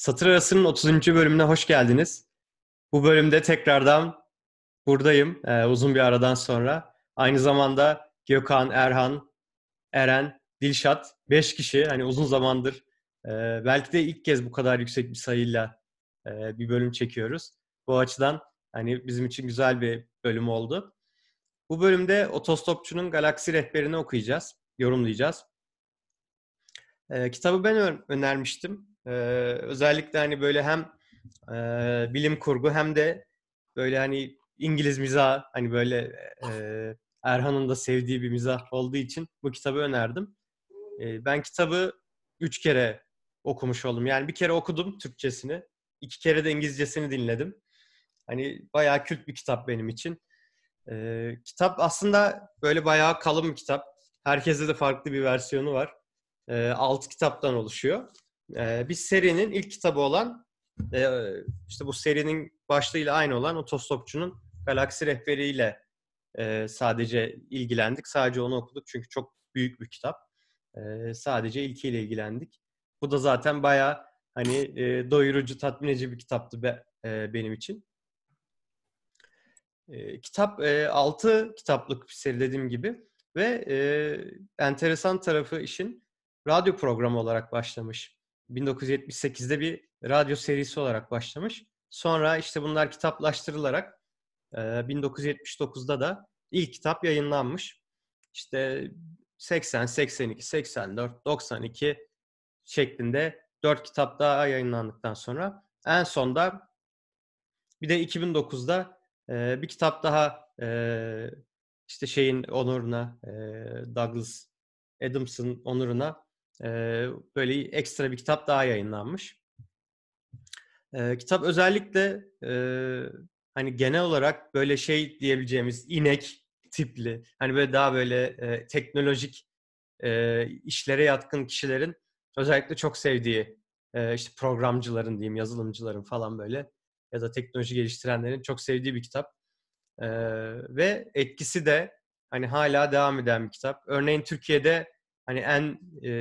Satır Arası'nın 30. bölümüne hoş geldiniz. Bu bölümde tekrardan buradayım e, uzun bir aradan sonra. Aynı zamanda Gökhan, Erhan, Eren, Dilşat 5 kişi hani uzun zamandır e, belki de ilk kez bu kadar yüksek bir sayıyla e, bir bölüm çekiyoruz. Bu açıdan hani bizim için güzel bir bölüm oldu. Bu bölümde Otostopçu'nun Galaksi Rehberini okuyacağız, yorumlayacağız. E, kitabı ben önermiştim. E, özellikle hani böyle hem e, bilim kurgu hem de böyle hani İngiliz mizah hani böyle e, Erhan'ın da sevdiği bir mizah olduğu için bu kitabı önerdim. E, ben kitabı üç kere okumuş oldum. Yani bir kere okudum Türkçesini. iki kere de İngilizcesini dinledim. Hani bayağı kült bir kitap benim için. E, kitap aslında böyle bayağı kalın bir kitap. Herkeste de farklı bir versiyonu var. E, altı kitaptan oluşuyor. E, bir serinin ilk kitabı olan e, işte bu serinin başlığıyla aynı olan Otostopçu'nun Galaksi Rehberi'yle e, sadece ilgilendik. Sadece onu okuduk çünkü çok büyük bir kitap. E, sadece ilkiyle ilgilendik. Bu da zaten bayağı hani e, doyurucu, tatmin edici bir kitaptı be, e, benim için. E, kitap e, 6 kitaplık bir seri dediğim gibi ve e, enteresan tarafı işin radyo programı olarak başlamış. 1978'de bir radyo serisi olarak başlamış. Sonra işte bunlar kitaplaştırılarak 1979'da da ilk kitap yayınlanmış. İşte 80, 82, 84, 92 şeklinde 4 kitap daha yayınlandıktan sonra en sonda bir de 2009'da bir kitap daha işte şeyin onuruna Douglas Adams'ın onuruna böyle ekstra bir kitap daha yayınlanmış. kitap özellikle hani genel olarak böyle şey diyebileceğimiz inek tipli, hani böyle daha böyle e, teknolojik e, işlere yatkın kişilerin özellikle çok sevdiği e, işte programcıların diyeyim, yazılımcıların falan böyle ya da teknoloji geliştirenlerin çok sevdiği bir kitap. E, ve etkisi de hani hala devam eden bir kitap. Örneğin Türkiye'de hani en e,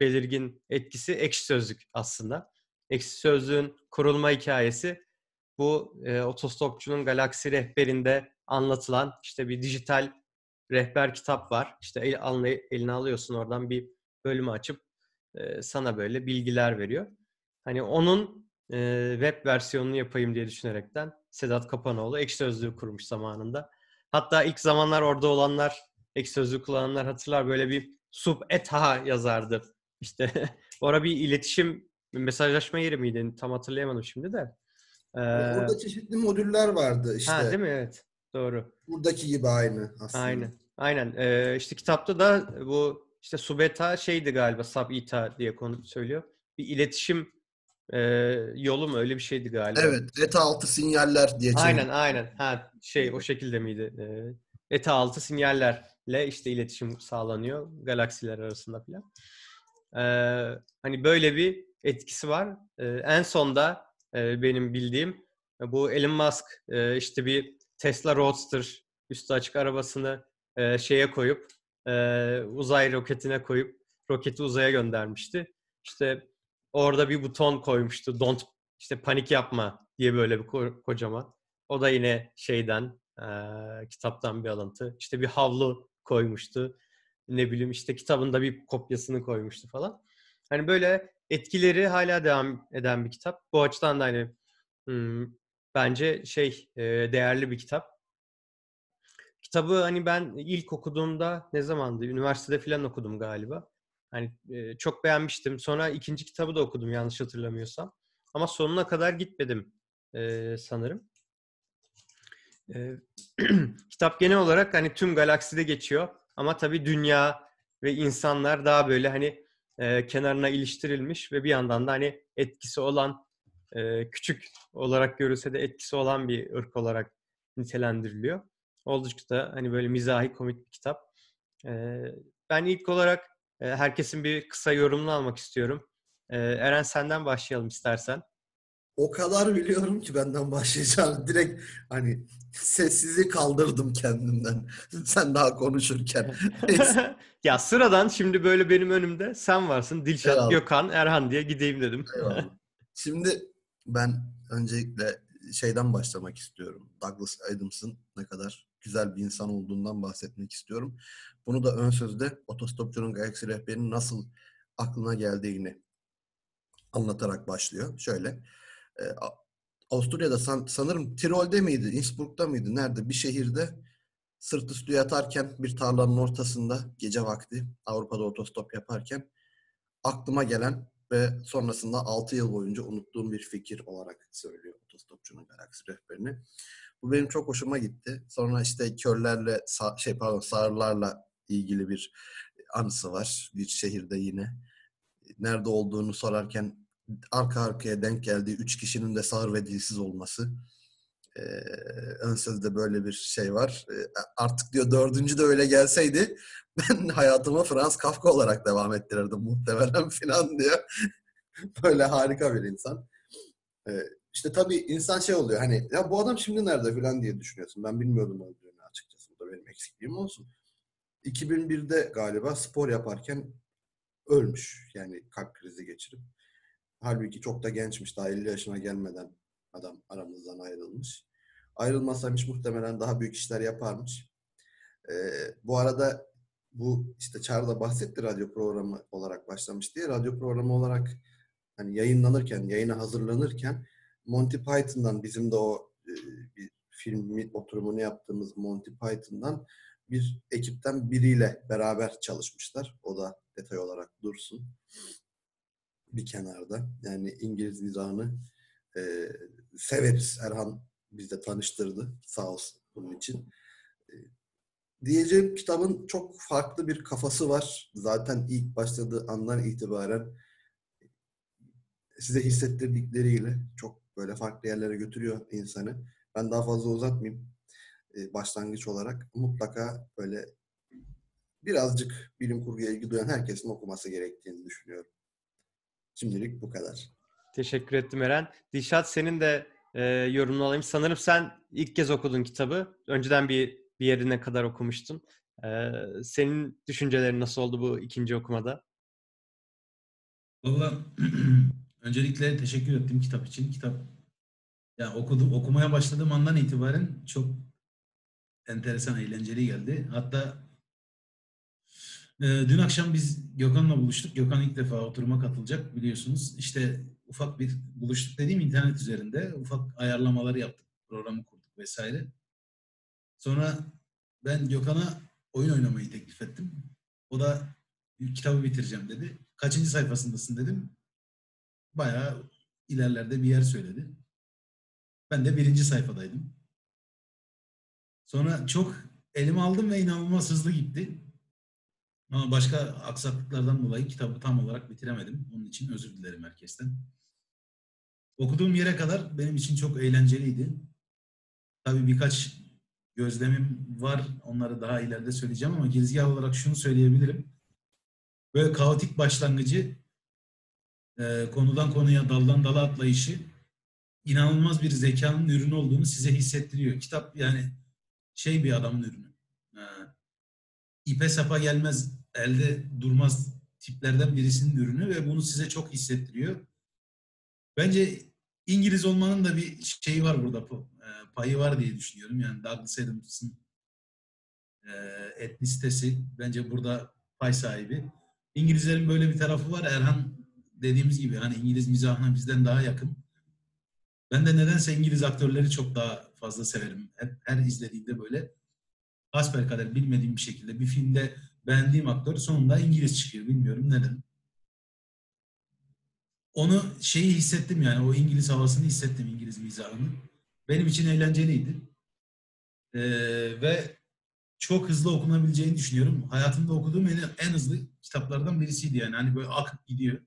belirgin etkisi ekşi sözlük aslında. Ekşi sözlüğün kurulma hikayesi bu e, otostopçunun galaksi rehberinde anlatılan işte bir dijital rehber kitap var. İşte el, eline alıyorsun oradan bir bölümü açıp e, sana böyle bilgiler veriyor. Hani onun e, web versiyonunu yapayım diye düşünerekten Sedat Kapanoğlu Ekşi Sözlüğü kurmuş zamanında. Hatta ilk zamanlar orada olanlar, Ekşi Sözlüğü kullananlar hatırlar böyle bir sub eta yazardı. İşte orada bir iletişim, mesajlaşma yeri miydi? Tam hatırlayamadım şimdi de. Ee, Orada çeşitli modüller vardı işte. Ha değil mi? Evet. Doğru. Buradaki gibi aynı aslında. Aynen. Aynen. Ee, işte kitapta da bu işte subeta şeydi galiba subita diye konu söylüyor. Bir iletişim e, yolu mu öyle bir şeydi galiba. Evet. ETA altı sinyaller diye. Aynen aynen. Ha şey o şekilde miydi? Ee, ETA altı sinyallerle işte iletişim sağlanıyor galaksiler arasında falan. Ee, hani böyle bir etkisi var. Ee, en sonda e, benim bildiğim. Bu Elon Musk e, işte bir Tesla Roadster üstü açık arabasını e, şeye koyup e, uzay roketine koyup roketi uzaya göndermişti. İşte orada bir buton koymuştu. Don't işte panik yapma diye böyle bir ko- kocaman. O da yine şeyden e, kitaptan bir alıntı. İşte bir havlu koymuştu. Ne bileyim işte kitabında bir kopyasını koymuştu falan. Hani böyle etkileri hala devam eden bir kitap. Bu açıdan da hani hmm, bence şey e, değerli bir kitap. Kitabı hani ben ilk okuduğumda ne zamandı? Üniversitede falan okudum galiba. Hani e, çok beğenmiştim. Sonra ikinci kitabı da okudum yanlış hatırlamıyorsam. Ama sonuna kadar gitmedim e, sanırım. E, kitap genel olarak hani tüm galakside geçiyor. Ama tabii dünya ve insanlar daha böyle hani e, kenarına iliştirilmiş ve bir yandan da hani etkisi olan e, küçük olarak görülse de etkisi olan bir ırk olarak nitelendiriliyor. Oldukça da hani böyle mizahi komik bir kitap. E, ben ilk olarak e, herkesin bir kısa yorumunu almak istiyorum. E, Eren senden başlayalım istersen. O kadar biliyorum ki benden başlayacağım. Direkt hani sessizi kaldırdım kendimden. Sen daha konuşurken. ya sıradan şimdi böyle benim önümde sen varsın. Dilşat, Eyvallah. Gökhan, Erhan diye gideyim dedim. Şimdi ben öncelikle şeyden başlamak istiyorum. Douglas Adams'ın ne kadar güzel bir insan olduğundan bahsetmek istiyorum. Bunu da ön sözde otostopçunun galaksi rehberinin nasıl aklına geldiğini anlatarak başlıyor. Şöyle, e, Avusturya'da san, sanırım Tirol'de miydi, Innsbruck'ta mıydı, nerede bir şehirde sırt üstü yatarken bir tarlanın ortasında gece vakti Avrupa'da otostop yaparken aklıma gelen ve sonrasında 6 yıl boyunca unuttuğum bir fikir olarak söylüyor otostopçunun galaksi rehberini. Bu benim çok hoşuma gitti. Sonra işte körlerle şey pardon sağırlarla ilgili bir anısı var bir şehirde yine. Nerede olduğunu sorarken arka arkaya denk geldiği üç kişinin de sağır ve dilsiz olması. Ee, ön sözde böyle bir şey var. Ee, artık diyor dördüncü de öyle gelseydi ben hayatımı Frans Kafka olarak devam ettirirdim muhtemelen filan diyor. böyle harika bir insan. Ee, işte tabii insan şey oluyor hani ya bu adam şimdi nerede filan diye düşünüyorsun. Ben bilmiyordum öldüğünü açıkçası. Bu da benim eksikliğim olsun. 2001'de galiba spor yaparken ölmüş. Yani kalp krizi geçirip. Halbuki çok da gençmiş. Daha 50 yaşına gelmeden adam aramızdan ayrılmış. Ayrılmasaymış muhtemelen daha büyük işler yaparmış. Ee, bu arada bu işte Çağrı bahsetti radyo programı olarak başlamış diye. Radyo programı olarak hani yayınlanırken, yayına hazırlanırken Monty Python'dan bizim de o e, bir film oturumunu yaptığımız Monty Python'dan bir ekipten biriyle beraber çalışmışlar. O da detay olarak dursun bir kenarda. Yani İngiliz mizahını e, severiz. Erhan bizde tanıştırdı sağ olsun bunun için. E, diyeceğim kitabın çok farklı bir kafası var. Zaten ilk başladığı andan itibaren size hissettirdikleriyle çok böyle farklı yerlere götürüyor insanı. Ben daha fazla uzatmayayım e, başlangıç olarak. Mutlaka böyle birazcık bilim kurguya ilgi duyan herkesin okuması gerektiğini düşünüyorum. Şimdilik bu kadar. Teşekkür ettim Eren. Dişat senin de e, yorumunu alayım. Sanırım sen ilk kez okudun kitabı. Önceden bir bir yerine kadar okumuştun. E, senin düşüncelerin nasıl oldu bu ikinci okumada? Valla öncelikle teşekkür ettim kitap için. Kitap yani okudum, okumaya başladığım andan itibaren çok enteresan, eğlenceli geldi. Hatta dün akşam biz Gökhan'la buluştuk. Gökhan ilk defa oturuma katılacak biliyorsunuz. İşte ufak bir buluştuk dediğim internet üzerinde ufak ayarlamaları yaptık. Programı kurduk vesaire. Sonra ben Gökhan'a oyun oynamayı teklif ettim. O da kitabı bitireceğim dedi. Kaçıncı sayfasındasın dedim. Bayağı ilerlerde bir yer söyledi. Ben de birinci sayfadaydım. Sonra çok elime aldım ve inanılmaz hızlı gitti. Ama başka aksaklıklardan dolayı kitabı tam olarak bitiremedim. Onun için özür dilerim herkesten. Okuduğum yere kadar benim için çok eğlenceliydi. Tabii birkaç gözlemim var. Onları daha ileride söyleyeceğim ama girizgah olarak şunu söyleyebilirim. Böyle kaotik başlangıcı, e, konudan konuya, daldan dala atlayışı inanılmaz bir zekanın ürünü olduğunu size hissettiriyor. Kitap yani şey bir adamın ürünü. E, ipe sapa gelmez, elde durmaz tiplerden birisinin ürünü ve bunu size çok hissettiriyor. Bence İngiliz olmanın da bir şeyi var burada, e, payı var diye düşünüyorum. Yani Douglas Adams'ın e, etnisitesi bence burada pay sahibi. İngilizlerin böyle bir tarafı var. Erhan dediğimiz gibi hani İngiliz mizahına bizden daha yakın. Ben de nedense İngiliz aktörleri çok daha fazla severim. Hep, her izlediğimde böyle kadar bilmediğim bir şekilde bir filmde beğendiğim aktör sonunda İngiliz çıkıyor. Bilmiyorum neden. Onu şeyi hissettim yani o İngiliz havasını hissettim İngiliz mizahını. Benim için eğlenceliydi. Ee, ve çok hızlı okunabileceğini düşünüyorum. Hayatımda okuduğum en, en hızlı kitaplardan birisiydi yani. Hani böyle akıp gidiyor.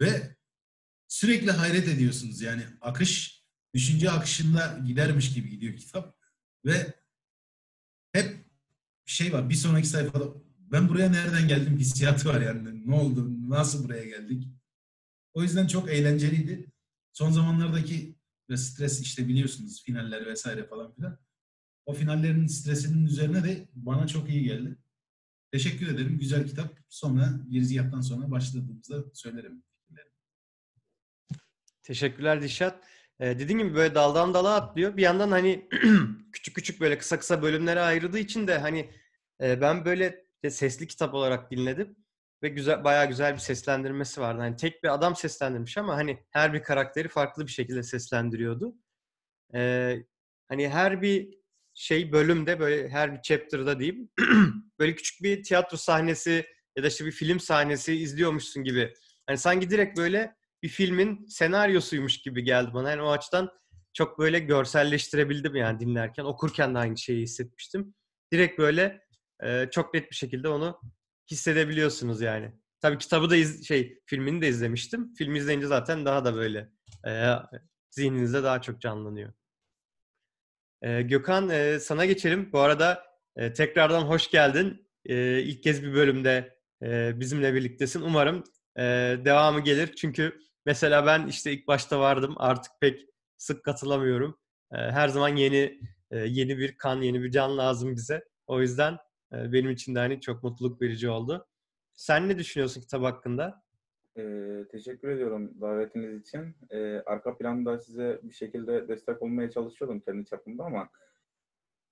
Ve sürekli hayret ediyorsunuz yani akış, düşünce akışında gidermiş gibi gidiyor kitap. Ve hep şey var bir sonraki sayfada ben buraya nereden geldim hissiyatı var yani. Ne oldu? Nasıl buraya geldik? O yüzden çok eğlenceliydi. son zamanlardaki ve stres işte biliyorsunuz finaller vesaire falan filan. O finallerin stresinin üzerine de bana çok iyi geldi. Teşekkür ederim. Güzel kitap. Sonra girizgahtan sonra başladığımızda söylerim. Teşekkürler Dişat. Ee, dediğim gibi böyle daldan dala atlıyor. Bir yandan hani küçük küçük böyle kısa kısa bölümlere ayrıldığı için de hani e, ben böyle sesli kitap olarak dinledim ve güzel bayağı güzel bir seslendirmesi vardı. Hani tek bir adam seslendirmiş ama hani her bir karakteri farklı bir şekilde seslendiriyordu. Ee, hani her bir şey bölümde böyle her bir chapter'da diyeyim böyle küçük bir tiyatro sahnesi ya da işte bir film sahnesi izliyormuşsun gibi. Hani sanki direkt böyle bir filmin senaryosuymuş gibi geldi bana. Yani o açıdan çok böyle görselleştirebildim yani dinlerken. Okurken de aynı şeyi hissetmiştim. Direkt böyle e, çok net bir şekilde onu hissedebiliyorsunuz yani. Tabii kitabı da iz, şey filmini de izlemiştim. Filmi izleyince zaten daha da böyle e, zihninizde daha çok canlanıyor. E, Gökhan e, sana geçelim. Bu arada e, tekrardan hoş geldin. E, ilk kez bir bölümde e, bizimle birliktesin. Umarım e, devamı gelir. Çünkü mesela ben işte ilk başta vardım. Artık pek sık katılamıyorum. E, her zaman yeni e, yeni bir kan, yeni bir can lazım bize. O yüzden e, benim için de hani çok mutluluk verici oldu. Sen ne düşünüyorsun kitap hakkında? Ee, teşekkür ediyorum davetiniz için. Ee, arka planda size bir şekilde destek olmaya çalışıyordum kendi çapımda ama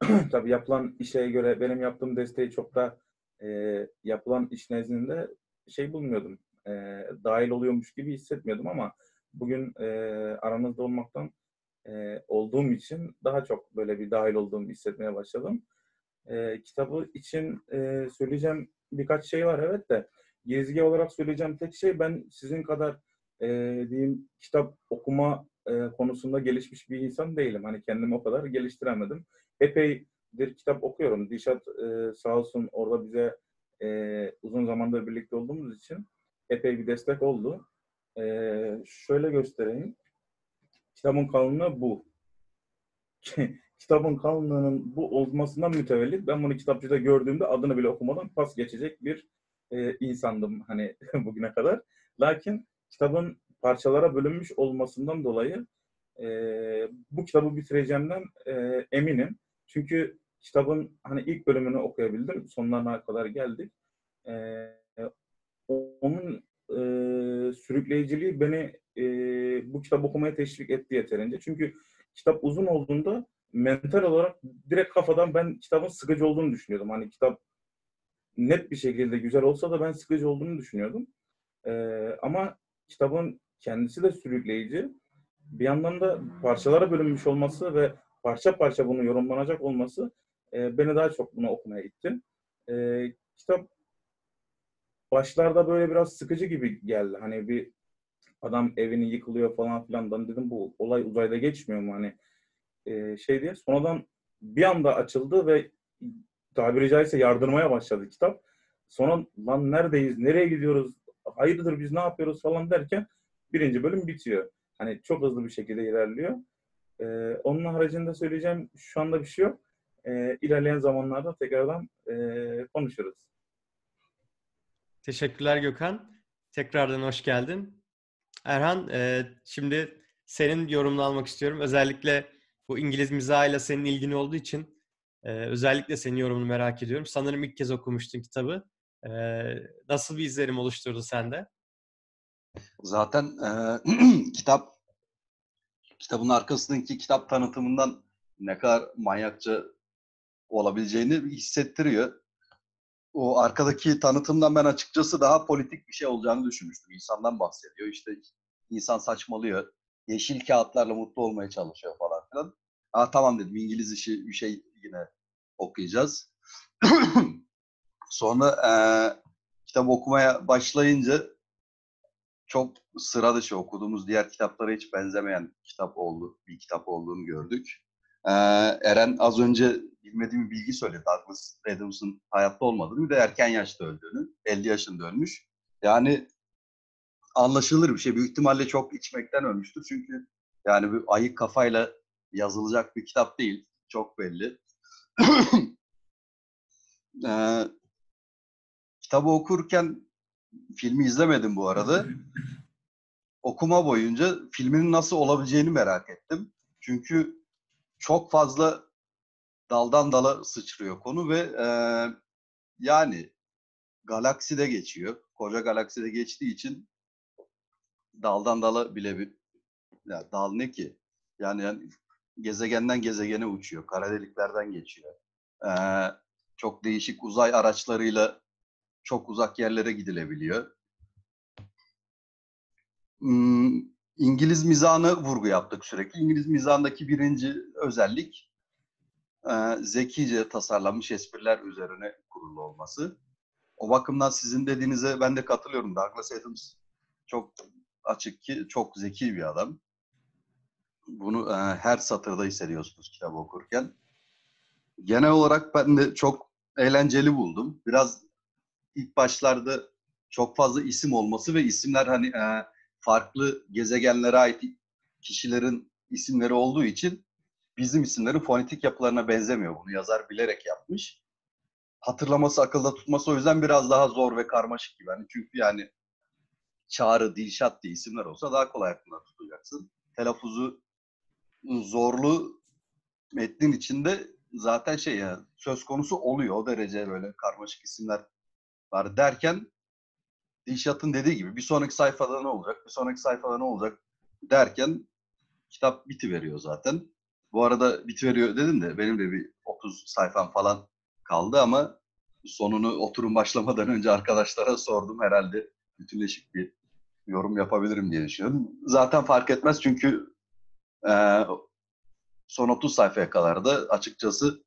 tabii yapılan işe göre benim yaptığım desteği çok da e, yapılan iş nezdinde şey bulmuyordum. E, dahil oluyormuş gibi hissetmiyordum ama bugün e, aranızda olmaktan e, olduğum için daha çok böyle bir dahil olduğumu hissetmeye başladım. E, kitabı için e, söyleyeceğim birkaç şey var evet de girizgi olarak söyleyeceğim tek şey ben sizin kadar e, diyeyim kitap okuma e, konusunda gelişmiş bir insan değilim. Hani kendimi o kadar geliştiremedim. Epeydir kitap okuyorum. Dişat e, sağ olsun orada bize e, uzun zamandır birlikte olduğumuz için epey bir destek oldu. E, şöyle göstereyim. Kitabın kalınlığı bu. Kitabın kalınlığının bu olmasından mütevellit ben bunu kitapçıda gördüğümde adını bile okumadan pas geçecek bir e, insandım hani bugüne kadar. Lakin kitabın parçalara bölünmüş olmasından dolayı e, bu kitabı bitireceğimden e, eminim. Çünkü kitabın hani ilk bölümünü okuyabildim. Sonlarına kadar geldik. E, onun e, sürükleyiciliği beni e, bu kitap okumaya teşvik etti yeterince. Çünkü kitap uzun olduğunda mental olarak direkt kafadan ben kitabın sıkıcı olduğunu düşünüyordum. Hani kitap net bir şekilde güzel olsa da ben sıkıcı olduğunu düşünüyordum. Ee, ama kitabın kendisi de sürükleyici. Bir yandan da parçalara bölünmüş olması ve parça parça bunu yorumlanacak olması e, beni daha çok bunu okumaya itti. E, kitap başlarda böyle biraz sıkıcı gibi geldi. Hani bir adam evini yıkılıyor falan filan. Ben dedim bu olay uzayda geçmiyor mu hani e, şey diye. Sonradan bir anda açıldı ve tabiri caizse yardırmaya başladı kitap. Sonra lan neredeyiz, nereye gidiyoruz, hayırdır biz ne yapıyoruz falan derken birinci bölüm bitiyor. Hani çok hızlı bir şekilde ilerliyor. Ee, onun haricinde söyleyeceğim şu anda bir şey yok. Ee, ilerleyen zamanlarda tekrardan e, konuşuruz. Teşekkürler Gökhan. Tekrardan hoş geldin. Erhan, e, şimdi senin yorumunu almak istiyorum. Özellikle bu İngiliz mizahıyla senin ilgin olduğu için e, özellikle senin yorumunu merak ediyorum. Sanırım ilk kez okumuştun kitabı. E, nasıl bir izlenim oluşturdu sende? Zaten e, kitap kitabın arkasındaki kitap tanıtımından ne kadar manyakça olabileceğini hissettiriyor. O arkadaki tanıtımdan ben açıkçası daha politik bir şey olacağını düşünmüştüm. İnsandan bahsediyor. İşte insan saçmalıyor. Yeşil kağıtlarla mutlu olmaya çalışıyor falan filan. Aa, tamam dedim İngiliz işi bir şey yine okuyacağız. Sonra e, kitap okumaya başlayınca çok sıra dışı okuduğumuz diğer kitaplara hiç benzemeyen kitap oldu, bir kitap olduğunu gördük. Ee, Eren az önce bilmediğim bir bilgi söyledi. Douglas Adams'ın hayatta olmadığını, de erken yaşta öldüğünü. 50 yaşında ölmüş. Yani anlaşılır bir şey. Büyük ihtimalle çok içmekten ölmüştür. Çünkü yani bir ayık kafayla yazılacak bir kitap değil. Çok belli. ee, kitabı okurken filmi izlemedim bu arada. okuma boyunca filminin nasıl olabileceğini merak ettim. Çünkü çok fazla daldan dala sıçrıyor konu ve e, yani galakside geçiyor. Koca galakside geçtiği için daldan dala bile bir ya dal ne ki? Yani, yani gezegenden gezegene uçuyor. Kara deliklerden geçiyor. Ee, çok değişik uzay araçlarıyla çok uzak yerlere gidilebiliyor. Hmm, İngiliz mizahına vurgu yaptık sürekli. İngiliz mizahındaki birinci özellik e, zekice tasarlanmış espriler üzerine kurulu olması. O bakımdan sizin dediğinize ben de katılıyorum. Douglas Adams çok açık ki çok zeki bir adam. Bunu e, her satırda hissediyorsunuz kitabı okurken. Genel olarak ben de çok eğlenceli buldum. Biraz ilk başlarda çok fazla isim olması ve isimler hani e, farklı gezegenlere ait kişilerin isimleri olduğu için bizim isimlerin fonetik yapılarına benzemiyor. Bunu yazar bilerek yapmış. Hatırlaması, akılda tutması o yüzden biraz daha zor ve karmaşık gibi. Yani çünkü yani Çağrı, Dilşat diye isimler olsa daha kolay aklında tutacaksın. Telaffuzu zorlu metnin içinde zaten şey ya söz konusu oluyor. O derece böyle karmaşık isimler var derken Dilşat'ın dediği gibi bir sonraki sayfada ne olacak, bir sonraki sayfada ne olacak derken kitap biti veriyor zaten. Bu arada biti veriyor dedim de benim de bir 30 sayfam falan kaldı ama sonunu oturum başlamadan önce arkadaşlara sordum. Herhalde bütünleşik bir yorum yapabilirim diye düşünüyorum. Zaten fark etmez çünkü e, son 30 sayfaya kadar da açıkçası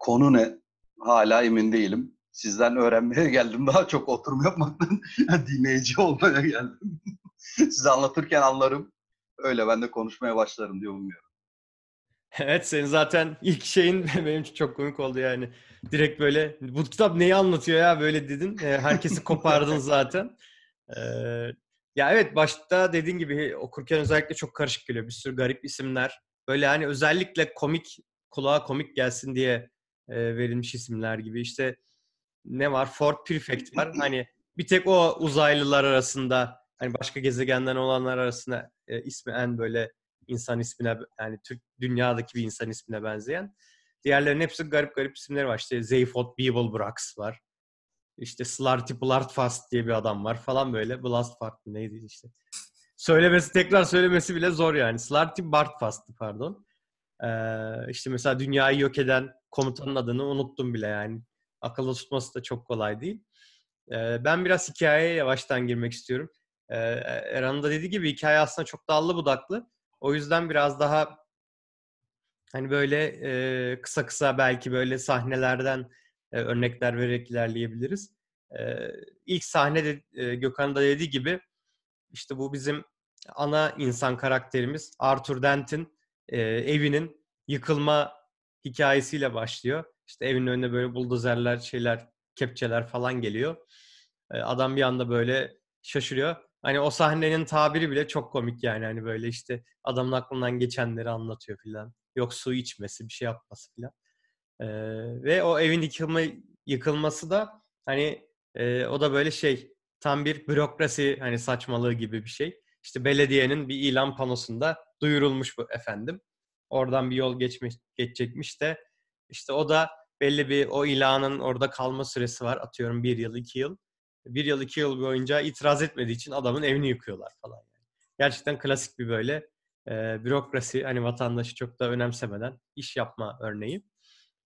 konu ne hala emin değilim. Sizden öğrenmeye geldim. Daha çok oturum yapmaktan dinleyici olmaya geldim. Size anlatırken anlarım. Öyle ben de konuşmaya başlarım diye umuyorum. Evet senin zaten ilk şeyin benim için çok komik oldu yani. Direkt böyle bu kitap neyi anlatıyor ya böyle dedin. Herkesi kopardın zaten. Ee, ya evet başta dediğin gibi okurken özellikle çok karışık geliyor. Bir sürü garip isimler. Böyle hani özellikle komik kulağa komik gelsin diye e, verilmiş isimler gibi. İşte ne var? Ford Prefect var. Hani bir tek o uzaylılar arasında hani başka gezegenden olanlar arasında e, ismi en böyle insan ismine yani Türk dünyadaki bir insan ismine benzeyen. Diğerlerinin hepsi garip garip isimleri var. İşte Zeyfot Beeblebrox var. İşte Slarty Blartfast diye bir adam var falan böyle. Blastfast neydi işte. Söylemesi tekrar söylemesi bile zor yani. Slarty Bartfast'tı pardon. Ee, işte mesela dünyayı yok eden komutanın adını unuttum bile yani. Akılda tutması da çok kolay değil. Ee, ben biraz hikayeye yavaştan girmek istiyorum. Ee, Erhan'ın da dediği gibi hikaye aslında çok dallı budaklı. O yüzden biraz daha hani böyle e, kısa kısa belki böyle sahnelerden e, örnekler vererek ilerleyebiliriz. E, ilk sahnede e, Gökhan da dediği gibi işte bu bizim ana insan karakterimiz Arthur Dent'in e, evinin yıkılma hikayesiyle başlıyor. İşte evin önüne böyle buldozerler, şeyler, kepçeler falan geliyor. Adam bir anda böyle şaşırıyor. Hani o sahnenin tabiri bile çok komik yani. Hani böyle işte adamın aklından geçenleri anlatıyor filan. Yok su içmesi, bir şey yapması filan. Ee, ve o evin yıkılma, yıkılması da hani e, o da böyle şey tam bir bürokrasi hani saçmalığı gibi bir şey. İşte belediyenin bir ilan panosunda duyurulmuş bu efendim. Oradan bir yol geçmiş, geçecekmiş de işte o da belli bir o ilanın orada kalma süresi var. Atıyorum bir yıl, iki yıl. Bir yıl, iki yıl boyunca itiraz etmediği için adamın evini yıkıyorlar falan. Gerçekten klasik bir böyle e, bürokrasi hani vatandaşı çok da önemsemeden iş yapma örneği.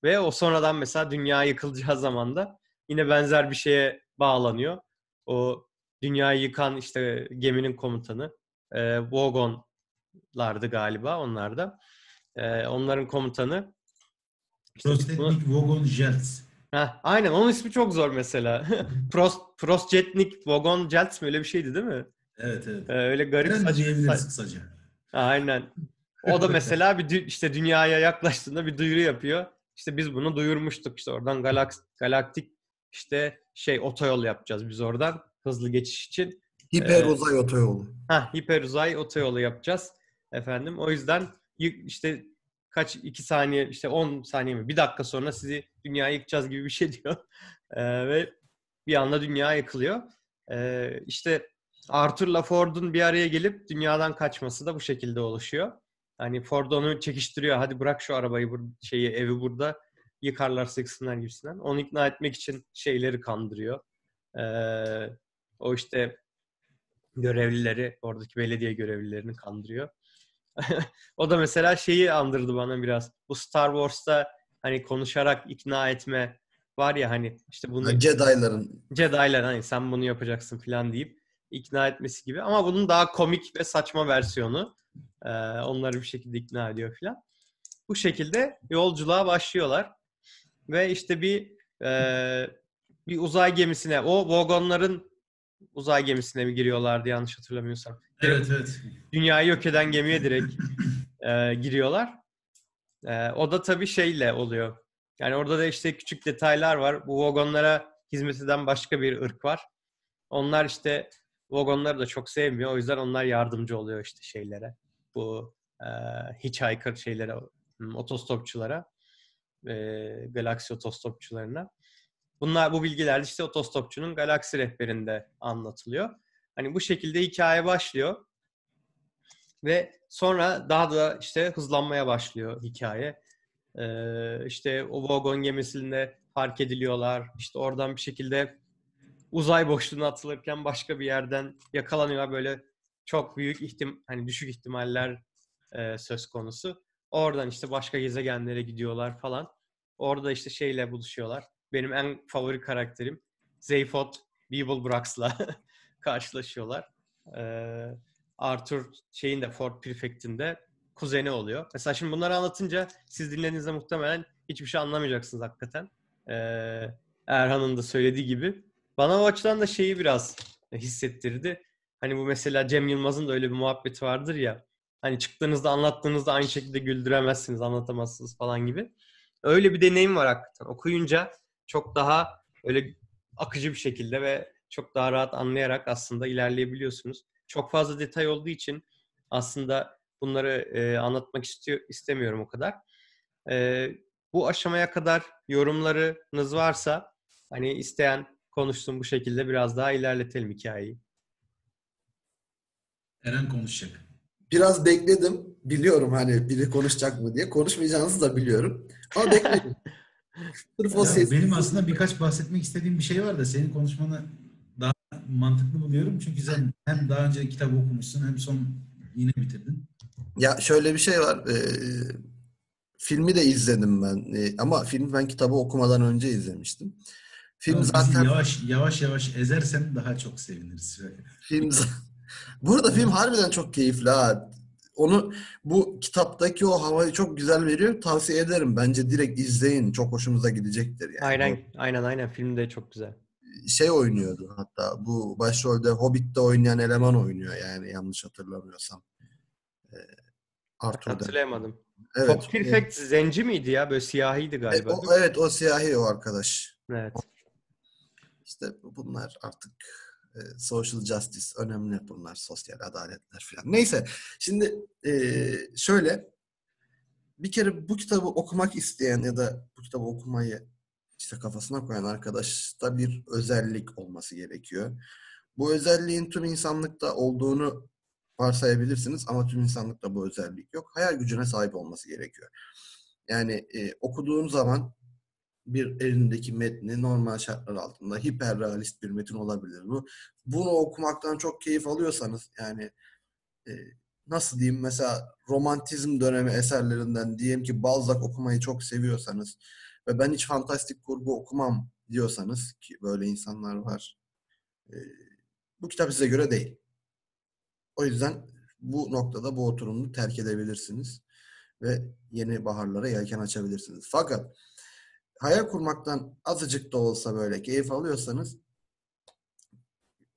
Ve o sonradan mesela dünya yıkılacağı zaman da yine benzer bir şeye bağlanıyor. O dünyayı yıkan işte geminin komutanı e, Vogonlardı galiba onlar da. E, onların komutanı Prostetnik bunu... Vogon Jelts. Heh, aynen onun ismi çok zor mesela. Prost, Prostjetnik Vogon Jelts mi öyle bir şeydi değil mi? Evet evet. Ee, öyle garip saç, diyebiliriz kısaca. Aynen. O da mesela bir işte dünyaya yaklaştığında bir duyuru yapıyor. İşte biz bunu duyurmuştuk işte oradan galaks galaktik işte şey otoyol yapacağız biz oradan hızlı geçiş için. Hiper uzay ee, otoyolu. Ha hiper uzay otoyolu yapacağız efendim. O yüzden işte kaç iki saniye işte 10 saniye mi bir dakika sonra sizi dünyaya yıkacağız gibi bir şey diyor. Ee, ve bir anda dünya yıkılıyor. Ee, işte Arthur'la Ford'un bir araya gelip dünyadan kaçması da bu şekilde oluşuyor. Hani Ford onu çekiştiriyor. Hadi bırak şu arabayı, bur- şeyi, evi burada yıkarlar, sıksınlar gibisinden. Onu ikna etmek için şeyleri kandırıyor. Ee, o işte görevlileri, oradaki belediye görevlilerini kandırıyor. o da mesela şeyi andırdı bana biraz. Bu Star Wars'ta hani konuşarak ikna etme var ya hani işte bunu Jedi'ların Jedi'lar hani sen bunu yapacaksın falan deyip ikna etmesi gibi. Ama bunun daha komik ve saçma versiyonu. Ee, onları bir şekilde ikna ediyor falan. Bu şekilde yolculuğa başlıyorlar. Ve işte bir e, bir uzay gemisine, o vagonların uzay gemisine mi giriyorlardı yanlış hatırlamıyorsam. Evet evet. Dünyayı yok eden gemiye direkt e, giriyorlar. E, o da tabii şeyle oluyor. Yani orada da işte küçük detaylar var. Bu vagonlara hizmet eden başka bir ırk var. Onlar işte vagonları da çok sevmiyor. O yüzden onlar yardımcı oluyor işte şeylere. Bu e, hitchhiker şeylere, hmm, otostopçulara. E, galaksi otostopçularına. Bunlar bu bilgiler işte otostopçunun galaksi rehberinde anlatılıyor. Hani bu şekilde hikaye başlıyor. Ve sonra daha da işte hızlanmaya başlıyor hikaye. Ee, işte o vagon gemisinde fark ediliyorlar. İşte oradan bir şekilde uzay boşluğuna atılırken başka bir yerden yakalanıyor. Böyle çok büyük ihtim hani düşük ihtimaller e, söz konusu. Oradan işte başka gezegenlere gidiyorlar falan. Orada işte şeyle buluşuyorlar. Benim en favori karakterim Zeyfot Beeblebrox'la karşılaşıyorlar. Ee, Arthur şeyin de Ford Prefect'in de kuzeni oluyor. Mesela şimdi bunları anlatınca siz dinlediğinizde muhtemelen hiçbir şey anlamayacaksınız hakikaten. Ee, Erhan'ın da söylediği gibi. Bana o açıdan da şeyi biraz hissettirdi. Hani bu mesela Cem Yılmaz'ın da öyle bir muhabbeti vardır ya. Hani çıktığınızda anlattığınızda aynı şekilde güldüremezsiniz, anlatamazsınız falan gibi. Öyle bir deneyim var hakikaten. Okuyunca çok daha öyle akıcı bir şekilde ve çok daha rahat anlayarak aslında ilerleyebiliyorsunuz. Çok fazla detay olduğu için aslında bunları e, anlatmak istiyor istemiyorum o kadar. E, bu aşamaya kadar yorumlarınız varsa hani isteyen konuşsun bu şekilde biraz daha ilerletelim hikayeyi. Eren konuşacak. biraz bekledim. Biliyorum hani biri konuşacak mı diye. Konuşmayacağınızı da biliyorum. Ama bekledim. Sırf o Ya ses. benim aslında birkaç bahsetmek istediğim bir şey var da senin konuşmanı mantıklı buluyorum. Çünkü sen hem daha önce kitap okumuşsun hem son yine bitirdin. Ya şöyle bir şey var. Ee, filmi de izledim ben. Ee, ama filmi ben kitabı okumadan önce izlemiştim. Film Ama zaten yavaş yavaş yavaş ezersen daha çok seviniriz. film za- Bu arada film harbiden çok keyifli ha. Onu bu kitaptaki o havayı çok güzel veriyor. Tavsiye ederim. Bence direkt izleyin. Çok hoşunuza gidecektir yani. Aynen, aynen, aynen. Film de çok güzel. Şey oynuyordu hatta bu başrolde Hobbit'te oynayan eleman oynuyor yani yanlış hatırlamıyorsam. Ee, Arthur'da. Hatırlayamadım. Evet. Ford Perfect zenci miydi ya? Böyle siyahiydi E, galiba. o, evet o siyahi o arkadaş. Evet. İşte bunlar artık e, social justice önemli bunlar sosyal adaletler falan. Neyse şimdi e, şöyle bir kere bu kitabı okumak isteyen ya da bu kitabı okumayı işte kafasına koyan arkadaşta bir özellik olması gerekiyor. Bu özelliğin tüm insanlıkta olduğunu varsayabilirsiniz ama tüm insanlıkta bu özellik yok. Hayal gücüne sahip olması gerekiyor. Yani e, okuduğun zaman bir elindeki metni normal şartlar altında hiperrealist bir metin olabilir bu. Bunu okumaktan çok keyif alıyorsanız yani e, nasıl diyeyim mesela romantizm dönemi eserlerinden diyelim ki Balzac okumayı çok seviyorsanız ve ben hiç fantastik kurgu okumam diyorsanız ki böyle insanlar var. e, bu kitap size göre değil. O yüzden bu noktada bu oturumu terk edebilirsiniz ve yeni baharlara yelken açabilirsiniz. Fakat hayal kurmaktan azıcık da olsa böyle keyif alıyorsanız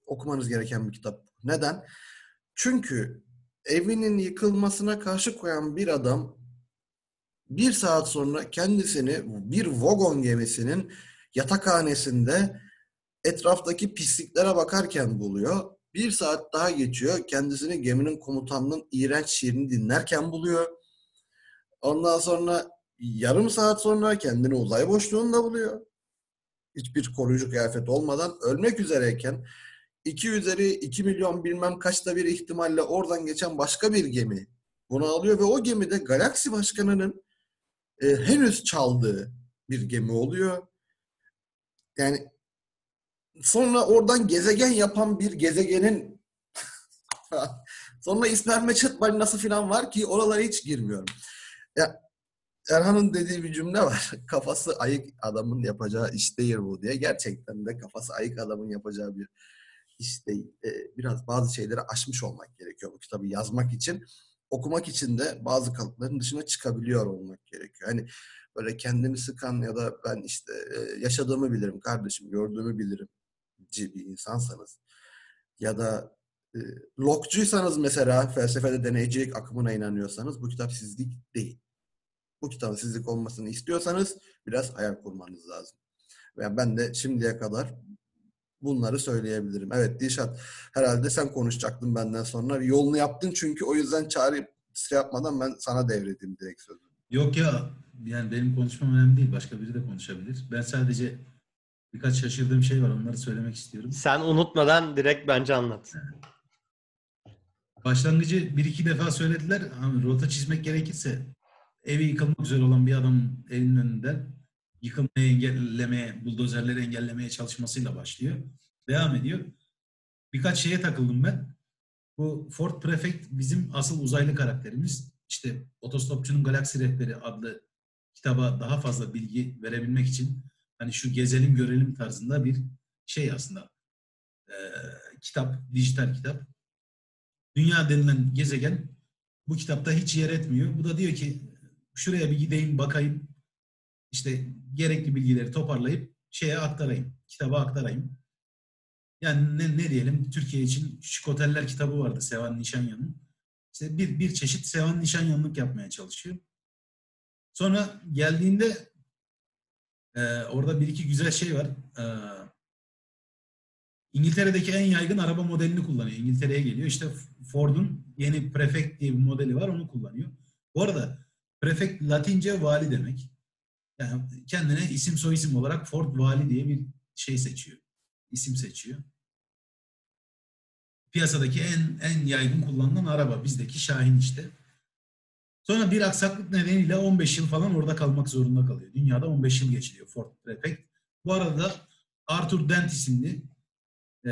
okumanız gereken bir kitap. Neden? Çünkü evinin yıkılmasına karşı koyan bir adam bir saat sonra kendisini bir vagon gemisinin yatakhanesinde etraftaki pisliklere bakarken buluyor. Bir saat daha geçiyor. Kendisini geminin komutanının iğrenç şiirini dinlerken buluyor. Ondan sonra yarım saat sonra kendini uzay boşluğunda buluyor. Hiçbir koruyucu kıyafet olmadan ölmek üzereyken 2 üzeri 2 milyon bilmem kaçta bir ihtimalle oradan geçen başka bir gemi bunu alıyor ve o gemide Galaksi Başkanı'nın e, henüz çaldığı bir gemi oluyor. Yani sonra oradan gezegen yapan bir gezegenin sonra İsmail Meçhet balinası falan var ki oralara hiç girmiyorum. Ya Erhan'ın dediği bir cümle var. Kafası ayık adamın yapacağı iş değil bu diye. Gerçekten de kafası ayık adamın yapacağı bir iş değil. Ee, biraz bazı şeyleri aşmış olmak gerekiyor bu kitabı yazmak için. Okumak için de bazı kalıpların dışına çıkabiliyor olmak gerekiyor. Hani böyle kendini sıkan ya da ben işte e, yaşadığımı bilirim kardeşim, gördüğümü bilirim bir insansanız ya da e, Locke'cuysanız mesela felsefede deneycilik akımına inanıyorsanız bu kitap sizlik değil. Bu kitabın sizlik olmasını istiyorsanız biraz hayal kurmanız lazım. Ve ben de şimdiye kadar bunları söyleyebilirim. Evet Dişat herhalde sen konuşacaktın benden sonra. Yolunu yaptın çünkü o yüzden çağrı şey yapmadan ben sana devredeyim direkt sözü. Yok ya yani benim konuşmam önemli değil. Başka biri de konuşabilir. Ben sadece birkaç şaşırdığım şey var. Onları söylemek istiyorum. Sen unutmadan direkt bence anlat. Başlangıcı bir iki defa söylediler. Ama rota çizmek gerekirse evi yıkılmak üzere olan bir adam evinin önünde yıkılmayı engellemeye, buldozerleri engellemeye çalışmasıyla başlıyor. Devam ediyor. Birkaç şeye takıldım ben. Bu Ford Prefect bizim asıl uzaylı karakterimiz. İşte Otostopçunun Galaksi Rehberi adlı kitaba daha fazla bilgi verebilmek için hani şu gezelim görelim tarzında bir şey aslında. Ee, kitap, dijital kitap. Dünya denilen gezegen bu kitapta hiç yer etmiyor. Bu da diyor ki şuraya bir gideyim bakayım. İşte gerekli bilgileri toparlayıp şeye aktarayım. Kitaba aktarayım. Yani ne, ne diyelim Türkiye için Şikoteller kitabı vardı Sevan Nişanyan'ın. İşte bir, bir çeşit Sevan Nişanyanlık yapmaya çalışıyor. Sonra geldiğinde e, orada bir iki güzel şey var. E, İngiltere'deki en yaygın araba modelini kullanıyor. İngiltere'ye geliyor. İşte Ford'un yeni Prefect diye bir modeli var onu kullanıyor. Bu arada Prefect Latince vali demek. Kendine isim soyisim olarak Ford Vali diye bir şey seçiyor. İsim seçiyor. Piyasadaki en en yaygın kullanılan araba bizdeki Şahin işte. Sonra bir aksaklık nedeniyle 15 yıl falan orada kalmak zorunda kalıyor. Dünyada 15 yıl geçiriyor Ford Prefect. Bu arada Arthur Dent isimli e,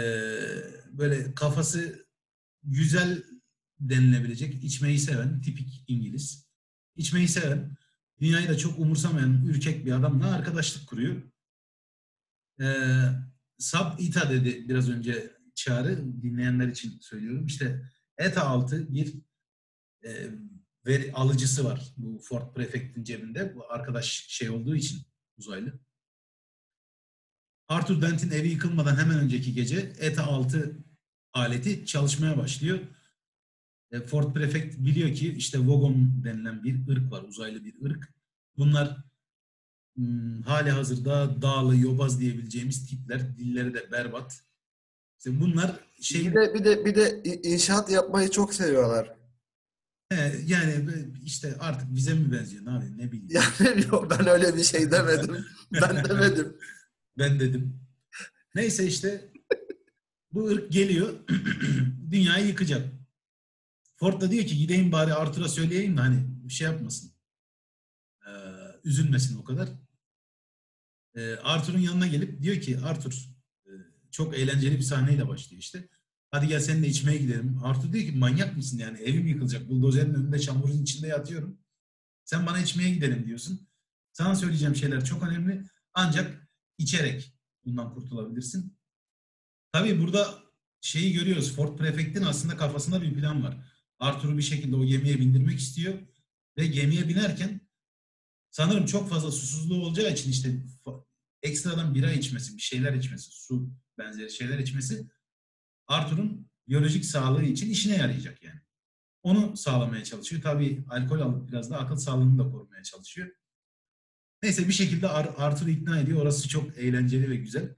böyle kafası güzel denilebilecek, içmeyi seven, tipik İngiliz. İçmeyi seven, dünyayı da çok umursamayan, ürkek bir adamla arkadaşlık kuruyor. E, Sab Ita dedi biraz önce Çağrı, dinleyenler için söylüyorum. İşte ETA altı bir e, veri alıcısı var bu Ford Prefect'in cebinde. Bu arkadaş şey olduğu için uzaylı. Arthur Dent'in evi yıkılmadan hemen önceki gece ETA 6 aleti çalışmaya başlıyor. E, Ford Prefect biliyor ki işte Vogon denilen bir ırk var, uzaylı bir ırk. Bunlar hmm, hali hazırda dağlı, yobaz diyebileceğimiz tipler, dilleri de berbat. İşte bunlar şey... Bir de, bir de, bir de inşaat yapmayı çok seviyorlar. He, yani işte artık bize mi benziyor? Ne yapayım? Ne bileyim. Yani yok ben öyle bir şey demedim. ben demedim. ben dedim. Neyse işte bu ırk geliyor. dünyayı yıkacak. Ford da diyor ki gideyim bari Arthur'a söyleyeyim de hani bir şey yapmasın. Ee, üzülmesin o kadar. Ee, Arthur'un yanına gelip diyor ki Arthur e, çok eğlenceli bir sahneyle başlıyor işte. Hadi gel seninle içmeye gidelim. Arthur diyor ki manyak mısın yani evim yıkılacak. Buldozerin önünde çamurun içinde yatıyorum. Sen bana içmeye gidelim diyorsun. Sana söyleyeceğim şeyler çok önemli. Ancak içerek bundan kurtulabilirsin. Tabii burada şeyi görüyoruz. Ford Prefect'in aslında kafasında bir plan var. Arthur'u bir şekilde o gemiye bindirmek istiyor. Ve gemiye binerken sanırım çok fazla susuzluğu olacağı için işte ekstradan bira içmesi, bir şeyler içmesi, su benzeri şeyler içmesi Arthur'un biyolojik sağlığı için işine yarayacak yani. Onu sağlamaya çalışıyor. Tabii alkol alıp biraz da akıl sağlığını da korumaya çalışıyor. Neyse bir şekilde Ar Arthur'u ikna ediyor. Orası çok eğlenceli ve güzel.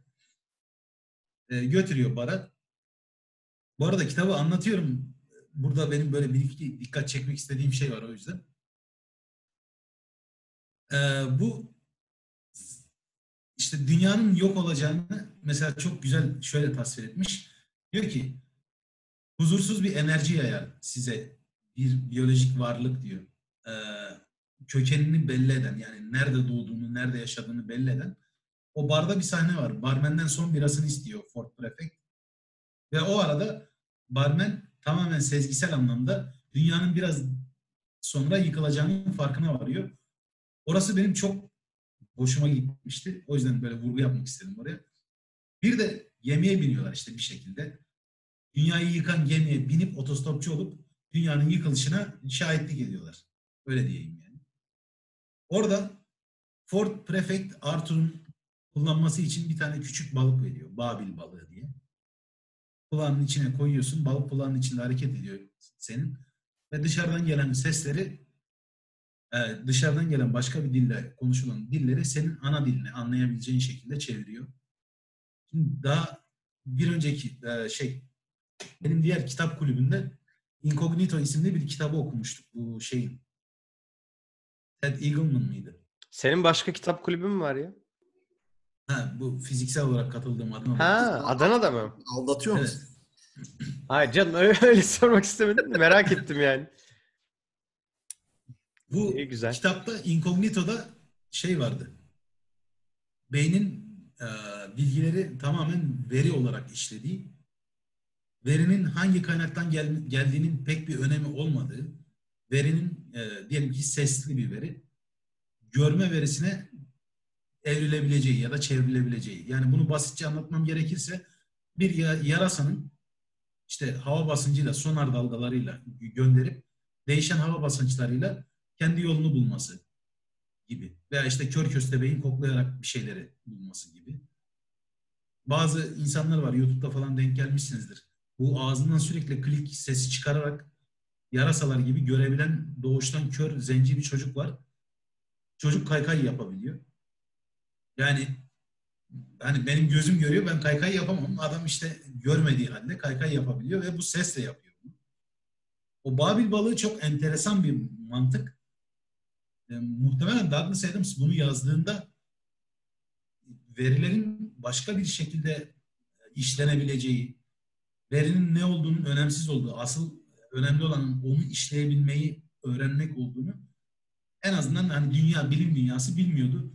E, götürüyor bara. Bu arada kitabı anlatıyorum. Burada benim böyle bir iki dikkat çekmek istediğim şey var o yüzden. E, bu işte dünyanın yok olacağını mesela çok güzel şöyle tasvir etmiş Diyor ki huzursuz bir enerji yayar size bir biyolojik varlık diyor. Ee, kökenini belli eden yani nerede doğduğunu, nerede yaşadığını belli eden o barda bir sahne var. Barmenden son birasını istiyor Ford Prefect. Ve o arada barmen tamamen sezgisel anlamda dünyanın biraz sonra yıkılacağının farkına varıyor. Orası benim çok hoşuma gitmişti. O yüzden böyle vurgu yapmak istedim oraya. Bir de gemiye biniyorlar işte bir şekilde. Dünyayı yıkan gemiye binip otostopçu olup dünyanın yıkılışına şahitlik ediyorlar. Öyle diyeyim yani. Orada Ford Prefect Arthur'un kullanması için bir tane küçük balık veriyor. Babil balığı diye. Kulağının içine koyuyorsun. Balık kulağının içinde hareket ediyor senin. Ve dışarıdan gelen sesleri e, dışarıdan gelen başka bir dille konuşulan dilleri senin ana dilini anlayabileceğin şekilde çeviriyor. Şimdi daha bir önceki e, şey benim diğer kitap kulübünde Incognito isimli bir kitabı okumuştuk bu şeyin. Ted Eagleman mıydı? Senin başka kitap kulübün mü var ya? Ha, bu fiziksel olarak katıldığım adam. Ha, Adana'da mı? Aldatıyor Evet. musun? Hayır canım öyle, öyle sormak istemedim de merak ettim yani. Bu İyi, güzel. kitapta Incognito'da şey vardı. Beynin e, bilgileri tamamen veri olarak işlediği, verinin hangi kaynaktan gel- geldiğinin pek bir önemi olmadığı, verinin e, diyelim ki sesli bir veri, görme verisine evrilebileceği ya da çevrilebileceği. Yani bunu basitçe anlatmam gerekirse bir ya- yarasanın işte hava basıncıyla, sonar dalgalarıyla gönderip değişen hava basınçlarıyla kendi yolunu bulması gibi. Veya işte kör köstebeğin koklayarak bir şeyleri bulması gibi. Bazı insanlar var YouTube'da falan denk gelmişsinizdir. Bu ağzından sürekli klik sesi çıkararak yarasalar gibi görebilen doğuştan kör zenci bir çocuk var. Çocuk kaykay yapabiliyor. Yani hani benim gözüm görüyor ben kaykay yapamam. Adam işte görmediği halde kaykay yapabiliyor ve bu sesle yapıyor. O Babil balığı çok enteresan bir mantık. E, muhtemelen Douglas Adams bunu yazdığında verilerin başka bir şekilde işlenebileceği, verinin ne olduğunun önemsiz olduğu, asıl önemli olan onu işleyebilmeyi öğrenmek olduğunu en azından hani dünya, bilim dünyası bilmiyordu.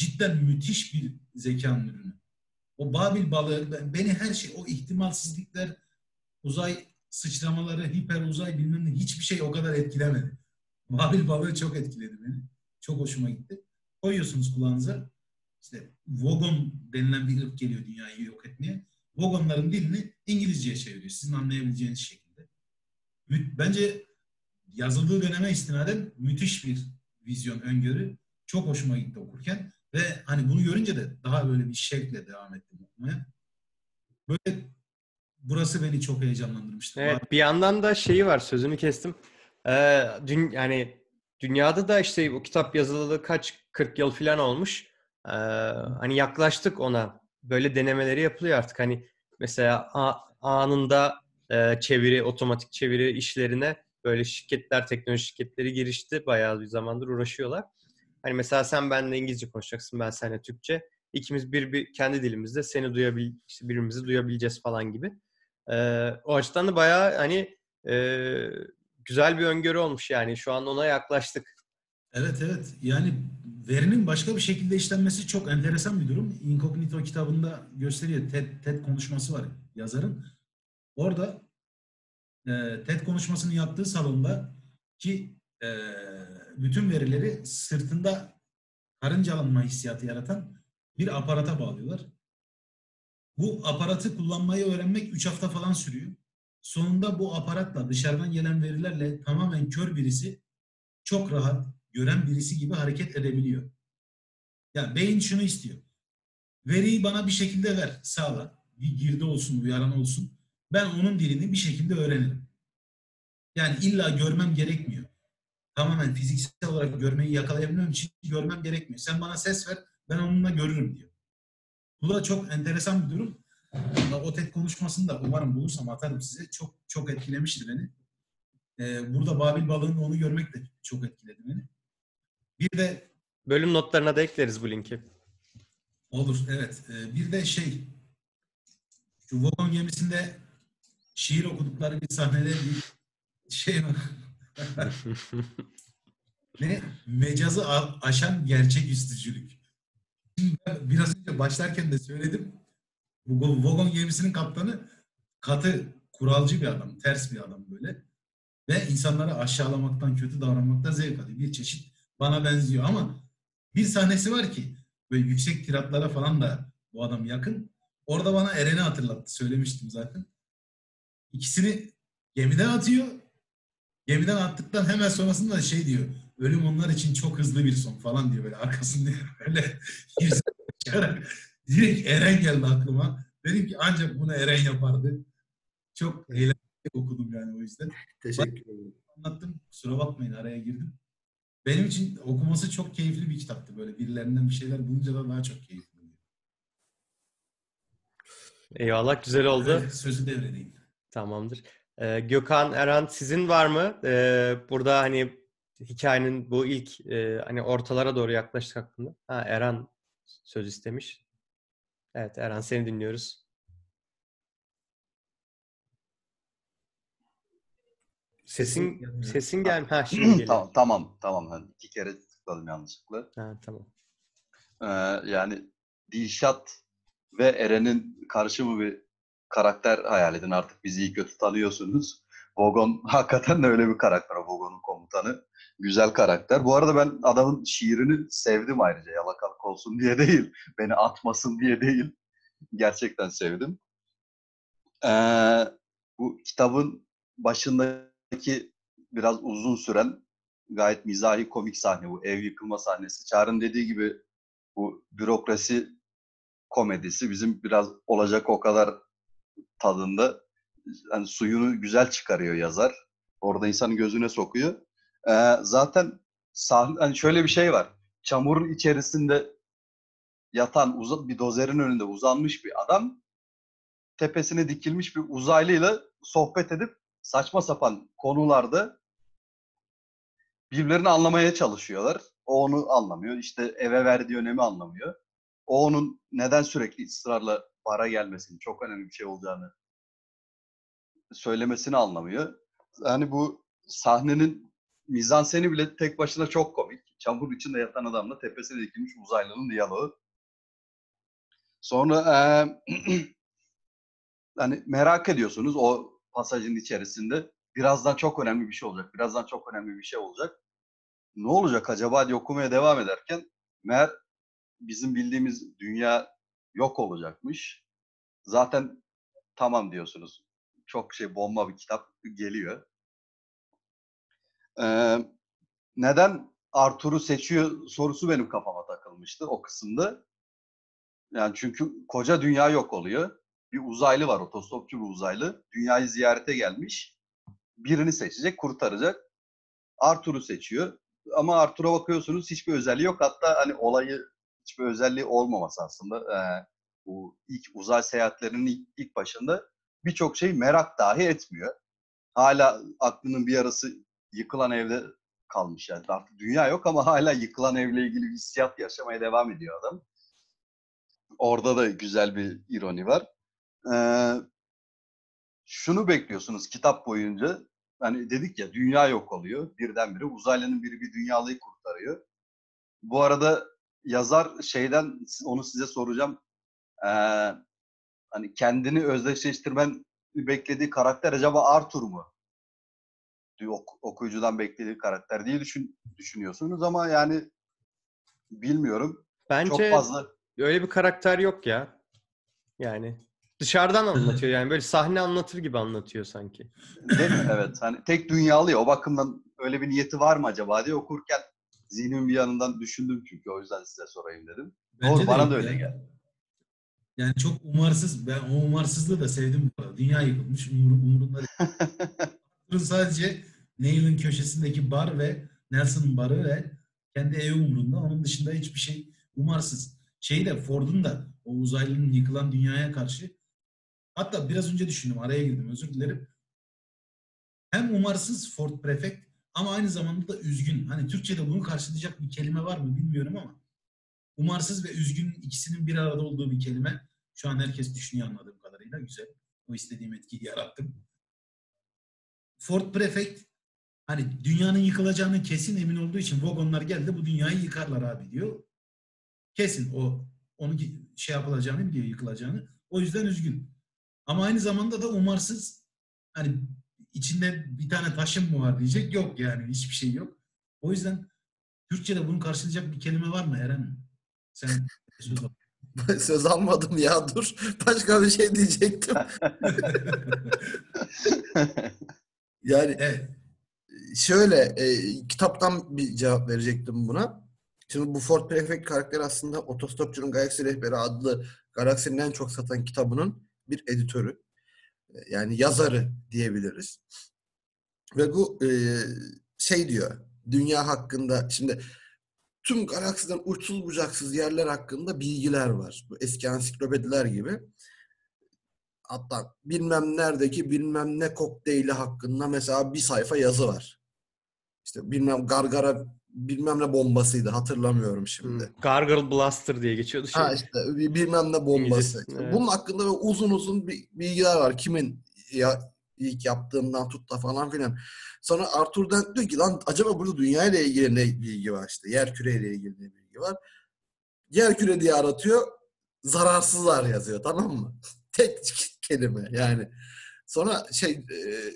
Cidden müthiş bir zekanın ürünü. O Babil balığı, ben- beni her şey, o ihtimalsizlikler, uzay sıçramaları, hiper uzay bilmem ne hiçbir şey o kadar etkilemedi. Babil balığı çok etkiledi beni. Çok hoşuma gitti. Koyuyorsunuz kulağınıza. İşte Vogon denilen bir ırk geliyor dünyayı yok etmeye. Vogonların dilini İngilizceye çeviriyor. Sizin anlayabileceğiniz şekilde. Bence yazıldığı döneme istinaden müthiş bir vizyon, öngörü. Çok hoşuma gitti okurken. Ve hani bunu görünce de daha böyle bir şevkle devam ettim okumaya. Böyle burası beni çok heyecanlandırmıştı. Evet, bir yandan da şeyi var, sözünü kestim. Ee, dün, yani dünyada da işte bu kitap yazılalı kaç 40 yıl falan olmuş. Ee, hani yaklaştık ona. Böyle denemeleri yapılıyor artık. Hani mesela anında e, çeviri, otomatik çeviri işlerine böyle şirketler, teknoloji şirketleri girişti. Bayağı bir zamandır uğraşıyorlar. Hani mesela sen benimle İngilizce konuşacaksın, ben seninle Türkçe. İkimiz bir, bir kendi dilimizde seni duyabil, işte birbirimizi duyabileceğiz falan gibi. Ee, o açıdan da bayağı hani e, güzel bir öngörü olmuş yani. Şu an ona yaklaştık. Evet evet. Yani verinin başka bir şekilde işlenmesi çok enteresan bir durum. Incognito kitabında gösteriyor. TED, TED konuşması var yazarın. Orada e, TED konuşmasını yaptığı salonda ki e, bütün verileri sırtında karıncalanma hissiyatı yaratan bir aparata bağlıyorlar. Bu aparatı kullanmayı öğrenmek 3 hafta falan sürüyor. Sonunda bu aparatla dışarıdan gelen verilerle tamamen kör birisi çok rahat gören birisi gibi hareket edebiliyor. Yani beyin şunu istiyor. Veriyi bana bir şekilde ver, sağla. Bir girdi olsun, uyaran olsun. Ben onun dilini bir şekilde öğrenirim. Yani illa görmem gerekmiyor. Tamamen fiziksel olarak görmeyi yakalayabilmem için görmem gerekmiyor. Sen bana ses ver, ben onunla görürüm diyor. Bu da çok enteresan bir durum. O TED konuşmasında umarım bulursam atarım size. Çok çok etkilemişti beni. Ee, burada Babil balığının onu görmek de çok etkiledi beni. Bir de Bölüm notlarına da ekleriz bu linki. olur evet. Ee, bir de şey şu Vogon gemisinde şiir okudukları bir sahnede bir şey var. Ne? Mecazı aşan gerçek üstücülük. Biraz önce başlarken de söyledim. Bu go- Vogon gemisinin kaptanı katı, kuralcı bir adam, ters bir adam böyle. Ve insanları aşağılamaktan, kötü davranmaktan zevk alıyor. Bir çeşit bana benziyor ama bir sahnesi var ki böyle yüksek tiratlara falan da bu adam yakın. Orada bana Eren'i hatırlattı. Söylemiştim zaten. İkisini gemiden atıyor. Gemiden attıktan hemen sonrasında da şey diyor. Ölüm onlar için çok hızlı bir son falan diyor böyle arkasında böyle çıkarak direkt Eren geldi aklıma. Dedim ki ancak bunu Eren yapardı. Çok eğlenceli okudum yani o yüzden. Teşekkür ederim. Anlattım. Kusura bakmayın araya girdim. Benim için okuması çok keyifli bir kitaptı. Böyle birilerinden bir şeyler bulunca da daha çok keyifli. Eyvallah güzel oldu. Evet, sözü devredeyim. Tamamdır. Ee, Gökhan, Eren sizin var mı? Ee, burada hani hikayenin bu ilk e, hani ortalara doğru yaklaştık hakkında. Ha Eren söz istemiş. Evet Eren seni dinliyoruz. Sesin sesin gel ha şimdi geliyor. tamam, tamam, tamam. Ben iki kere tıkladım yanlışlıkla. Ha, tamam. Ee, yani Dilşat ve Eren'in karışımı bir karakter hayal edin. Artık bizi iyi kötü tanıyorsunuz. Vogon hakikaten de öyle bir karakter. Vogon'un komutanı. Güzel karakter. Bu arada ben adamın şiirini sevdim ayrıca. Yalakalık olsun diye değil. Beni atmasın diye değil. Gerçekten sevdim. Ee, bu kitabın başındaki biraz uzun süren gayet mizahi komik sahne bu ev yıkılma sahnesi. Çağrı'nın dediği gibi bu bürokrasi komedisi bizim biraz olacak o kadar tadında hani suyunu güzel çıkarıyor yazar. Orada insanın gözüne sokuyor. Ee, zaten sahne, hani şöyle bir şey var. Çamurun içerisinde yatan uza, bir dozerin önünde uzanmış bir adam tepesine dikilmiş bir uzaylıyla sohbet edip saçma sapan konularda birbirlerini anlamaya çalışıyorlar. O onu anlamıyor. İşte eve verdiği önemi anlamıyor. O onun neden sürekli ısrarla bara gelmesini, çok önemli bir şey olacağını söylemesini anlamıyor. Yani bu sahnenin mizanseni bile tek başına çok komik. Çamur içinde yatan adamla tepesine dikilmiş uzaylının diyaloğu. Sonra eee hani merak ediyorsunuz o pasajın içerisinde. Birazdan çok önemli bir şey olacak. Birazdan çok önemli bir şey olacak. Ne olacak acaba diye okumaya devam ederken meğer bizim bildiğimiz dünya yok olacakmış. Zaten tamam diyorsunuz. Çok şey bomba bir kitap geliyor. Ee, neden Arthur'u seçiyor sorusu benim kafama takılmıştı o kısımda. Yani çünkü koca dünya yok oluyor. Bir uzaylı var, otostopçu bir uzaylı. Dünyayı ziyarete gelmiş. Birini seçecek, kurtaracak. Arthur'u seçiyor. Ama Arthur'a bakıyorsunuz hiçbir özelliği yok. Hatta hani olayı hiçbir özelliği olmaması aslında. Ee, bu ilk uzay seyahatlerinin ilk, ilk başında birçok şey merak dahi etmiyor. Hala aklının bir yarısı yıkılan evde kalmış yani. Artık dünya yok ama hala yıkılan evle ilgili bir hissiyat yaşamaya devam ediyor adam. Orada da güzel bir ironi var. Ee, şunu bekliyorsunuz kitap boyunca. Hani dedik ya dünya yok oluyor birdenbire. Uzaylının biri bir dünyalıyı kurtarıyor. Bu arada yazar şeyden onu size soracağım. Ee, hani kendini özdeşleştirmen beklediği karakter acaba Arthur mu? Ok- okuyucudan beklediği karakter diye düşün, düşünüyorsunuz ama yani bilmiyorum. Bence Çok fazla öyle bir karakter yok ya. Yani dışarıdan anlatıyor yani böyle sahne anlatır gibi anlatıyor sanki. Değil mi? Evet. Hani tek dünyalı ya. O bakımdan öyle bir niyeti var mı acaba diye okurken zihnimin bir yanından düşündüm çünkü. O yüzden size sorayım dedim. Bence Doğru, de bana da öyle ya. geldi. Yani çok umarsız. Ben o umarsızlığı da sevdim bu arada. Dünya yıkılmış. Umur. Arthur'un sadece Neil'in köşesindeki bar ve Nelson'ın barı ve kendi evi umurunda. Onun dışında hiçbir şey umarsız. Şeyi de Ford'un da o uzaylının yıkılan dünyaya karşı hatta biraz önce düşündüm. Araya girdim. Özür dilerim. Hem umarsız Ford Prefect ama aynı zamanda da üzgün. Hani Türkçe'de bunu karşılayacak bir kelime var mı bilmiyorum ama umarsız ve üzgün ikisinin bir arada olduğu bir kelime. Şu an herkes düşünüyor anladığım kadarıyla. Güzel. O istediğim etkiyi yarattım. Ford Prefect hani dünyanın yıkılacağını kesin emin olduğu için vagonlar geldi bu dünyayı yıkarlar abi diyor. Kesin o onu şey yapılacağını biliyor yıkılacağını. O yüzden üzgün. Ama aynı zamanda da umarsız hani içinde bir tane taşım mı var diyecek. Yok yani hiçbir şey yok. O yüzden Türkçe'de bunu karşılayacak bir kelime var mı Eren? Sen söz al. Söz almadım ya dur. Başka bir şey diyecektim. Yani Evet. şöyle e, kitaptan bir cevap verecektim buna. Şimdi bu Ford Prefect karakteri aslında Otostopçunun Galaksi Rehberi adlı Galaksinin en çok satan kitabının bir editörü. Yani yazarı diyebiliriz. Ve bu e, şey diyor. Dünya hakkında şimdi tüm galaksiden uçsuz bucaksız yerler hakkında bilgiler var. Bu eski ansiklopediler gibi. Hatta bilmem neredeki bilmem ne kokteyli hakkında mesela bir sayfa yazı var. İşte bilmem gargara bilmem ne bombasıydı hatırlamıyorum şimdi. Hmm. Gargle Blaster diye geçiyordu şey. Ha işte bir bilmem ne bombası. Evet. Bunun hakkında böyle uzun uzun bir bilgiler var. Kimin ya ilk yaptığından tut da falan filan. Sonra Arthur Dent diyor ki lan acaba burada dünya ile ilgili ne bilgi var işte. Yer küre ile ilgili ne bilgi var. Yer küre diye aratıyor. Zararsızlar yazıyor tamam mı? Tek kelime yani. Sonra şey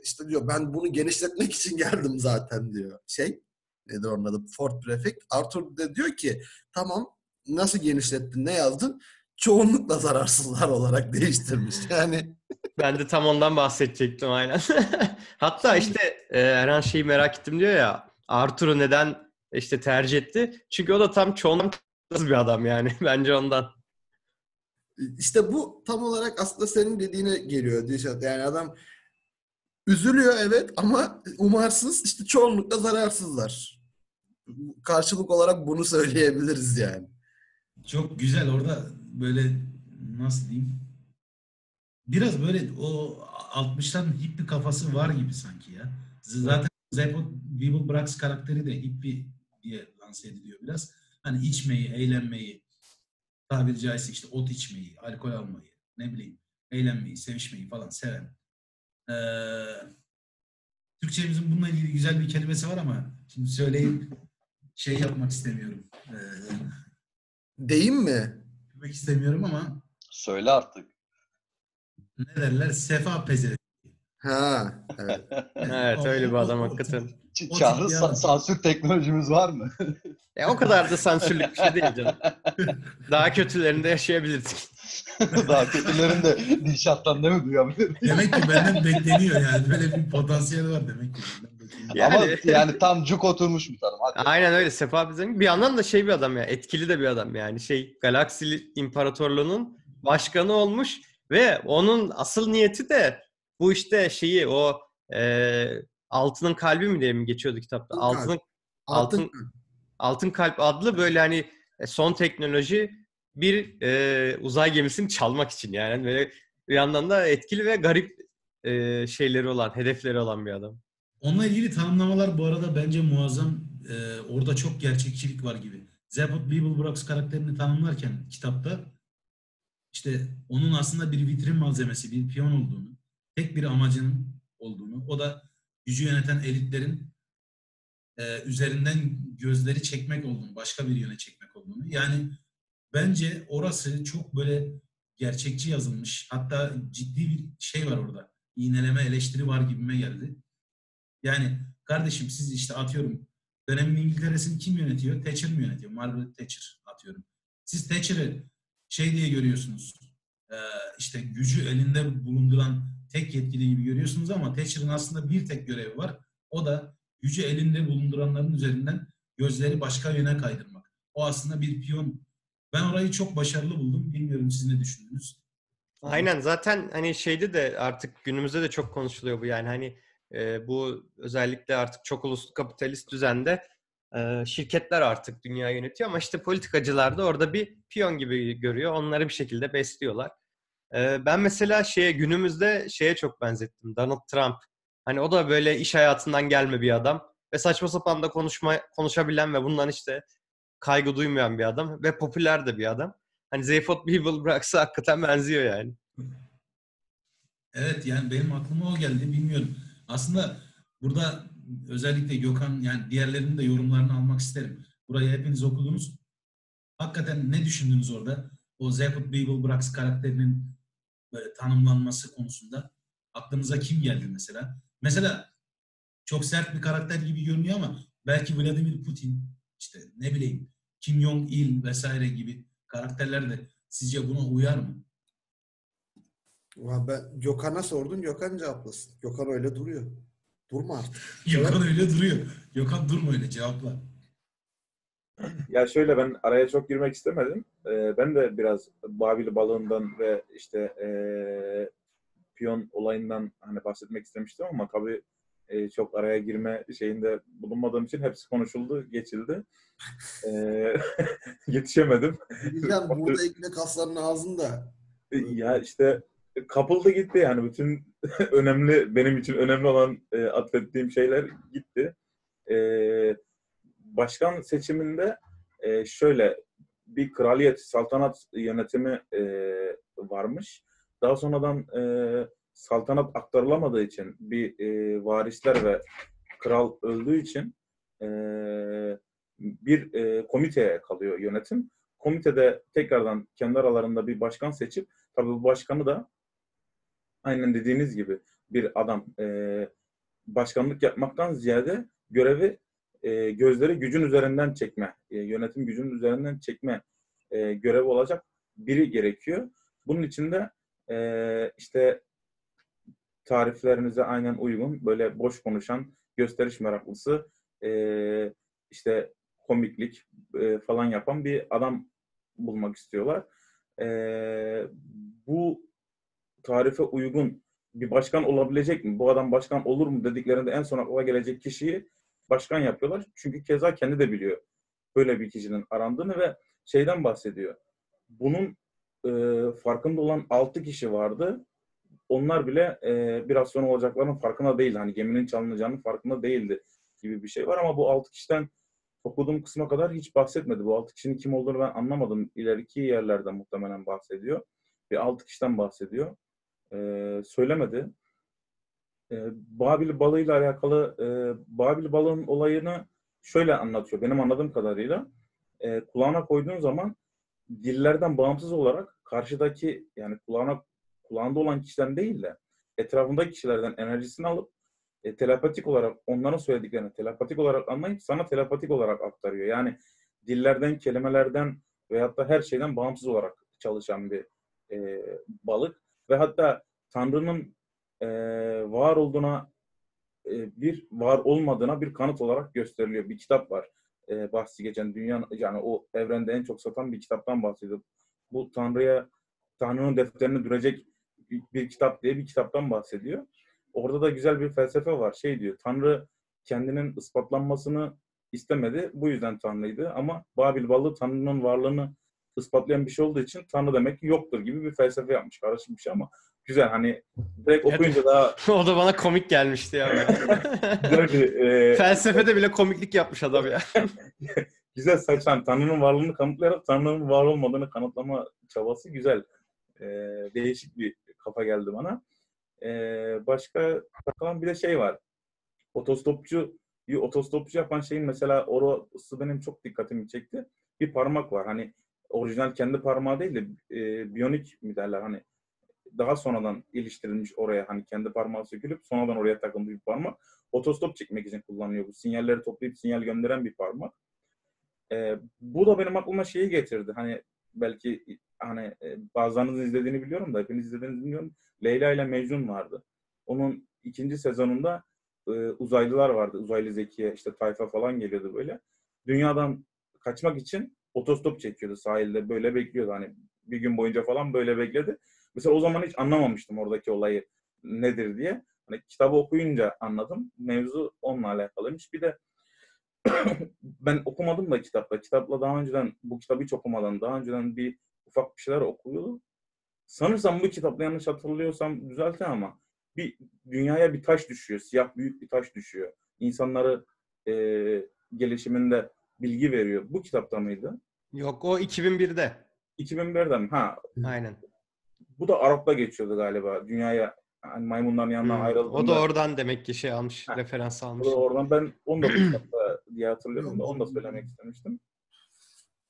işte diyor ben bunu genişletmek için geldim zaten diyor. Şey nedir onun adı? Ford Prefect. Arthur da diyor ki tamam nasıl genişlettin ne yazdın? Çoğunlukla zararsızlar olarak değiştirmiş. Yani Ben de tam ondan bahsedecektim aynen. Hatta işte e, Eren şeyi merak ettim diyor ya. Arthur'u neden işte tercih etti? Çünkü o da tam çoğunluk bir adam yani. Bence ondan. işte bu tam olarak aslında senin dediğine geliyor Dilşat. Yani adam üzülüyor evet ama umarsız işte çoğunlukla zararsızlar. Karşılık olarak bunu söyleyebiliriz yani. Çok güzel orada böyle nasıl diyeyim? Biraz böyle o 60'tan hippie kafası var gibi sanki ya. Zaten Zeppo Weeble karakteri de hippie diye lanse ediliyor biraz. Hani içmeyi, eğlenmeyi, tabiri caizse işte ot içmeyi, alkol almayı, ne bileyim, eğlenmeyi, sevişmeyi falan seven. Ee, Türkçemizin bununla ilgili güzel bir kelimesi var ama şimdi söyleyip şey yapmak istemiyorum. Ee, Deyim mi? demek istemiyorum ama Söyle artık. ne derler? Sefa peze. Ha, evet. Evet öyle bir adam hakikaten. Ç- O Çağrı tip sa- sansür teknolojimiz var mı? E, o kadar da sansürlük bir şey değil canım. Daha kötülerinde yaşayabilirdik. Daha kötülerin de Dilşat'tan değil mi duyabilir? Demek ki benden bekleniyor yani. Böyle bir potansiyel var demek ki. Yani- Ama yani tam cuk oturmuş bir tanım. Hakikaten. Aynen öyle. Sefa Bizden bir yandan da şey bir adam ya. Etkili de bir adam yani. Şey Galaksi İmparatorluğu'nun başkanı olmuş ve onun asıl niyeti de bu işte şeyi o e, altının kalbi mi diye mi geçiyordu kitapta? Altın Altının Altın, Altın- Altın Kalp adlı böyle hani e, son teknoloji bir e, uzay gemisini çalmak için yani böyle bir yandan da etkili ve garip e, şeyleri olan, hedefleri olan bir adam. Onunla ilgili tanımlamalar bu arada bence muazzam. Ee, orada çok gerçekçilik var gibi. Zebot Beeblebrox karakterini tanımlarken kitapta işte onun aslında bir vitrin malzemesi, bir piyon olduğunu, tek bir amacının olduğunu, o da gücü yöneten elitlerin e, üzerinden gözleri çekmek olduğunu, başka bir yöne çekmek olduğunu. Yani bence orası çok böyle gerçekçi yazılmış. Hatta ciddi bir şey var orada. İğneleme, eleştiri var gibime geldi. Yani kardeşim siz işte atıyorum dönemin İngiltere'sini kim yönetiyor? Thatcher mi yönetiyor? Margaret Thatcher atıyorum. Siz Thatcher'ı şey diye görüyorsunuz. e, işte gücü elinde bulunduran tek yetkili gibi görüyorsunuz ama Thatcher'ın aslında bir tek görevi var. O da gücü elinde bulunduranların üzerinden gözleri başka yöne kaydırmak. O aslında bir piyon. Ben orayı çok başarılı buldum. Bilmiyorum siz ne düşündünüz? Aynen zaten hani şeyde de artık günümüzde de çok konuşuluyor bu yani hani e, bu özellikle artık çok uluslu kapitalist düzende e, şirketler artık dünyayı yönetiyor ama işte politikacılar da orada bir piyon gibi görüyor. Onları bir şekilde besliyorlar. E, ben mesela şeye günümüzde şeye çok benzettim. Donald Trump. Hani o da böyle iş hayatından gelme bir adam ve saçma sapan da konuşma konuşabilen ve bundan işte kaygı duymayan bir adam ve popüler de bir adam. Hani Zeyfot Beeble bıraksa hakikaten benziyor yani. Evet yani benim aklıma o geldi bilmiyorum. Aslında Burada özellikle Gökhan yani diğerlerinin de yorumlarını almak isterim. Burayı hepiniz okudunuz. Hakikaten ne düşündünüz orada? O Zephyr Beagle karakterinin böyle tanımlanması konusunda aklınıza kim geldi mesela? Mesela çok sert bir karakter gibi görünüyor ama belki Vladimir Putin, işte ne bileyim Kim Jong-il vesaire gibi karakterler de sizce buna uyar mı? Ulan ben Gökhan'a sordun, Gökhan cevaplasın. Gökhan öyle duruyor. Durma artık. Gökhan öyle duruyor. Gökhan durma öyle cevapla. Ya şöyle ben araya çok girmek istemedim. Ee, ben de biraz Babil balığından ve işte ee, piyon olayından hani bahsetmek istemiştim ama tabii e, çok araya girme şeyinde bulunmadığım için hepsi konuşuldu, geçildi. Ee, yetişemedim. Diyeceğim burada ekmek kaslarının ağzında. Ya işte kapıldı gitti yani bütün önemli benim için önemli olan e, atfettiğim şeyler gitti. E, başkan seçiminde e, şöyle bir kraliyet, saltanat yönetimi e, varmış. Daha sonradan e, saltanat aktarılamadığı için bir e, varisler ve kral öldüğü için e, bir e, komiteye kalıyor yönetim. Komitede tekrardan kendi aralarında bir başkan seçip tabii bu başkanı da aynen dediğiniz gibi bir adam e, başkanlık yapmaktan ziyade görevi e, gözleri gücün üzerinden çekme, e, yönetim gücünün üzerinden çekme e, görevi olacak biri gerekiyor. Bunun için de e, işte tariflerinize aynen uygun böyle boş konuşan gösteriş meraklısı e, işte komiklik e, falan yapan bir adam bulmak istiyorlar. E, bu tarife uygun bir başkan olabilecek mi? Bu adam başkan olur mu dediklerinde en son akla gelecek kişiyi başkan yapıyorlar. Çünkü keza kendi de biliyor böyle bir kişinin arandığını ve şeyden bahsediyor. Bunun e, farkında olan 6 kişi vardı. Onlar bile e, biraz sonra olacaklarının farkında değil. Hani geminin çalınacağının farkında değildi gibi bir şey var ama bu 6 kişiden okuduğum kısma kadar hiç bahsetmedi. Bu 6 kişinin kim olduğunu ben anlamadım. İleriki yerlerden muhtemelen bahsediyor. Bir 6 kişiden bahsediyor. E, söylemedi. E, Babil balığıyla alakalı e, Babil balığın olayını şöyle anlatıyor. Benim anladığım kadarıyla e, kulağına koyduğun zaman dillerden bağımsız olarak karşıdaki yani kulağına kulağında olan kişiden değil de etrafındaki kişilerden enerjisini alıp e, telepatik olarak onların söylediklerini telepatik olarak anlayıp sana telepatik olarak aktarıyor. Yani dillerden, kelimelerden veyahut da her şeyden bağımsız olarak çalışan bir e, balık ve hatta Tanrı'nın e, var olduğuna e, bir var olmadığına bir kanıt olarak gösteriliyor. Bir kitap var. E, bahsi geçen dünya yani o evrende en çok satan bir kitaptan bahsediyor. Bu Tanrı'ya Tanrı'nın defterini dürecek bir, kitap diye bir kitaptan bahsediyor. Orada da güzel bir felsefe var. Şey diyor. Tanrı kendinin ispatlanmasını istemedi. Bu yüzden Tanrı'ydı. Ama Babil balığı Tanrı'nın varlığını ispatlayan bir şey olduğu için Tanrı demek ki yoktur gibi bir felsefe yapmış. Karışık bir şey ama güzel hani direkt okuyunca daha o da bana komik gelmişti ya. güzel bir e, Felsefede bile komiklik yapmış adam ya. güzel saçan Tanrı'nın varlığını kanıtlayarak Tanrı'nın var olmadığını kanıtlama çabası güzel. E, değişik bir kafa geldi bana. E, başka bakalım bir de şey var. Otostopçu otostopçu yapan şeyin mesela orası benim çok dikkatimi çekti. Bir parmak var. Hani orijinal kendi parmağı değil de e, biyonik mi derler hani daha sonradan iliştirilmiş oraya hani kendi parmağı sökülüp sonradan oraya takılmış bir parmak. Otostop çekmek için kullanılıyor bu. Sinyalleri toplayıp sinyal gönderen bir parmak. E, bu da benim aklıma şeyi getirdi. Hani belki hani e, bazılarınızın izlediğini biliyorum da hepiniz izlediğinizi bilmiyorum. Leyla ile Mecnun vardı. Onun ikinci sezonunda e, uzaylılar vardı. Uzaylı Zekiye işte tayfa falan geliyordu böyle. Dünyadan kaçmak için otostop çekiyordu sahilde. Böyle bekliyordu hani bir gün boyunca falan böyle bekledi. Mesela o zaman hiç anlamamıştım oradaki olayı nedir diye. Hani kitabı okuyunca anladım. Mevzu onunla alakalıymış. Bir de ben okumadım da kitapta. Kitapla daha önceden, bu kitabı hiç okumadan daha önceden bir ufak bir şeyler okuyordum. Sanırsam bu kitapta yanlış hatırlıyorsam düzeltin ama bir dünyaya bir taş düşüyor. Siyah büyük bir taş düşüyor. İnsanları e, gelişiminde bilgi veriyor. Bu kitapta mıydı? Yok o 2001'de. 2001'de mi? Ha. Aynen. Bu da Arap'ta geçiyordu galiba. Dünyaya hani maymunların yanından Hmm, ayrıldığında. O da oradan demek ki şey almış, Ha, referans O almış. da oradan ben onu da kitapta diye hatırlıyorum da onu da söylemek istemiştim.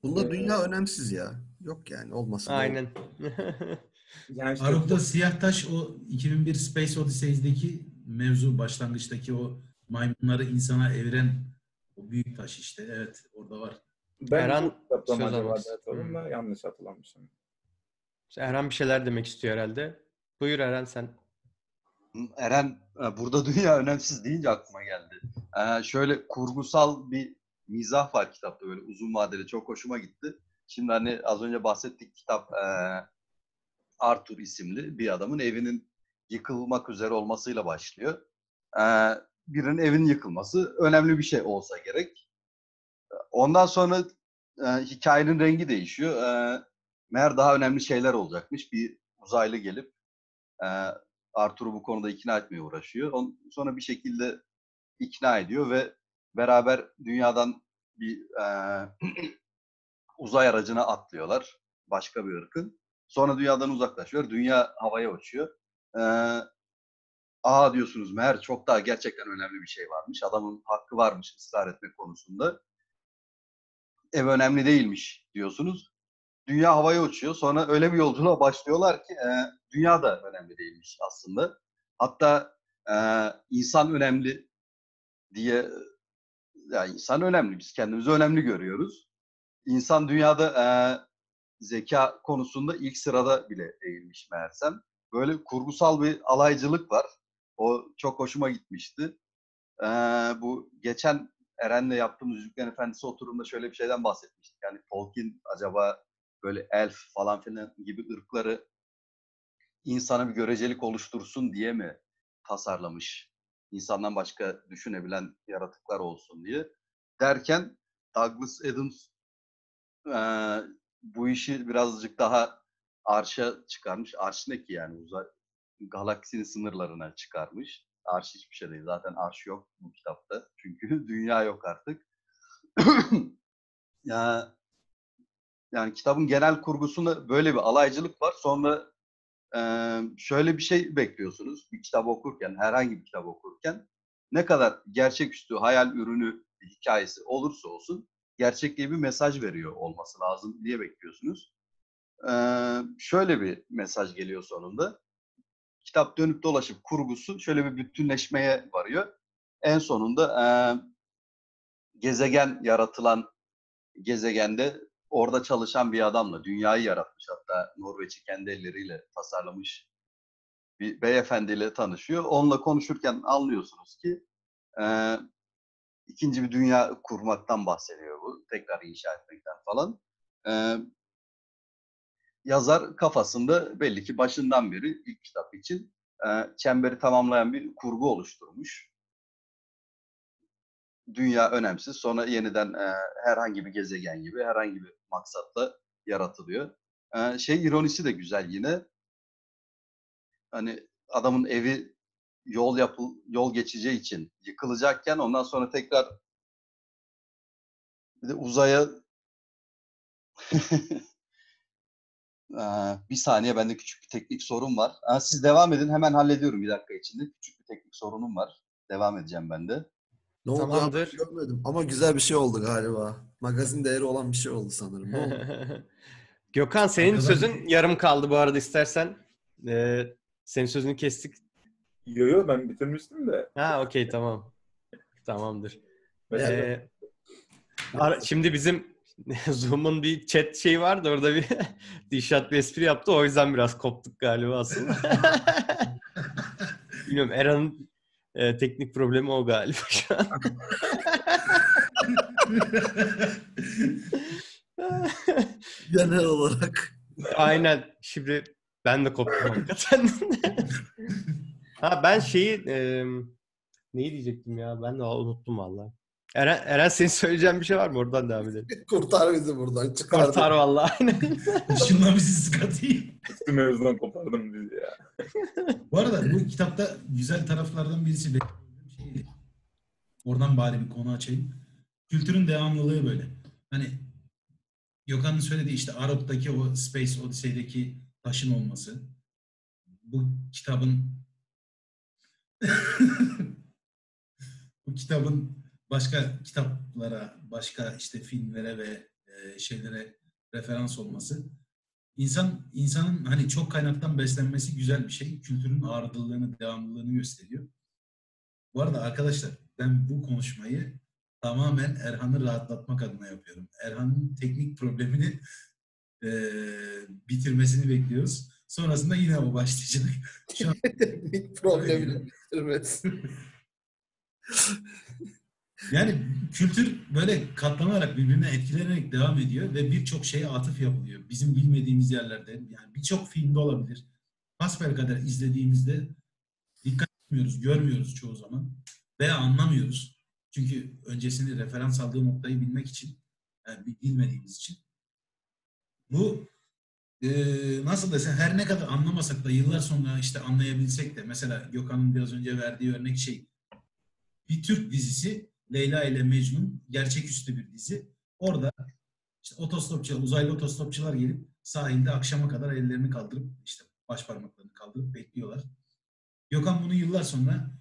Bunda Ee, dünya önemsiz ya. Yok yani olmasın. Aynen. Yani işte Aruk'ta siyah taş o 2001 Space Odyssey'deki mevzu başlangıçtaki o maymunları insana eviren o büyük taş işte. Evet orada var. ben mı söz almak da yanlış hatırlamışım. Eren bir şeyler demek istiyor herhalde. Buyur Eren sen. Eren e, burada dünya önemsiz deyince aklıma geldi. Ee, şöyle kurgusal bir mizah var kitapta böyle uzun vadeli çok hoşuma gitti. Şimdi hani az önce bahsettik kitap e, Arthur isimli bir adamın evinin yıkılmak üzere olmasıyla başlıyor. Ee, birinin evinin yıkılması önemli bir şey olsa gerek. Ondan sonra e, hikayenin rengi değişiyor. E, meğer daha önemli şeyler olacakmış. Bir uzaylı gelip e, Arthur'u bu konuda ikna etmeye uğraşıyor. On, sonra bir şekilde ikna ediyor ve beraber dünyadan bir e, uzay aracına atlıyorlar. Başka bir ırkın. Sonra dünyadan uzaklaşıyor. Dünya havaya uçuyor. E, Aa diyorsunuz meğer çok daha gerçekten önemli bir şey varmış. Adamın hakkı varmış ısrar etmek konusunda. Ev önemli değilmiş diyorsunuz. Dünya havaya uçuyor. Sonra öyle bir yolculuğa başlıyorlar ki e, dünya da önemli değilmiş aslında. Hatta e, insan önemli diye ya insan önemli. Biz kendimizi önemli görüyoruz. İnsan dünyada e, zeka konusunda ilk sırada bile değilmiş meğersem. Böyle kurgusal bir alaycılık var. O çok hoşuma gitmişti. E, bu geçen Eren'le yaptığımız Yüzüklerin Efendisi oturumda şöyle bir şeyden bahsetmiştik. Yani Tolkien acaba böyle elf falan filan gibi ırkları insana bir görecelik oluştursun diye mi tasarlamış? İnsandan başka düşünebilen yaratıklar olsun diye. Derken Douglas Adams eee, bu işi birazcık daha arşa çıkarmış. Arş ne ki yani? Uzay, galaksinin sınırlarına çıkarmış. Arş hiçbir şey değil. Zaten arş yok bu kitapta. Çünkü dünya yok artık. ya yani kitabın genel kurgusunda böyle bir alaycılık var. Sonra e, şöyle bir şey bekliyorsunuz bir kitap okurken, herhangi bir kitap okurken. Ne kadar gerçeküstü, hayal ürünü hikayesi olursa olsun gerçekliğe bir mesaj veriyor olması lazım diye bekliyorsunuz. E, şöyle bir mesaj geliyor sonunda. Kitap dönüp dolaşıp kurgusu şöyle bir bütünleşmeye varıyor. En sonunda e, gezegen yaratılan gezegende orada çalışan bir adamla dünyayı yaratmış hatta Norveç'i kendi elleriyle tasarlamış bir beyefendiyle tanışıyor. Onunla konuşurken anlıyorsunuz ki e, ikinci bir dünya kurmaktan bahsediyor bu. Tekrar inşa etmekten falan. E, yazar kafasında belli ki başından beri ilk kitap için e, çemberi tamamlayan bir kurgu oluşturmuş dünya önemsiz. Sonra yeniden e, herhangi bir gezegen gibi herhangi bir maksatla yaratılıyor. E, şey ironisi de güzel yine. Hani adamın evi yol yapıl yol geçeceği için yıkılacakken ondan sonra tekrar bir de uzaya Ee, bir saniye bende küçük bir teknik sorun var. Aa, siz devam edin hemen hallediyorum bir dakika içinde. Küçük bir teknik sorunum var. Devam edeceğim ben de. Ne oldu? Tamamdır. Görmedim. Ama güzel bir şey oldu galiba. Magazin değeri olan bir şey oldu sanırım. Ne oldu? Gökhan senin Arkadan- sözün yarım kaldı bu arada istersen. Ee, senin sözünü kestik. Yo yo ben bitirmiştim de. Ha okey tamam. Tamamdır. Mesela Ee, ara- şimdi bizim Zoom'un bir chat şeyi vardı orada bir Dişat bir espri yaptı o yüzden biraz koptuk galiba aslında. Bilmiyorum Eran'ın e, teknik problemi o galiba şu an. Genel olarak. Aynen. Şimdi ben de koptum hakikaten. ha ben şeyi e, neyi diyecektim ya? Ben de unuttum valla. Eren, Eren senin söyleyeceğin bir şey var mı? Oradan devam edelim. Kurtar bizi buradan. Çıkar. Kurtar valla. Aynen. Şunla bizi sıkatayım. üstü mevzudan kopardım bizi ya. Bu arada bu kitapta güzel taraflardan birisi benim şeydi. Oradan bari bir konu açayım. Kültürün devamlılığı böyle. Hani Gökhan'ın söylediği işte Arok'taki o Space Odyssey'deki taşın olması. Bu kitabın bu kitabın başka kitaplara, başka işte filmlere ve e, şeylere referans olması insan insanın hani çok kaynaktan beslenmesi güzel bir şey. Kültürün ağırlılığını, devamlılığını gösteriyor. Bu arada arkadaşlar ben bu konuşmayı tamamen Erhan'ı rahatlatmak adına yapıyorum. Erhan'ın teknik problemini e, bitirmesini bekliyoruz. Sonrasında yine o başlayacak. Şu an Teknik problemini bitirmez. Yani kültür böyle katlanarak birbirine etkilenerek devam ediyor ve birçok şeye atıf yapılıyor. Bizim bilmediğimiz yerlerde yani birçok filmde olabilir. Hasbelkader izlediğimizde dikkat etmiyoruz, görmüyoruz çoğu zaman veya anlamıyoruz. Çünkü öncesini referans aldığı noktayı bilmek için, yani bilmediğimiz için. Bu e, nasıl desem her ne kadar anlamasak da yıllar sonra işte anlayabilsek de mesela Gökhan'ın biraz önce verdiği örnek şey bir Türk dizisi Leyla ile Mecnun gerçeküstü bir dizi. Orada işte otostopçular, uzaylı otostopçular gelip sahilde akşama kadar ellerini kaldırıp işte baş parmaklarını kaldırıp bekliyorlar. Gökhan bunu yıllar sonra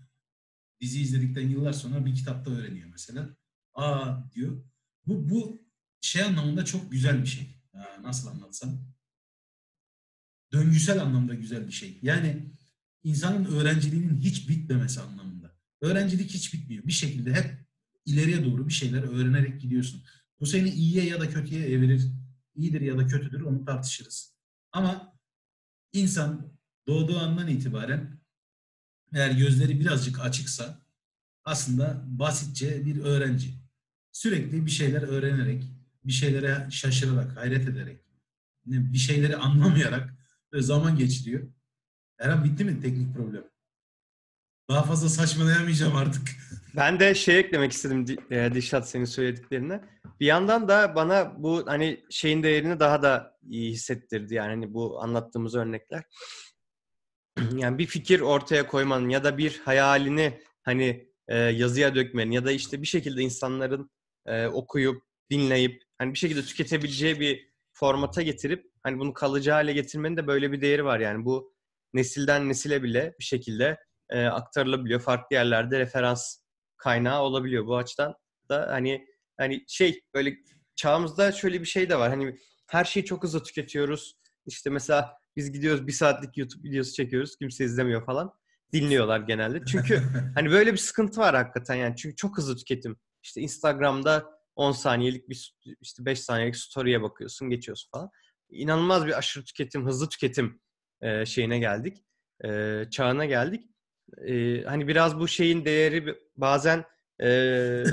dizi izledikten yıllar sonra bir kitapta öğreniyor mesela. Aa diyor. Bu bu şey anlamında çok güzel bir şey. Ya nasıl anlatsam? Döngüsel anlamda güzel bir şey. Yani insanın öğrenciliğinin hiç bitmemesi anlamında. Öğrencilik hiç bitmiyor. Bir şekilde hep ileriye doğru bir şeyler öğrenerek gidiyorsun. Bu seni iyiye ya da kötüye evirir. İyidir ya da kötüdür onu tartışırız. Ama insan doğduğu andan itibaren eğer gözleri birazcık açıksa aslında basitçe bir öğrenci. Sürekli bir şeyler öğrenerek, bir şeylere şaşırarak, hayret ederek, bir şeyleri anlamayarak zaman geçiriyor. Eren bitti mi teknik problem? Daha fazla saçmalayamayacağım artık. Ben de şey eklemek istedim e, Dişat senin söylediklerine. Bir yandan da bana bu hani şeyin değerini daha da iyi hissettirdi yani hani bu anlattığımız örnekler. Yani bir fikir ortaya koymanın ya da bir hayalini hani e, yazıya dökmenin ya da işte bir şekilde insanların e, okuyup dinleyip hani bir şekilde tüketebileceği bir formata getirip hani bunu kalıcı hale getirmenin de böyle bir değeri var yani bu nesilden nesile bile bir şekilde e, aktarılabiliyor. Farklı yerlerde referans kaynağı olabiliyor. Bu açıdan da hani hani şey böyle çağımızda şöyle bir şey de var. Hani her şeyi çok hızlı tüketiyoruz. İşte mesela biz gidiyoruz bir saatlik YouTube videosu çekiyoruz. Kimse izlemiyor falan. Dinliyorlar genelde. Çünkü hani böyle bir sıkıntı var hakikaten yani. Çünkü çok hızlı tüketim. İşte Instagram'da 10 saniyelik bir işte 5 saniyelik story'e bakıyorsun, geçiyorsun falan. İnanılmaz bir aşırı tüketim, hızlı tüketim e, şeyine geldik. E, çağına geldik e, hani biraz bu şeyin değeri bazen e,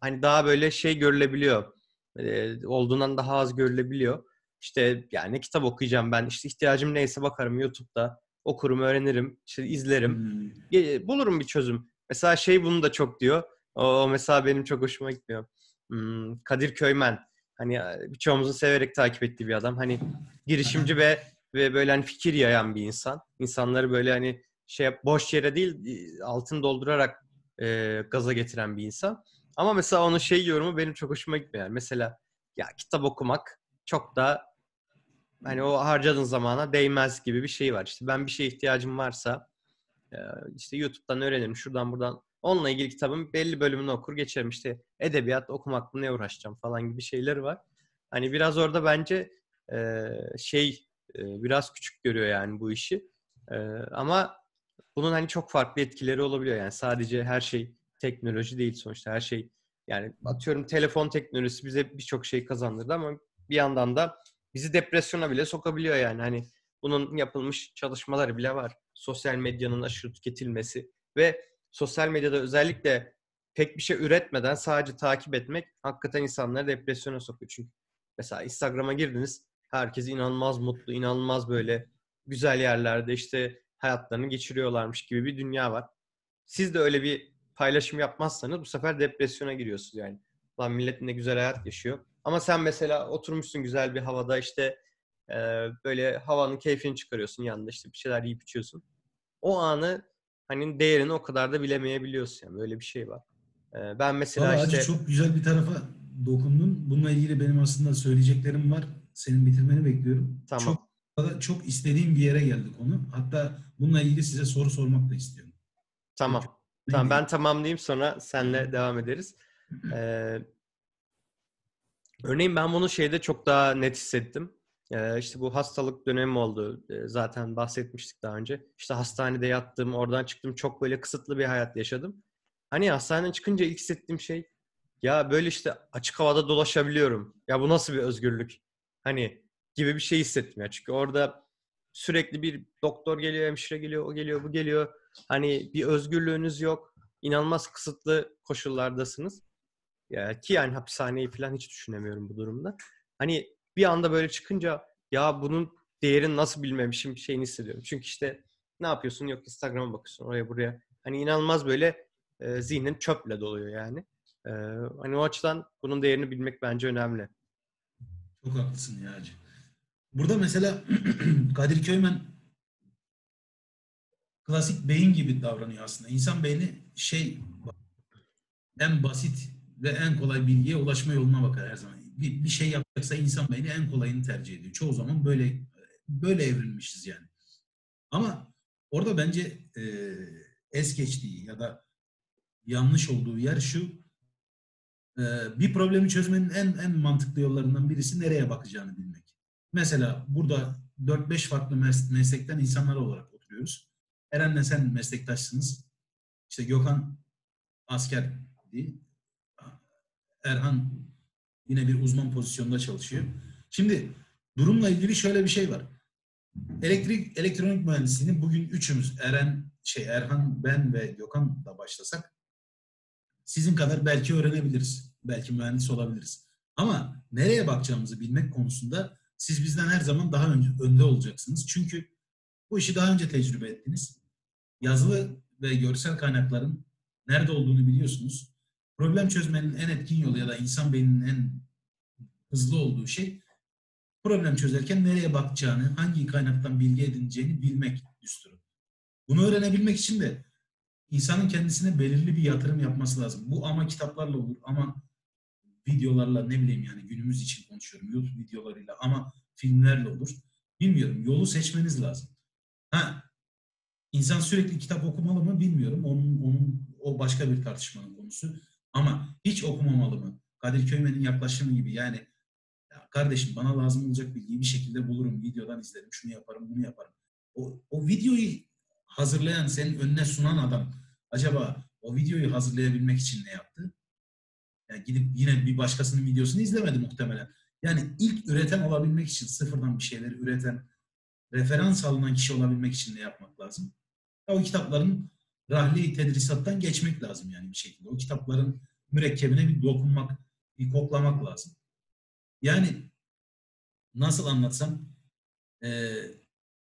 hani daha böyle şey görülebiliyor. E, olduğundan daha az görülebiliyor. İşte yani kitap okuyacağım ben. İşte ihtiyacım neyse bakarım YouTube'da. Okurum, öğrenirim, işte izlerim. Hmm. Bulurum bir çözüm. Mesela şey bunu da çok diyor. O mesela benim çok hoşuma gitmiyor. Hmm, Kadir Köymen. Hani birçoğumuzun severek takip ettiği bir adam. Hani girişimci ve ve böyle hani fikir yayan bir insan. İnsanları böyle hani şey boş yere değil altın doldurarak e, gaza getiren bir insan. Ama mesela onun şey yorumu benim çok hoşuma gitmiyor. Mesela ya kitap okumak çok da hani o harcadığın zamana değmez gibi bir şey var. İşte ben bir şeye ihtiyacım varsa e, işte YouTube'dan öğrenirim şuradan buradan onunla ilgili kitabın belli bölümünü okur geçerim. İşte edebiyat okumakla ne uğraşacağım falan gibi şeyleri var. Hani biraz orada bence e, şey e, biraz küçük görüyor yani bu işi. Ama bunun hani çok farklı etkileri olabiliyor. Yani sadece her şey teknoloji değil sonuçta her şey yani atıyorum telefon teknolojisi bize birçok şey kazandırdı ama bir yandan da bizi depresyona bile sokabiliyor yani. Hani bunun yapılmış çalışmaları bile var. Sosyal medyanın aşırı tüketilmesi ve sosyal medyada özellikle pek bir şey üretmeden sadece takip etmek hakikaten insanları depresyona sokuyor. Çünkü mesela Instagram'a girdiniz herkes inanılmaz mutlu, inanılmaz böyle güzel yerlerde işte hayatlarını geçiriyorlarmış gibi bir dünya var. Siz de öyle bir paylaşım yapmazsanız bu sefer depresyona giriyorsunuz yani. Lan millet ne güzel hayat yaşıyor. Ama sen mesela oturmuşsun güzel bir havada işte e, böyle havanın keyfini çıkarıyorsun yanında işte bir şeyler yiyip içiyorsun. O anı hani değerini o kadar da bilemeyebiliyorsun yani böyle bir şey var. E, ben mesela Vallahi işte... Acı çok güzel bir tarafa dokundun. Bununla ilgili benim aslında söyleyeceklerim var. Senin bitirmeni bekliyorum. Tamam. Çok çok istediğim bir yere geldi konu. Hatta bununla ilgili size soru sormak da istiyorum. Tamam. Ne Tamam ben tamamlayayım sonra senle devam ederiz. Ee, örneğin ben bunu şeyde çok daha net hissettim. Ee, işte bu hastalık dönemi oldu. Ee, zaten bahsetmiştik daha önce. İşte hastanede yattım, oradan çıktım. Çok böyle kısıtlı bir hayat yaşadım. Hani hastaneden çıkınca ilk hissettiğim şey ya böyle işte açık havada dolaşabiliyorum. Ya bu nasıl bir özgürlük? Hani gibi bir şey hissettim ya. Çünkü orada sürekli bir doktor geliyor, hemşire geliyor, o geliyor, bu geliyor. Hani bir özgürlüğünüz yok. İnanılmaz kısıtlı koşullardasınız. Ya, ki yani hapishaneyi falan hiç düşünemiyorum bu durumda. Hani bir anda böyle çıkınca ya bunun değerini nasıl bilmemişim şeyini hissediyorum. Çünkü işte ne yapıyorsun? Yok Instagram'a bakıyorsun oraya buraya. Hani inanılmaz böyle e, zihnin çöple doluyor yani. E, hani o açıdan bunun değerini bilmek bence önemli. Çok haklısın ya Hacı. Burada mesela Kadir Köymen klasik beyin gibi davranıyor aslında. İnsan beyni şey en basit ve en kolay bilgiye ulaşma yoluna bakar her zaman. Bir, bir şey yapacaksa insan beyni en kolayını tercih ediyor. Çoğu zaman böyle böyle evrilmişiz yani. Ama orada bence e, es geçtiği ya da yanlış olduğu yer şu e, bir problemi çözmenin en en mantıklı yollarından birisi nereye bakacağını bilmek. Mesela burada 4-5 farklı mes- meslekten insanlar olarak oturuyoruz. Eren'le sen meslektaşsınız. İşte Gökhan asker değil. Erhan yine bir uzman pozisyonda çalışıyor. Şimdi durumla ilgili şöyle bir şey var. Elektrik elektronik mühendisliğini bugün üçümüz Eren şey Erhan ben ve Gökhan da başlasak sizin kadar belki öğrenebiliriz. Belki mühendis olabiliriz. Ama nereye bakacağımızı bilmek konusunda siz bizden her zaman daha önce, önde olacaksınız. Çünkü bu işi daha önce tecrübe ettiniz. Yazılı ve görsel kaynakların nerede olduğunu biliyorsunuz. Problem çözmenin en etkin yolu ya da insan beyninin en hızlı olduğu şey problem çözerken nereye bakacağını, hangi kaynaktan bilgi edineceğini bilmek düsturu. Bunu öğrenebilmek için de insanın kendisine belirli bir yatırım yapması lazım. Bu ama kitaplarla olur ama videolarla ne bileyim yani günümüz için konuşuyorum. YouTube videolarıyla ama filmlerle olur. Bilmiyorum. Yolu seçmeniz lazım. Ha, insan sürekli kitap okumalı mı bilmiyorum. Onun, onun o başka bir tartışmanın konusu. Ama hiç okumamalı mı? Kadir Köymen'in yaklaşımı gibi yani ya kardeşim bana lazım olacak bilgiyi bir şekilde bulurum. Videodan izlerim. Şunu yaparım, bunu yaparım. O, o videoyu hazırlayan, senin önüne sunan adam acaba o videoyu hazırlayabilmek için ne yaptı? Yani gidip yine bir başkasının videosunu izlemedi muhtemelen. Yani ilk üreten olabilmek için, sıfırdan bir şeyleri üreten, referans alınan kişi olabilmek için ne yapmak lazım? Ya o kitapların rahli tedrisattan geçmek lazım yani bir şekilde. O kitapların mürekkebine bir dokunmak, bir koklamak lazım. Yani nasıl anlatsam e,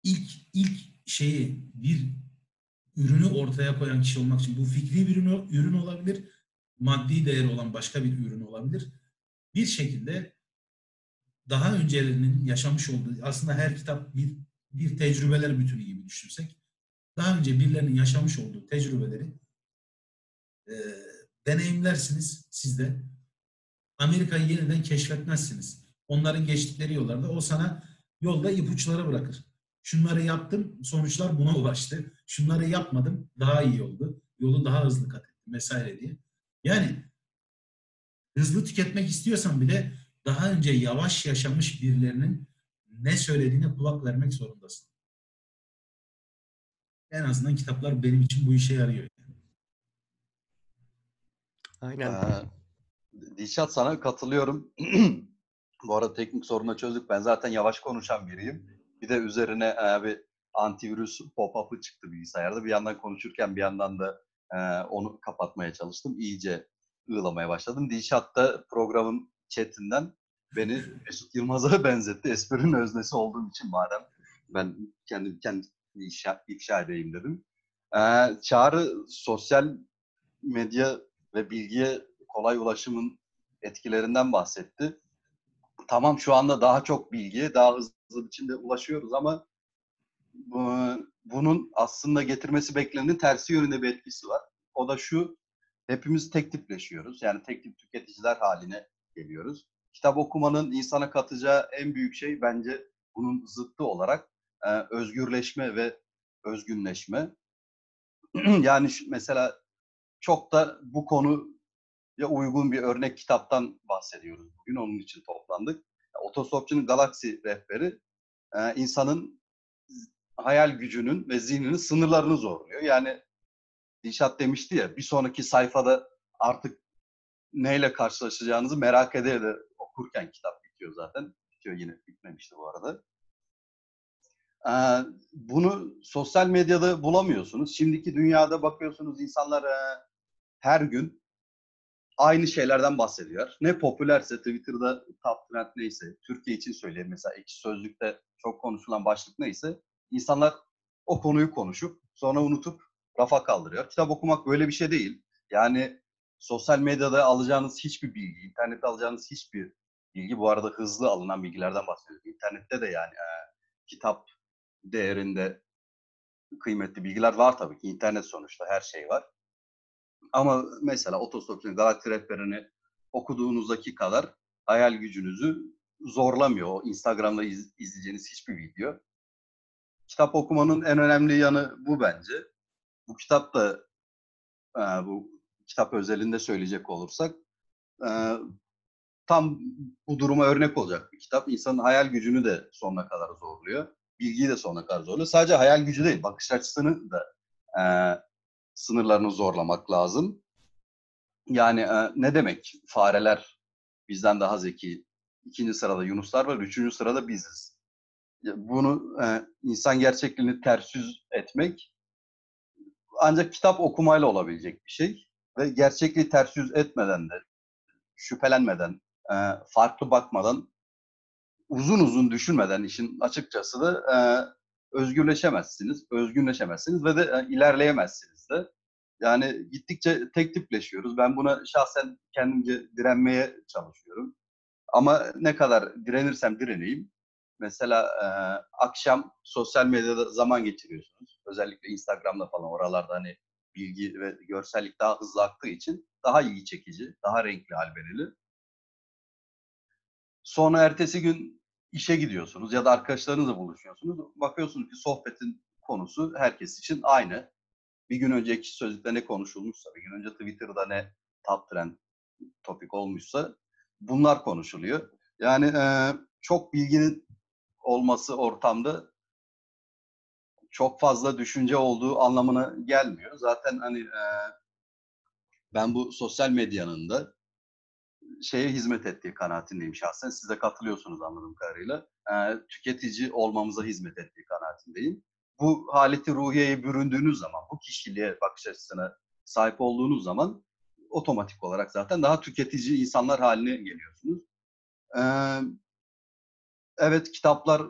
ilk ilk şeyi bir ürünü ortaya koyan kişi olmak için bu fikri bir ürün, ürün olabilir, maddi değeri olan başka bir ürün olabilir. Bir şekilde daha öncelerinin yaşamış olduğu aslında her kitap bir bir tecrübeler bütünü gibi düşünsek daha önce birilerinin yaşamış olduğu tecrübeleri e, deneyimlersiniz siz de. Amerika'yı yeniden keşfetmezsiniz. Onların geçtikleri yollarda o sana yolda ipuçları bırakır. Şunları yaptım, sonuçlar buna ulaştı. Şunları yapmadım, daha iyi oldu. Yolu daha hızlı kat ettim vesaire diye. Yani hızlı tüketmek istiyorsan bile daha önce yavaş yaşamış birilerinin ne söylediğine kulak vermek zorundasın. En azından kitaplar benim için bu işe yarıyor. Aynen. Ee, Dilşat sana katılıyorum. Bu arada teknik sorunu çözdük. Ben zaten yavaş konuşan biriyim. Bir de üzerine e, bir antivirüs pop-up'ı çıktı bilgisayarda. Bir yandan konuşurken bir yandan da onu kapatmaya çalıştım. İyice ığlamaya başladım. Dilşat da programın chatinden beni Mesut Yılmaz'a benzetti. Esprinin öznesi olduğum için madem ben kendim kendi ifşa, ifşa edeyim dedim. Ee, Çağrı sosyal medya ve bilgiye kolay ulaşımın etkilerinden bahsetti. Tamam şu anda daha çok bilgiye daha hızlı biçimde ulaşıyoruz ama bu, bunun aslında getirmesi beklenenin tersi yönünde bir etkisi var. O da şu, hepimiz tek tipleşiyoruz. Yani tek tip tüketiciler haline geliyoruz. Kitap okumanın insana katacağı en büyük şey bence bunun zıttı olarak e, özgürleşme ve özgünleşme. yani mesela çok da bu konuya uygun bir örnek kitaptan bahsediyoruz bugün. Onun için toplandık. Otostopçunun Galaksi rehberi e, insanın hayal gücünün ve zihninin sınırlarını zorluyor. Yani Dilşat demişti ya bir sonraki sayfada artık neyle karşılaşacağınızı merak ede de okurken kitap bitiyor zaten. Bitiyor yine bitmemişti bu arada. Ee, bunu sosyal medyada bulamıyorsunuz. Şimdiki dünyada bakıyorsunuz insanlar e, her gün aynı şeylerden bahsediyor. Ne popülerse Twitter'da top trend neyse, Türkiye için söyleyeyim mesela ekşi sözlükte çok konuşulan başlık neyse insanlar o konuyu konuşup sonra unutup rafa kaldırıyor. Kitap okumak böyle bir şey değil. Yani sosyal medyada alacağınız hiçbir bilgi, internette alacağınız hiçbir bilgi bu arada hızlı alınan bilgilerden bahsediyoruz. İnternette de yani e, kitap değerinde kıymetli bilgiler var tabii ki. İnternet sonuçta her şey var. Ama mesela Otostopçu'nun Galaksi Rehberi'ni okuduğunuzdaki kadar hayal gücünüzü zorlamıyor. O Instagram'da iz- izleyeceğiniz hiçbir video. Kitap okumanın en önemli yanı bu bence. Bu kitap da e, bu kitap özelinde söyleyecek olursak e, tam bu duruma örnek olacak bir kitap. İnsanın hayal gücünü de sonuna kadar zorluyor. Bilgiyi de sonuna kadar zorluyor. Sadece hayal gücü değil, bakış açısını da e, sınırlarını zorlamak lazım. Yani e, ne demek fareler bizden daha zeki, ikinci sırada yunuslar var, üçüncü sırada biziz. Bunu e, insan gerçekliğini ters yüz etmek ancak kitap okumayla olabilecek bir şey. Ve gerçekliği ters yüz etmeden de, şüphelenmeden, e, farklı bakmadan, uzun uzun düşünmeden işin açıkçası da e, özgürleşemezsiniz, özgürleşemezsiniz ve de e, ilerleyemezsiniz de. Yani gittikçe tek tipleşiyoruz. Ben buna şahsen kendimce direnmeye çalışıyorum. Ama ne kadar direnirsem direneyim. Mesela e, akşam sosyal medyada zaman geçiriyorsunuz. Özellikle Instagram'da falan oralarda hani bilgi ve görsellik daha hızlı aktığı için daha ilgi çekici, daha renkli, albenili. Sonra ertesi gün işe gidiyorsunuz ya da arkadaşlarınızla buluşuyorsunuz. Bakıyorsunuz ki sohbetin konusu herkes için aynı. Bir gün önceki sözlükte ne konuşulmuşsa, bir gün önce Twitter'da ne top trend topik olmuşsa bunlar konuşuluyor. Yani e, çok bilginin olması ortamda çok fazla düşünce olduğu anlamına gelmiyor. Zaten hani e, ben bu sosyal medyanın da şeye hizmet ettiği kanaatindeyim şahsen. Siz de katılıyorsunuz anladığım kadarıyla. E, tüketici olmamıza hizmet ettiği kanaatindeyim. Bu haleti ruhiyeye büründüğünüz zaman, bu kişiliğe bakış açısına sahip olduğunuz zaman otomatik olarak zaten daha tüketici insanlar haline geliyorsunuz. E, evet kitaplar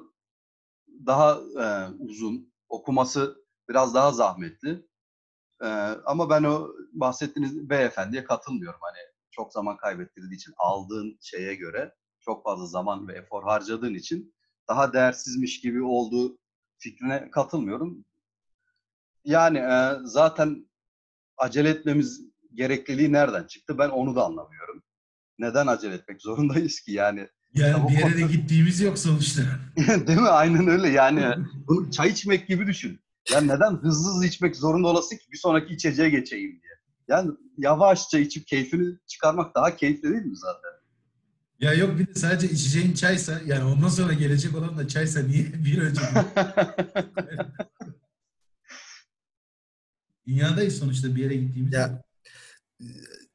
daha e, uzun, okuması biraz daha zahmetli. E, ama ben o bahsettiğiniz beyefendiye katılmıyorum. Hani çok zaman kaybettirdiği için aldığın şeye göre çok fazla zaman ve efor harcadığın için daha değersizmiş gibi olduğu fikrine katılmıyorum. Yani e, zaten acele etmemiz gerekliliği nereden çıktı ben onu da anlamıyorum. Neden acele etmek zorundayız ki yani? Yani bir yere de gittiğimiz yok sonuçta. Değil mi? Aynen öyle yani. Bunu çay içmek gibi düşün. Yani neden hızlı hızlı içmek zorunda olası ki bir sonraki içeceğe geçeyim diye. Yani yavaşça içip keyfini çıkarmak daha keyifli değil mi zaten? Ya yok bir de sadece içeceğin çaysa yani ondan sonra gelecek olan da çaysa niye bir önce? Dünyadayız sonuçta bir yere gittiğimiz. Ya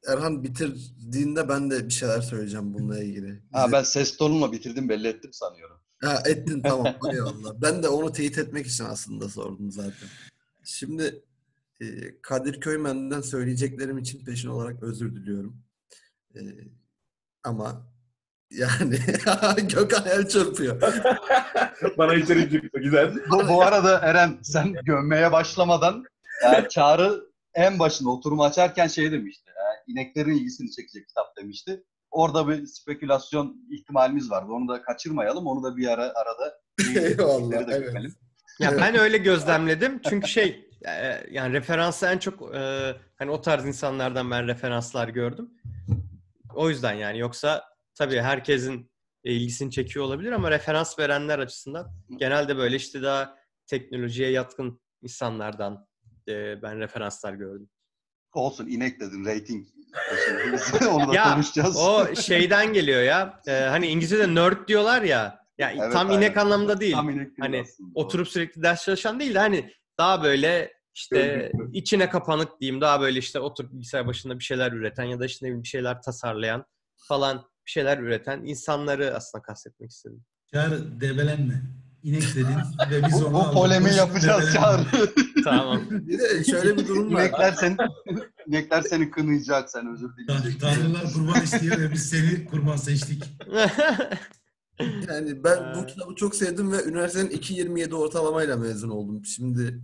Erhan bitirdiğinde ben de bir şeyler söyleyeceğim bununla ilgili. ha, Bize- ben ses tonumla bitirdim belli ettim sanıyorum. Ha, ettin tamam eyvallah. Ben de onu teyit etmek için aslında sordum zaten. Şimdi e, Kadir Köymen'den söyleyeceklerim için peşin olarak özür diliyorum. E, ama yani Gökhan el çırpıyor. Bana içeri çıktı. Güzel. Bu, bu arada Eren sen gömmeye başlamadan e, Çağrı en başında oturumu açarken şey demişti. İneklerin ilgisini çekecek kitap demişti. Orada bir spekülasyon ihtimalimiz vardı. Onu da kaçırmayalım. Onu da bir ara arada Eyvallah, de evet. gömelim. Ya Evet. ben öyle gözlemledim. Çünkü şey e, yani referansı en çok e, hani o tarz insanlardan ben referanslar gördüm. O yüzden yani yoksa tabii herkesin ilgisini çekiyor olabilir ama referans verenler açısından genelde böyle işte daha teknolojiye yatkın insanlardan e, ben referanslar gördüm. Olsun inek dedin rating. Onu da Ya, konuşacağız. O şeyden geliyor ya. e, hani İngilizce'de nerd diyorlar ya. Ya Evet, tam aynen. inek anlamında değil. Tam inek değil Hani aslında. Oturup sürekli ders çalışan değil de hani daha böyle işte içine kapanık diyeyim. Daha böyle işte oturup bilgisayar başında bir şeyler üreten ya da işte ne bileyim bir şeyler tasarlayan falan bir şeyler üreten insanları aslında kastetmek istedim. Çağrı debelenme. İnek dedin ve biz bu, onu bu aldık. polemi yapacağız. Çağrı. Tamam. Bir de şöyle bir durum var. İnekler seni, inekler seni kınayacak, sen özür dileyeceksin. Tanrılar kurban istiyor ve biz seni kurban seçtik. Yani ben bu kitabı çok sevdim ve üniversitenin 2.27 ortalamayla mezun oldum. Şimdi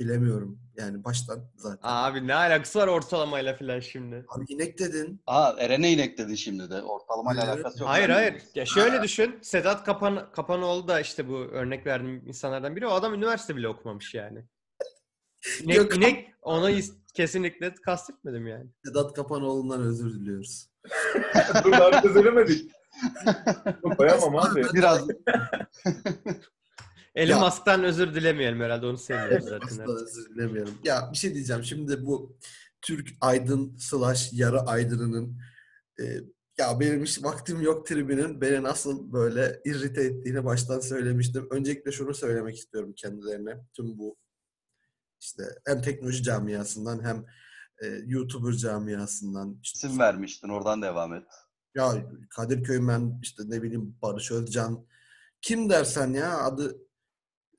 bilemiyorum. Yani baştan zaten. Abi ne alakası var ortalamayla falan şimdi? Abi inek dedin. Aa Eren'e inek dedi şimdi de. Ortalamayla Evet. alakası yok. Hayır Ben- hayır. Ya şöyle düşün. Sedat Kapan Kapanoğlu da işte bu örnek verdiğim insanlardan biri. O adam üniversite bile okumamış yani. İnek, Yok. inek onu is- kesinlikle kastetmedim yani. Sedat Kapanoğlu'ndan özür diliyoruz. Dur daha bir söylemedik. Koyamam abi. Biraz Elon Ya. Musk'tan özür dilemeyelim herhalde onu seviyoruz zaten. Asla özür dilemiyorum. Ya bir şey diyeceğim. Şimdi bu Türk Aydın slash yarı aydınının e, ya benim hiç vaktim yok tribinin beni nasıl böyle irrite ettiğini baştan söylemiştim. Öncelikle şunu söylemek istiyorum kendilerine. Tüm bu işte hem teknoloji camiasından hem e, YouTuber camiasından işte isim vermiştin oradan devam et. ya Kadirköymen işte ne bileyim Barış Özcan kim dersen ya adı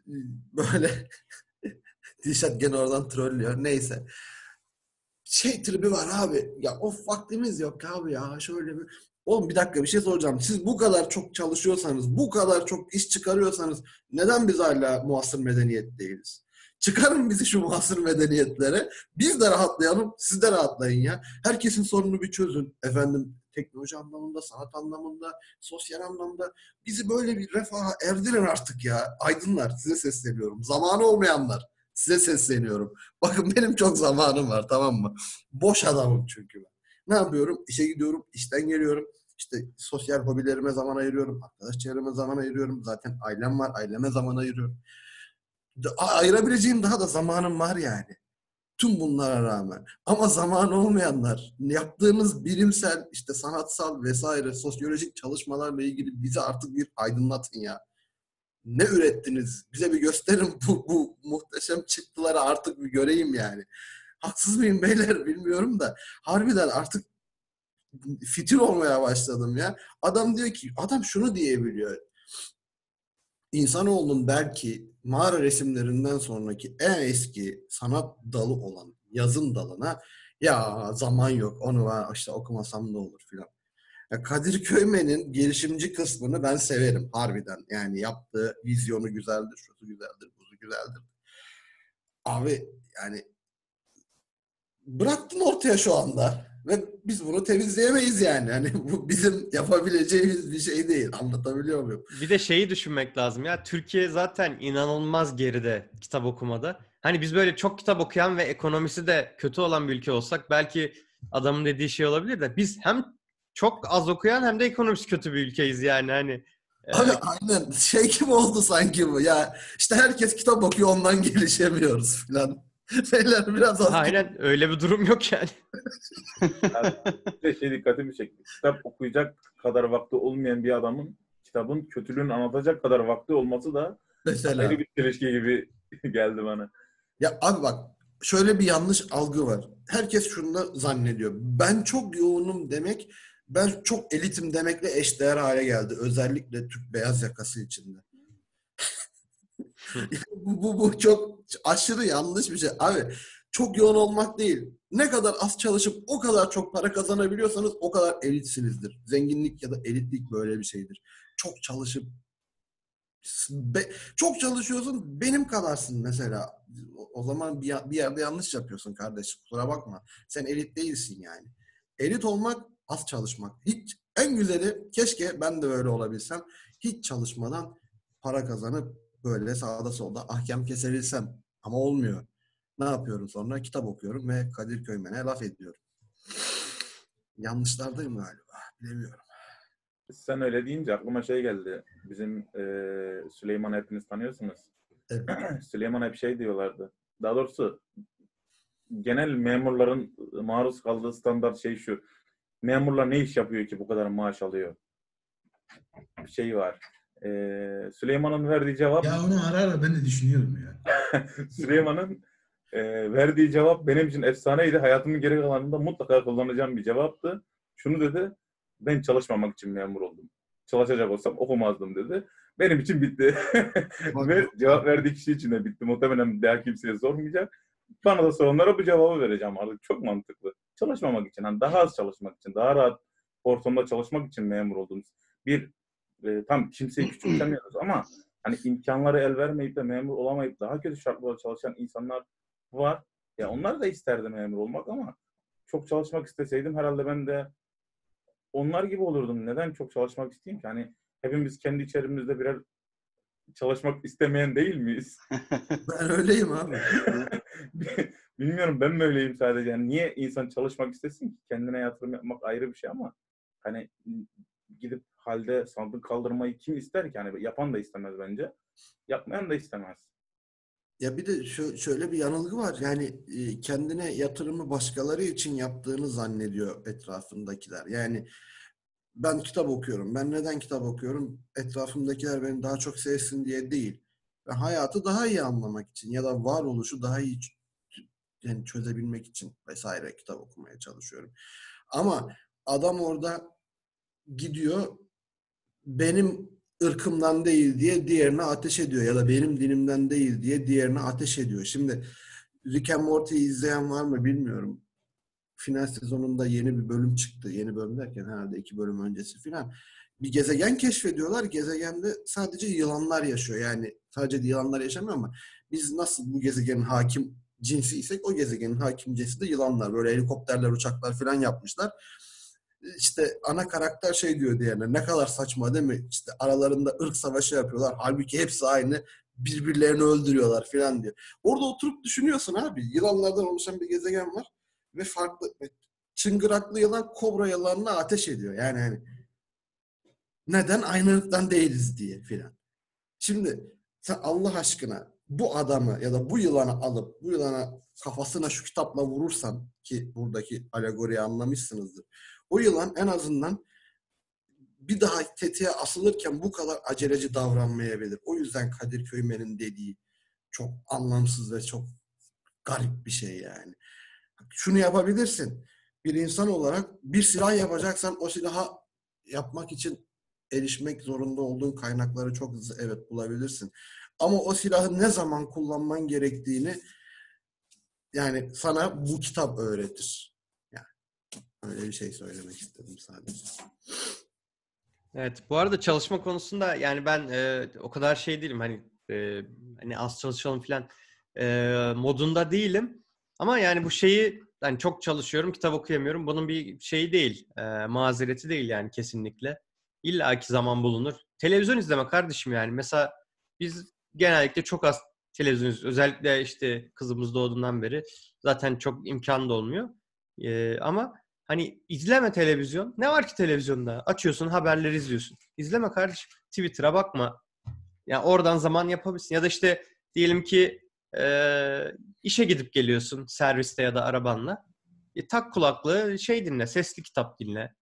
böyle Dilşat gene oradan trollüyor. Neyse. Şey tribi var abi. Ya of vaktimiz yok abi ya. Şöyle bir... Oğlum bir dakika bir şey soracağım. Siz bu kadar çok çalışıyorsanız, bu kadar çok iş çıkarıyorsanız neden biz hala muasır medeniyet değiliz? Çıkarın bizi şu muasır medeniyetlere. Biz de rahatlayalım, siz de rahatlayın ya. Herkesin sorununu bir çözün. Efendim teknoloji anlamında, sanat anlamında, sosyal anlamda. Bizi böyle bir refaha erdirin artık ya. Aydınlar size sesleniyorum. Zamanı olmayanlar size sesleniyorum. Bakın benim çok zamanım var tamam mı? Boş adamım çünkü ben. Ne yapıyorum? İşe gidiyorum, işten geliyorum. İşte sosyal hobilerime zaman ayırıyorum. Arkadaş çevreme zaman ayırıyorum. Zaten ailem var, aileme zaman ayırıyorum. Ayırabileceğim daha da zamanım var yani. Tüm bunlara rağmen. Ama zaman olmayanlar, yaptığınız bilimsel, işte sanatsal vesaire, sosyolojik çalışmalarla ilgili bizi artık bir aydınlatın ya. Ne ürettiniz? Bize bir gösterin bu, bu muhteşem çıktıları artık bir göreyim yani. Haksız mıyım beyler bilmiyorum da. Harbiden artık fitil olmaya başladım ya. Adam diyor ki, adam şunu diyebiliyor. İnsanoğlunun belki mağara resimlerinden sonraki en eski sanat dalı olan yazım dalına ya zaman yok onu var işte okumasam da olur filan. Ya Kadir Köymen'in gelişimci kısmını ben severim harbiden. Yani yaptığı vizyonu güzeldir, şusu güzeldir, buzu güzeldir. Abi yani bıraktın ortaya şu anda ve biz bunu temizleyemeyiz yani. Hani bu bizim yapabileceğimiz bir şey değil. Anlatabiliyor muyum? Bir de şeyi düşünmek lazım ya. Türkiye zaten inanılmaz geride kitap okumada. Hani biz böyle çok kitap okuyan ve ekonomisi de kötü olan bir ülke olsak belki adamın dediği şey olabilir de biz hem çok az okuyan hem de ekonomisi kötü bir ülkeyiz yani hani. e, Abi aynen şey gibi oldu sanki bu. Ya işte herkes kitap okuyor ondan gelişemiyoruz falan. Beyler biraz az aynen öyle bir durum yok yani. Bir de şey dikkatimi çekti. Kitap okuyacak kadar vakti olmayan bir adamın kitabın kötülüğünü anlatacak kadar vakti olması da mesela. ayrı bir çelişki gibi geldi bana. Ya abi bak şöyle bir yanlış algı var. Herkes şunu da zannediyor. Ben çok yoğunum demek, ben çok elitim demekle eşdeğer hale geldi. Özellikle Türk beyaz yakası içinde. bu, bu, bu çok aşırı yanlış bir şey. Abi çok yoğun olmak değil. Ne kadar az çalışıp o kadar çok para kazanabiliyorsanız o kadar elitsinizdir. Zenginlik ya da elitlik böyle bir şeydir. Çok çalışıp Be- çok çalışıyorsun benim kadarsın mesela. O, zaman bir, bir yerde yanlış yapıyorsun kardeş. Kusura bakma. Sen elit değilsin yani. Elit olmak az çalışmak. Hiç en güzeli keşke ben de böyle olabilsem. Hiç çalışmadan para kazanıp böyle sağda solda ahkam kesebilsem. Ama olmuyor. Ne yapıyorum sonra? Kitap okuyorum ve Kadir Köymen'e laf ediyorum. Yanlışlardayım galiba. Bilemiyorum. Sen öyle deyince aklıma şey geldi. Bizim e, Süleyman hepiniz tanıyorsunuz. Evet. Süleyman hep şey diyorlardı. daha doğrusu genel memurların maruz kaldığı standart şey şu. Memurlar ne iş yapıyor ki bu kadar maaş alıyor? Bir şey var. Ee, Süleyman'ın verdiği cevap Ya onu ara ara ben de düşünüyorum ya. Süleyman'ın e, verdiği cevap benim için efsaneydi. Hayatımın geri kalanında mutlaka kullanacağım bir cevaptı. Şunu dedi. Ben çalışmamak için memur oldum. Çalışacak olsam okumazdım dedi. Benim için bitti. Ve cevap verdiği kişi için de bitti. Muhtemelen daha kimseye sormayacak. Bana da soranlara bu cevabı vereceğim artık. Çok mantıklı. Çalışmamak için, hani daha az çalışmak için, daha rahat ortamda çalışmak için memur oldunuz. Bir, e, tam kimseyi küçümsemiyoruz ama hani imkanları el vermeyip de memur olamayıp daha kötü şartlarda çalışan insanlar var. Ya onlar da isterdi memur olmak ama çok çalışmak isteseydim herhalde ben de onlar gibi olurdum. Neden çok çalışmak isteyeyim ki? Hani hepimiz kendi içerimizde birer çalışmak istemeyen değil miyiz? Ben öyleyim abi. Bilmiyorum ben mi öyleyim sadece. Yani niye insan çalışmak istesin ki? Kendine yatırım yapmak ayrı bir şey ama hani gidip halde sandık kaldırmayı kim ister ki? Hani yapan da istemez bence. Yapmayan da istemez. Ya bir de şö- şöyle bir yanılgı var. Yani e, kendine yatırımı başkaları için yaptığını zannediyor etrafındakiler. Yani ben kitap okuyorum. Ben neden kitap okuyorum? Etrafımdakiler beni daha çok sevsin diye değil. Ben hayatı daha iyi anlamak için ya da varoluşu daha iyi yani çözebilmek için vesaire kitap okumaya çalışıyorum. Ama adam orada gidiyor benim ırkımdan değil diye diğerine ateş ediyor ya da benim dinimden değil diye diğerine ateş ediyor. Şimdi Rick and Morty'yi izleyen var mı bilmiyorum. Final sezonunda yeni bir bölüm çıktı. Yeni bölüm derken herhalde iki bölüm öncesi filan. Bir gezegen keşfediyorlar. Gezegende sadece yılanlar yaşıyor. Yani sadece yılanlar yaşamıyor ama biz nasıl bu gezegenin hakim cinsi isek o gezegenin hakim cinsi de yılanlar. Böyle helikopterler, uçaklar filan yapmışlar işte ana karakter şey diyor diğerine ne kadar saçma değil mi? İşte aralarında ırk savaşı yapıyorlar. Halbuki hepsi aynı. Birbirlerini öldürüyorlar filan diyor. Orada oturup düşünüyorsun abi. Yılanlardan oluşan bir gezegen var ve farklı çıngıraklı yılan kobra yılanına ateş ediyor. Yani hani neden aynı ırktan değiliz diye filan. Şimdi sen Allah aşkına bu adamı ya da bu yılanı alıp bu yılana kafasına şu kitapla vurursan ki buradaki alegoriyi anlamışsınızdır. O yılan en azından bir daha tetiğe asılırken bu kadar aceleci davranmayabilir. O yüzden Kadir Köymen'in dediği çok anlamsız ve çok garip bir şey yani. Şunu yapabilirsin. Bir insan olarak bir silah yapacaksan o silahı yapmak için erişmek zorunda olduğun kaynakları çok hızlı evet bulabilirsin. Ama o silahı ne zaman kullanman gerektiğini yani sana bu kitap öğretir. Yani öyle bir şey söylemek istedim sadece. Evet, bu arada çalışma konusunda yani ben e, o kadar şey değilim hani e, hani az çalışalım falan e, modunda değilim. Ama yani bu şeyi hani çok çalışıyorum, kitap okuyamıyorum. Bunun bir şeyi değil, e, mazereti değil yani kesinlikle. İlla ki zaman bulunur. Televizyon izleme kardeşim yani. Mesela biz genellikle çok az televizyon izliyoruz. Özellikle işte kızımız doğduğundan beri zaten çok imkan da olmuyor. E, ama Hani izleme televizyon. Ne var ki televizyonda? Açıyorsun haberleri izliyorsun. İzleme kardeşim. Twitter'a bakma. Yani oradan zaman yapabilirsin. Ya da işte diyelim ki e, işe gidip geliyorsun serviste ya da arabanla. E, tak kulaklığı şey dinle, sesli kitap dinle.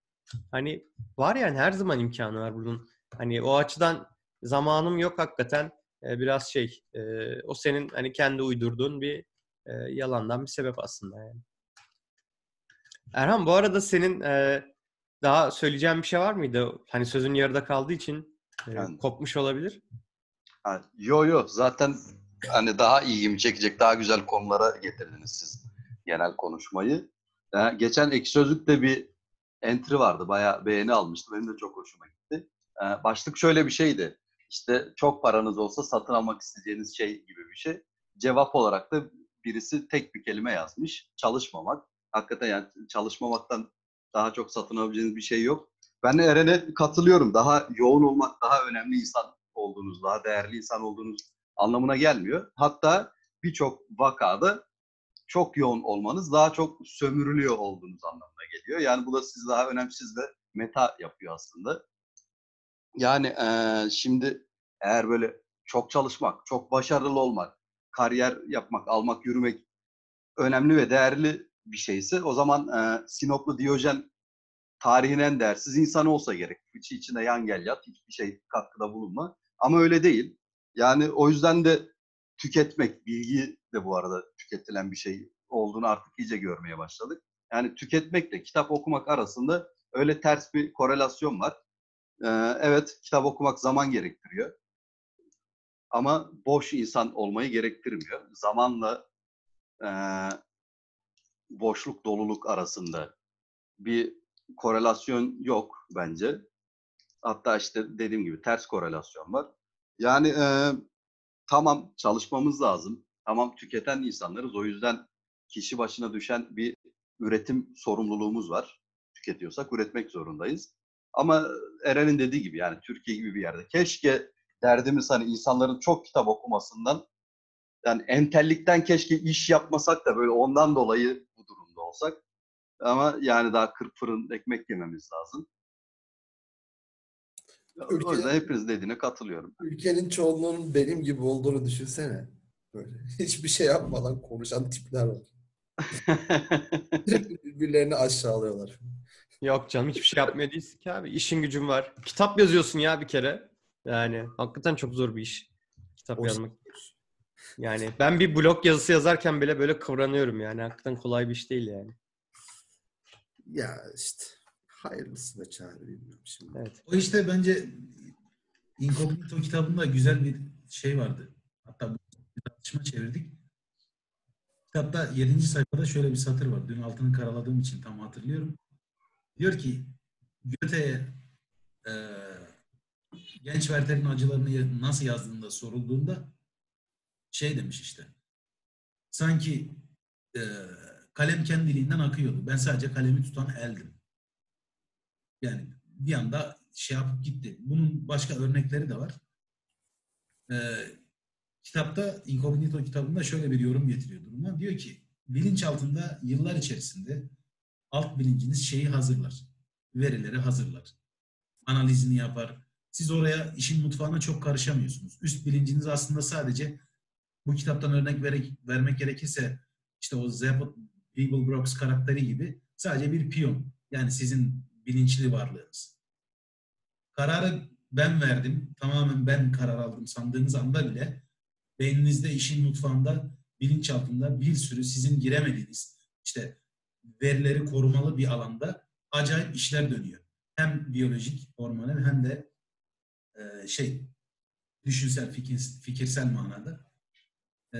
Hani var yani her zaman imkanı var bunun. Hani o açıdan zamanım yok hakikaten. E, biraz şey, e, o senin hani kendi uydurduğun bir e, yalandan bir sebep aslında yani. Erhan bu arada senin e, daha söyleyeceğin bir şey var mıydı? Hani sözün yarıda kaldığı için e, Yani- kopmuş olabilir. Ha, yo yo zaten hani daha ilgimi çekecek daha güzel konulara getirdiniz siz genel konuşmayı. Ee, geçen Ekşi Sözlük'te bir entry vardı. Bayağı beğeni almıştı. Benim de çok hoşuma gitti. Ee, başlık şöyle bir şeydi. İşte çok paranız olsa satın almak isteyeceğiniz şey gibi bir şey. Cevap olarak da birisi tek bir kelime yazmış. Çalışmamak. Hakikaten yani çalışmamaktan daha çok satın alabileceğiniz bir şey yok. Ben de Eren'e katılıyorum. Daha yoğun olmak, daha önemli insan olduğunuz, daha değerli insan olduğunuz anlamına gelmiyor. Hatta birçok vakada çok yoğun olmanız daha çok sömürülüyor olduğunuz anlamına geliyor. Yani bu da sizi daha önemsiz ve meta yapıyor aslında. Yani eee, şimdi eğer böyle çok çalışmak, çok başarılı olmak, kariyer yapmak, almak, yürümek önemli ve değerli bir şeyse o zaman e, Sinoplu Diyojen tarihin en değersiz insanı olsa gerek. İçi içine yan gel yat, hiçbir şey katkıda bulunma. Ama öyle değil. Yani o yüzden de tüketmek, bilgi de bu arada tüketilen bir şey olduğunu artık iyice görmeye başladık. Yani tüketmekle kitap okumak arasında öyle ters bir korelasyon var. Ee, evet, kitap okumak zaman gerektiriyor. Ama boş insan olmayı gerektirmiyor. Zamanla e, boşluk, doluluk arasında bir korelasyon yok bence. Hatta işte dediğim gibi ters korelasyon var. Yani e, tamam çalışmamız lazım. Tamam tüketen insanlarız. O yüzden kişi başına düşen bir üretim sorumluluğumuz var. Tüketiyorsak üretmek zorundayız. Ama Eren'in dediği gibi yani Türkiye gibi bir yerde. Keşke derdimiz hani insanların çok kitap okumasından yani entellikten keşke iş yapmasak da böyle ondan dolayı olsak. Ama yani daha kırk fırın ekmek yememiz lazım. Ülke- O yüzden hepiniz dediğine katılıyorum. Ülkenin çoğunluğunun benim gibi olduğunu düşünsene. Böyle hiçbir şey yapmadan konuşan tipler var. Birbirlerini aşağılıyorlar. Yok canım hiçbir şey yapmıyor değilsin ki abi. İşin gücün var. Kitap yazıyorsun ya bir kere. Yani hakikaten çok zor bir iş. Kitap O- yazmak. Yani ben bir blog yazısı yazarken bile böyle kıvranıyorum yani. Hakikaten kolay bir iş değil yani. Ya işte hayırlısı be çare bilmiyorum şimdi. Evet. O işte bence Incognito kitabında güzel bir şey vardı. Hatta bu bir tartışma çevirdik. Kitapta 7. sayfada şöyle bir satır var. Dün altını karaladığım için tam hatırlıyorum. Diyor ki Goethe'ye e, genç Werther'in acılarını nasıl yazdığında sorulduğunda şey demiş işte. Sanki e, kalem kendiliğinden akıyordu. Ben sadece kalemi tutan eldim. Yani bir anda şey yapıp gitti. Bunun başka örnekleri de var. Ee, kitapta, Incognito kitabında şöyle bir yorum getiriyor duruma. Diyor ki, bilinç altında yıllar içerisinde alt bilinciniz şeyi hazırlar. Verileri hazırlar. Analizini yapar. Siz oraya işin mutfağına çok karışamıyorsunuz. Üst bilinciniz aslında sadece bu kitaptan örnek verek, vermek gerekirse işte o Zeb Beeblebrox karakteri gibi sadece bir piyon. Yani sizin bilinçli varlığınız. Kararı ben verdim, tamamen ben karar aldım sandığınız anda bile beyninizde işin mutfağında bilinç altında bir sürü sizin giremediğiniz işte verileri korumalı bir alanda acayip işler dönüyor. Hem biyolojik, hormonal hem de e, şey düşünsel, fikir, fikirsel manada. E,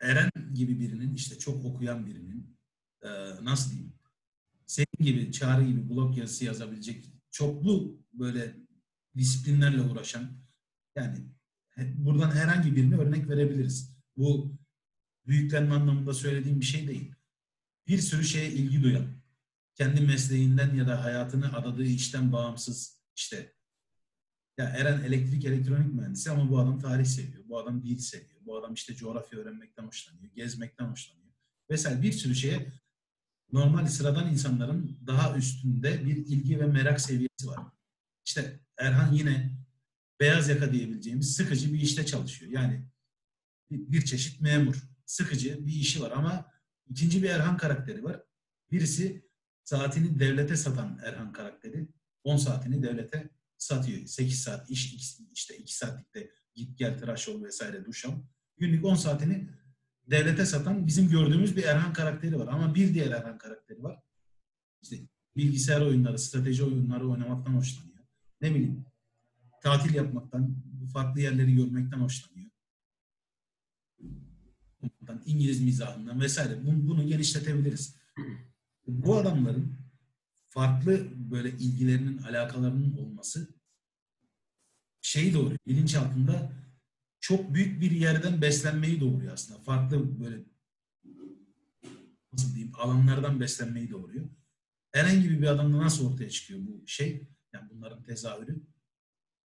Eren gibi birinin işte çok okuyan birinin e, nasıl diyeyim senin gibi, Çağrı gibi blog yazısı yazabilecek çoklu böyle disiplinlerle uğraşan yani buradan herhangi birini örnek verebiliriz. Bu büyüklenme anlamında söylediğim bir şey değil. Bir sürü şeye ilgi duyan, kendi mesleğinden ya da hayatını adadığı işten bağımsız işte ya Eren elektrik elektronik mühendisi ama bu adam tarih seviyor, bu adam dil seviyor, bu adam işte coğrafya öğrenmekten hoşlanıyor, gezmekten hoşlanıyor vesaire bir sürü şeye normal sıradan insanların daha üstünde bir ilgi ve merak seviyesi var. İşte Erhan yine beyaz yaka diyebileceğimiz sıkıcı bir işte çalışıyor. Yani bir çeşit memur. Sıkıcı bir işi var ama ikinci bir Erhan karakteri var. Birisi saatini devlete satan Erhan karakteri. 10 saatini devlete satıyor. 8 saat iş işte 2 saatlikte git gel tıraş ol vesaire duş al. Günlük 10 saatini devlete satan bizim gördüğümüz bir Erhan karakteri var. Ama bir diğer Erhan karakteri var. İşte bilgisayar oyunları, strateji oyunları oynamaktan hoşlanıyor. Ne bileyim, tatil yapmaktan, farklı yerleri görmekten hoşlanıyor. İngiliz mizahından vesaire. Bunu, bunu genişletebiliriz. Bu adamların farklı böyle ilgilerinin, alakalarının olması şeyi doğuruyor. Bilinç altında çok büyük bir yerden beslenmeyi doğuruyor aslında. Farklı böyle nasıl diyeyim alanlardan beslenmeyi doğuruyor. Gibi bir adamda nasıl ortaya çıkıyor bu şey? Yani bunların tezahürü.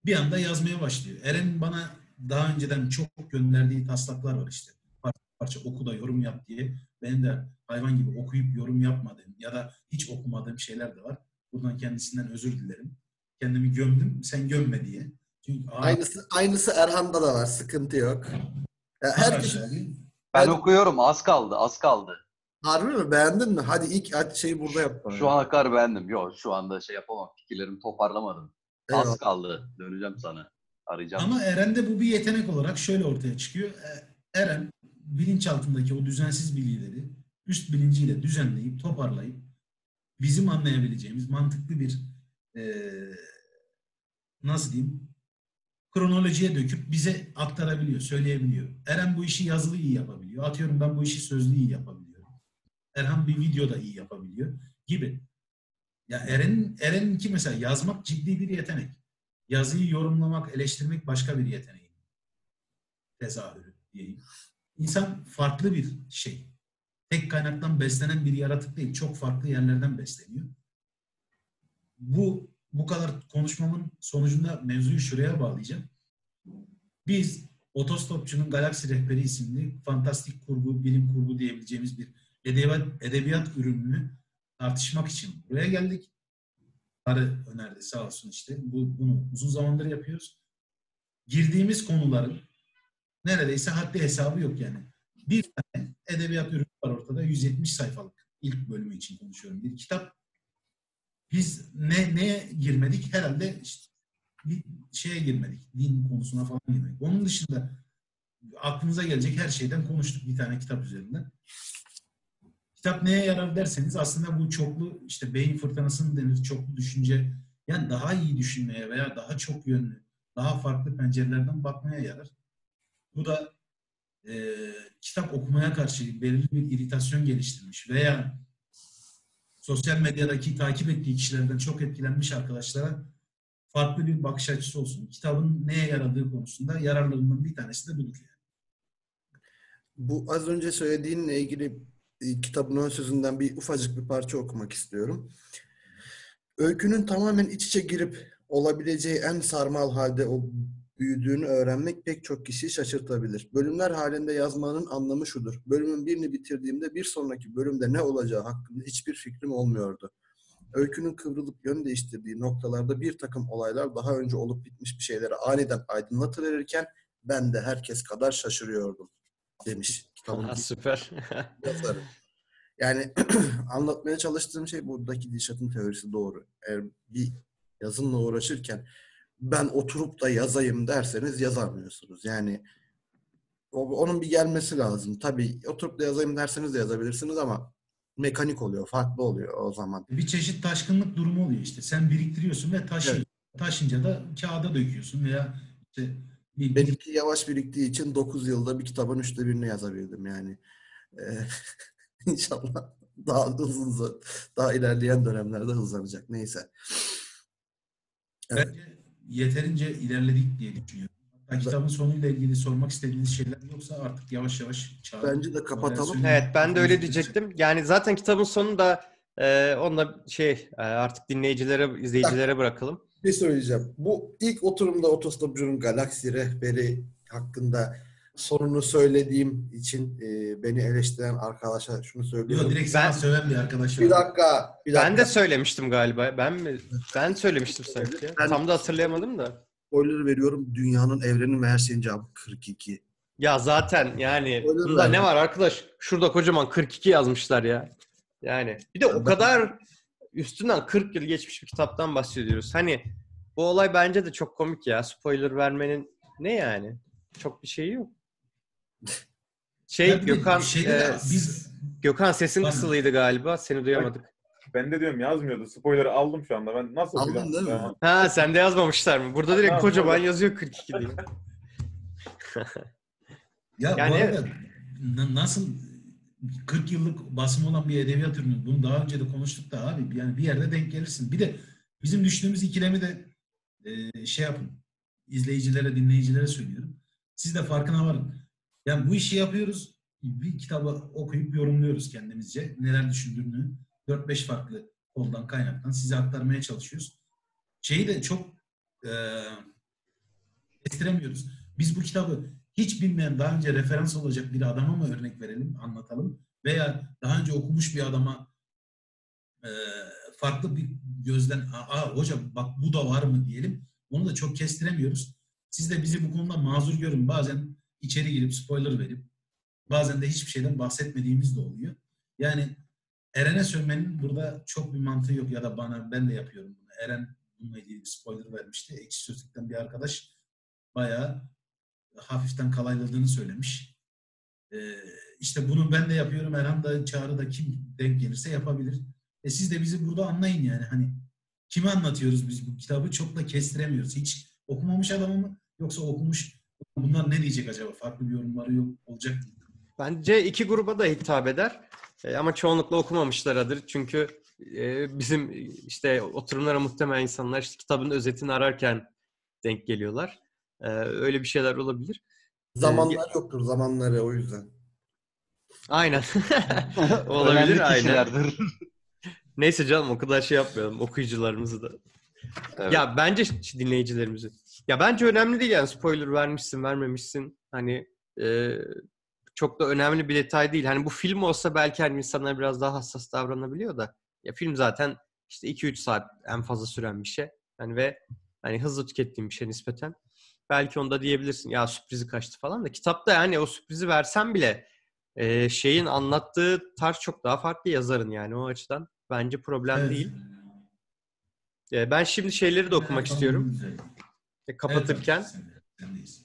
Bir anda yazmaya başlıyor. Eren bana daha önceden çok gönderdiği taslaklar var işte. Parça parça oku da yorum yap diye. Benim de hayvan gibi okuyup yorum yapmadığım ya da hiç okumadığım şeyler de var. Buradan kendisinden özür dilerim. Kendimi gömdüm, sen gömme diye. Aynısı aynısı Erhan'da da var. Sıkıntı yok. Ya Herkes. Ben Ben- okuyorum. Az kaldı. Az kaldı. harbi mi beğendin mi? Hadi ilk şeyi burada yap. bana. Şu ana kadar beğendim. Yok şu anda şey yapamam. Fikirlerimi toparlamadım. Az Eyvallah. kaldı. Döneceğim sana. Arayacağım. Ama Eren'de bu bir yetenek olarak şöyle ortaya çıkıyor. E, Eren bilinçaltındaki o düzensiz bilgileri üst bilinciyle düzenleyip toparlayıp bizim anlayabileceğimiz mantıklı bir e, nasıl diyeyim kronolojiye döküp bize aktarabiliyor, söyleyebiliyor. Eren bu işi yazılı iyi yapabiliyor. Atıyorum ben bu işi sözlü iyi yapabiliyorum. Erhan bir videoda iyi yapabiliyor gibi. Ya Eren'in Eren'inki mesela yazmak ciddi bir yetenek. Yazıyı yorumlamak, eleştirmek başka bir yeteneği. Tezahürü diyeyim. İnsan farklı bir şey. Tek kaynaktan beslenen bir yaratık değil. Çok farklı yerlerden besleniyor. Bu bu kadar konuşmamın sonucunda mevzuyu şuraya bağlayacağım. Biz Otostopçunun Galaksi Rehberi isimli fantastik kurgu, bilim kurgu diyebileceğimiz bir edebiyat, edebiyat ürününü tartışmak için buraya geldik. Arı önerdi sağ olsun işte. Bu, bunu uzun zamandır yapıyoruz. Girdiğimiz konuların neredeyse haddi hesabı yok yani. Bir tane edebiyat ürünü var ortada. 170 sayfalık. ilk bölümü için konuşuyorum. Bir kitap. Biz ne neye girmedik? Herhalde işte bir şeye girmedik. Din konusuna falan girmedik. Onun dışında aklınıza gelecek her şeyden konuştuk bir tane kitap üzerinden. Kitap neye yarar derseniz aslında bu çoklu işte beyin fırtınasının denir çoklu düşünce yani daha iyi düşünmeye veya daha çok yönlü, daha farklı pencerelerden bakmaya yarar. Bu da e, kitap okumaya karşı belirli bir iritasyon geliştirmiş veya sosyal medyadaki takip ettiği kişilerden çok etkilenmiş arkadaşlara farklı bir bakış açısı olsun. Kitabın neye yaradığı konusunda yararlarından bir tanesi de budur. Yani. Bu az önce söylediğinle ilgili e, kitabın ön sözünden bir ufacık bir parça okumak istiyorum. Öykünün tamamen iç içe girip olabileceği en sarmal halde o büyüdüğünü öğrenmek pek çok kişiyi şaşırtabilir. Bölümler halinde yazmanın anlamı şudur. Bölümün birini bitirdiğimde bir sonraki bölümde ne olacağı hakkında hiçbir fikrim olmuyordu. Öykünün kıvrılıp yön değiştirdiği noktalarda bir takım olaylar daha önce olup bitmiş bir şeyleri aniden aydınlatıverirken ben de herkes kadar şaşırıyordum demiş kitabın Ha, süper. yazarı. Yani anlatmaya çalıştığım şey buradaki Dilşat'ın teorisi doğru. Eğer bir yazınla uğraşırken ben oturup da yazayım derseniz yazamıyorsunuz. Yani onun bir gelmesi lazım. Tabii oturup da yazayım derseniz de yazabilirsiniz ama mekanik oluyor, farklı oluyor o zaman. Bir çeşit taşkınlık durumu oluyor işte. Sen biriktiriyorsun ve taşıyorsun. Taşınca da kağıda döküyorsun veya işte bir- Benimki yavaş biriktiği için 9 yılda bir kitabın üçte birini yazabildim yani. Ee, inşallah daha hızlı, daha ilerleyen dönemlerde hızlanacak. Neyse. Evet. bence yeterince ilerledik diye düşünüyorum. Hatta kitabın sonuyla ilgili sormak istediğiniz şeyler yoksa artık yavaş yavaş çağırın. Bence de kapatalım. Evet ben de öyle diyecektim. Yani zaten kitabın sonunda e, onunla şey e, artık dinleyicilere, izleyicilere bırakalım. Bir şey söyleyeceğim. Bu ilk oturumda Otostopcu'nun Galaksi rehberi hakkında sorunu söylediğim için e, beni eleştiren arkadaşa şunu söylüyorum. Yok direkt Ben- söven bir arkadaş var. Bir dakika, bir dakika. Ben de söylemiştim galiba. Ben mi? Ben söylemiştim sanki. Ben- Tam da hatırlayamadım da. Spoiler veriyorum. Dünyanın, evrenin ve her şeyin cevabı 42. Ya zaten yani Öyle bunda mi? ne var arkadaş? Şurada kocaman 42 yazmışlar ya. Yani bir de o Ben- kadar üstünden 40 yıl geçmiş bir kitaptan bahsediyoruz. Hani bu olay bence de çok komik ya. Spoiler vermenin ne yani? Çok bir şeyi yok. Şey Ya Gökhan de e, biz Gökhan sesin Bana- kısılıydı galiba. Seni duyamadık. Ben de diyorum yazmıyordu. Spoiler'ı aldım şu anda. Ben nasıl Aldın değil mi? Ha sen de yazmamışlar mı? Burada direkt kocaman burada. yazıyor 42 diye. ya Yani- bu arada na- nasıl 40 yıllık basım olan bir edebiyat ürünü bunu daha önce de konuştuk da abi yani bir yerde denk gelirsin. Bir de bizim düştüğümüz ikilemi de e, şey yapın izleyicilere dinleyicilere söylüyorum. Siz de farkına varın. Yani bu işi yapıyoruz. Bir kitabı okuyup yorumluyoruz kendimizce. Neler düşündüğünü 4-5 farklı koldan kaynaktan size aktarmaya çalışıyoruz. Şeyi de çok e, kestiremiyoruz. Biz bu kitabı hiç bilmeyen daha önce referans olacak bir adama mı örnek verelim, anlatalım veya daha önce okumuş bir adama e, farklı bir gözden aa hocam bak bu da var mı diyelim. Onu da çok kestiremiyoruz. Siz de bizi bu konuda mazur görün. Bazen içeri girip spoiler verip bazen de hiçbir şeyden bahsetmediğimiz de oluyor. Yani Eren'e sövmenin burada çok bir mantığı yok ya da bana ben de yapıyorum bunu. Eren bununla ilgili bir spoiler vermişti. Ekşi Sözlük'ten bir arkadaş bayağı hafiften kalayladığını söylemiş. Ee, işte bunu ben de yapıyorum. Erhan da Çağrı da kim denk gelirse yapabilir. E siz de bizi burada anlayın yani. Hani kime anlatıyoruz biz bu kitabı çok da kestiremiyoruz. Hiç okumamış adamı mı yoksa okumuş bunlar ne diyecek acaba? Farklı bir yorumları yok, olacak mı? Bence iki gruba da hitap eder. E, ama çoğunlukla okumamışlardır. Çünkü e, bizim işte oturumlara muhtemelen insanlar işte kitabın özetini ararken denk geliyorlar. E, öyle bir şeyler olabilir. Zamanlar yoktur zamanları o yüzden. Aynen. Olabilir aynen. Neyse canım o kadar şey yapmayalım okuyucularımızı da. Evet. Ya bence dinleyicilerimizi. Ya bence önemli değil yani spoiler vermişsin vermemişsin. Hani e, çok da önemli bir detay değil. Hani bu film olsa belki hani insanlar biraz daha hassas davranabiliyor da. Ya film zaten işte 2-3 saat en fazla süren bir şey. Yani ve hani hızlı tükettiğim bir şey nispeten. Belki onda diyebilirsin ya sürprizi kaçtı falan da. Kitapta yani o sürprizi versen bile e, şeyin anlattığı tarz çok daha farklı yazarın yani o açıdan. Bence problem Evet. değil. E, ben şimdi şeyleri de okumak Evet, istiyorum. güzel. E, kapatırken Evet,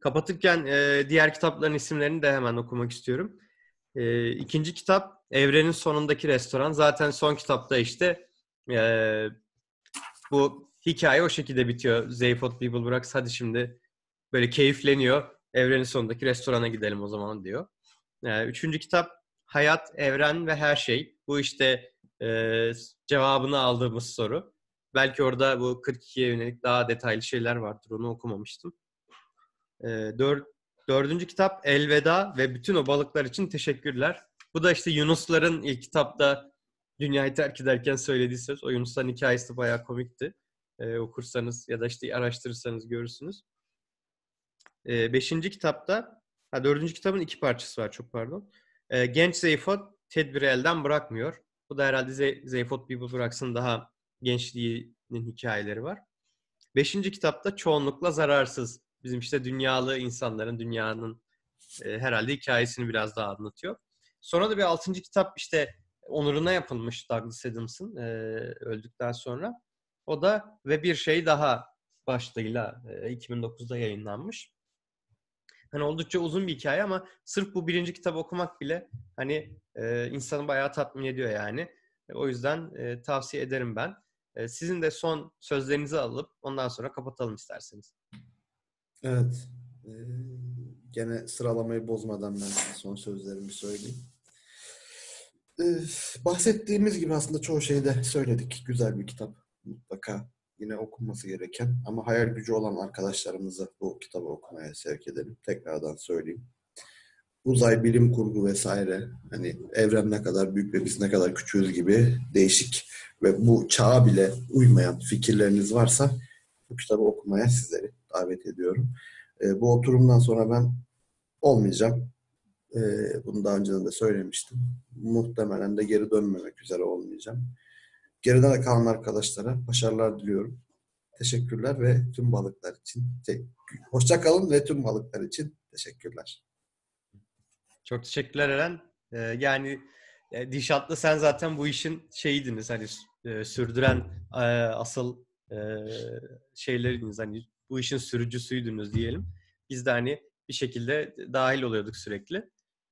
kapatırken e, diğer kitapların isimlerini de hemen okumak istiyorum. E, ikinci kitap Evrenin Sonundaki Restoran. Zaten son kitapta işte e, bu hikaye o şekilde bitiyor. Zeyfot People Brooks hadi şimdi böyle keyifleniyor. Evrenin sonundaki restorana gidelim o zaman diyor. E, üçüncü kitap Hayat, Evren ve Her Şey. Bu işte e, cevabını aldığımız soru. Belki orada bu 42'ye yönelik daha detaylı şeyler vardır. Onu okumamıştım. E, dör- dördüncü kitap Elveda ve bütün o balıklar için teşekkürler. Bu da işte Yunusların ilk kitapta dünyayı terk ederken söylediği söz. O Yunusların hikayesi bayağı komikti. E, okursanız ya da işte araştırırsanız görürsünüz. E, beşinci kitapta, ha dördüncü kitabın iki parçası var çok pardon. E, Genç Zeyfot tedbiri elden bırakmıyor. Bu da herhalde Ze- Zeyfot People Bıraksın daha gençliğinin hikayeleri var. Beşinci kitapta çoğunlukla zararsız. Bizim işte dünyalı insanların, dünyanın e, herhalde hikayesini biraz daha anlatıyor. Sonra da bir altıncı kitap işte onuruna yapılmış Douglas Adams'ın e, öldükten sonra. O da ve bir şey daha başlığıyla e, 2009'da yayınlanmış. Hani oldukça uzun bir hikaye ama sırf bu birinci kitabı okumak bile hani e, insanı bayağı tatmin ediyor yani. E, o yüzden e, tavsiye ederim ben. E, sizin de son sözlerinizi alıp ondan sonra kapatalım isterseniz. Evet. Ee, gene sıralamayı bozmadan ben son sözlerimi söyleyeyim. Ee, bahsettiğimiz gibi aslında çoğu şeyi de söyledik. Güzel bir kitap. Mutlaka yine okunması gereken ama hayal gücü olan arkadaşlarımızı bu kitabı okumaya sevk edelim. Tekrardan söyleyeyim. Uzay, bilim kurgu vesaire hani evren ne kadar büyük ve biz ne kadar küçüğüz gibi değişik ve bu çağa bile uymayan fikirleriniz varsa bu kitabı okumaya sizleri davet ediyorum. E, bu oturumdan sonra ben olmayacağım. E, bunu daha önceden de söylemiştim. Muhtemelen de geri dönmemek üzere olmayacağım. Geride kalan arkadaşlara başarılar diliyorum. Teşekkürler ve tüm balıklar için. Te- Hoşça kalın ve tüm balıklar için teşekkürler. Çok teşekkürler Eren. Ee, yani e, Dişat'la sen zaten bu işin şeyiydiniz hani e, sürdüren e, asıl e, şeyleriniz hani bu işin sürücüsüydünüz diyelim. Biz de hani bir şekilde dahil oluyorduk sürekli.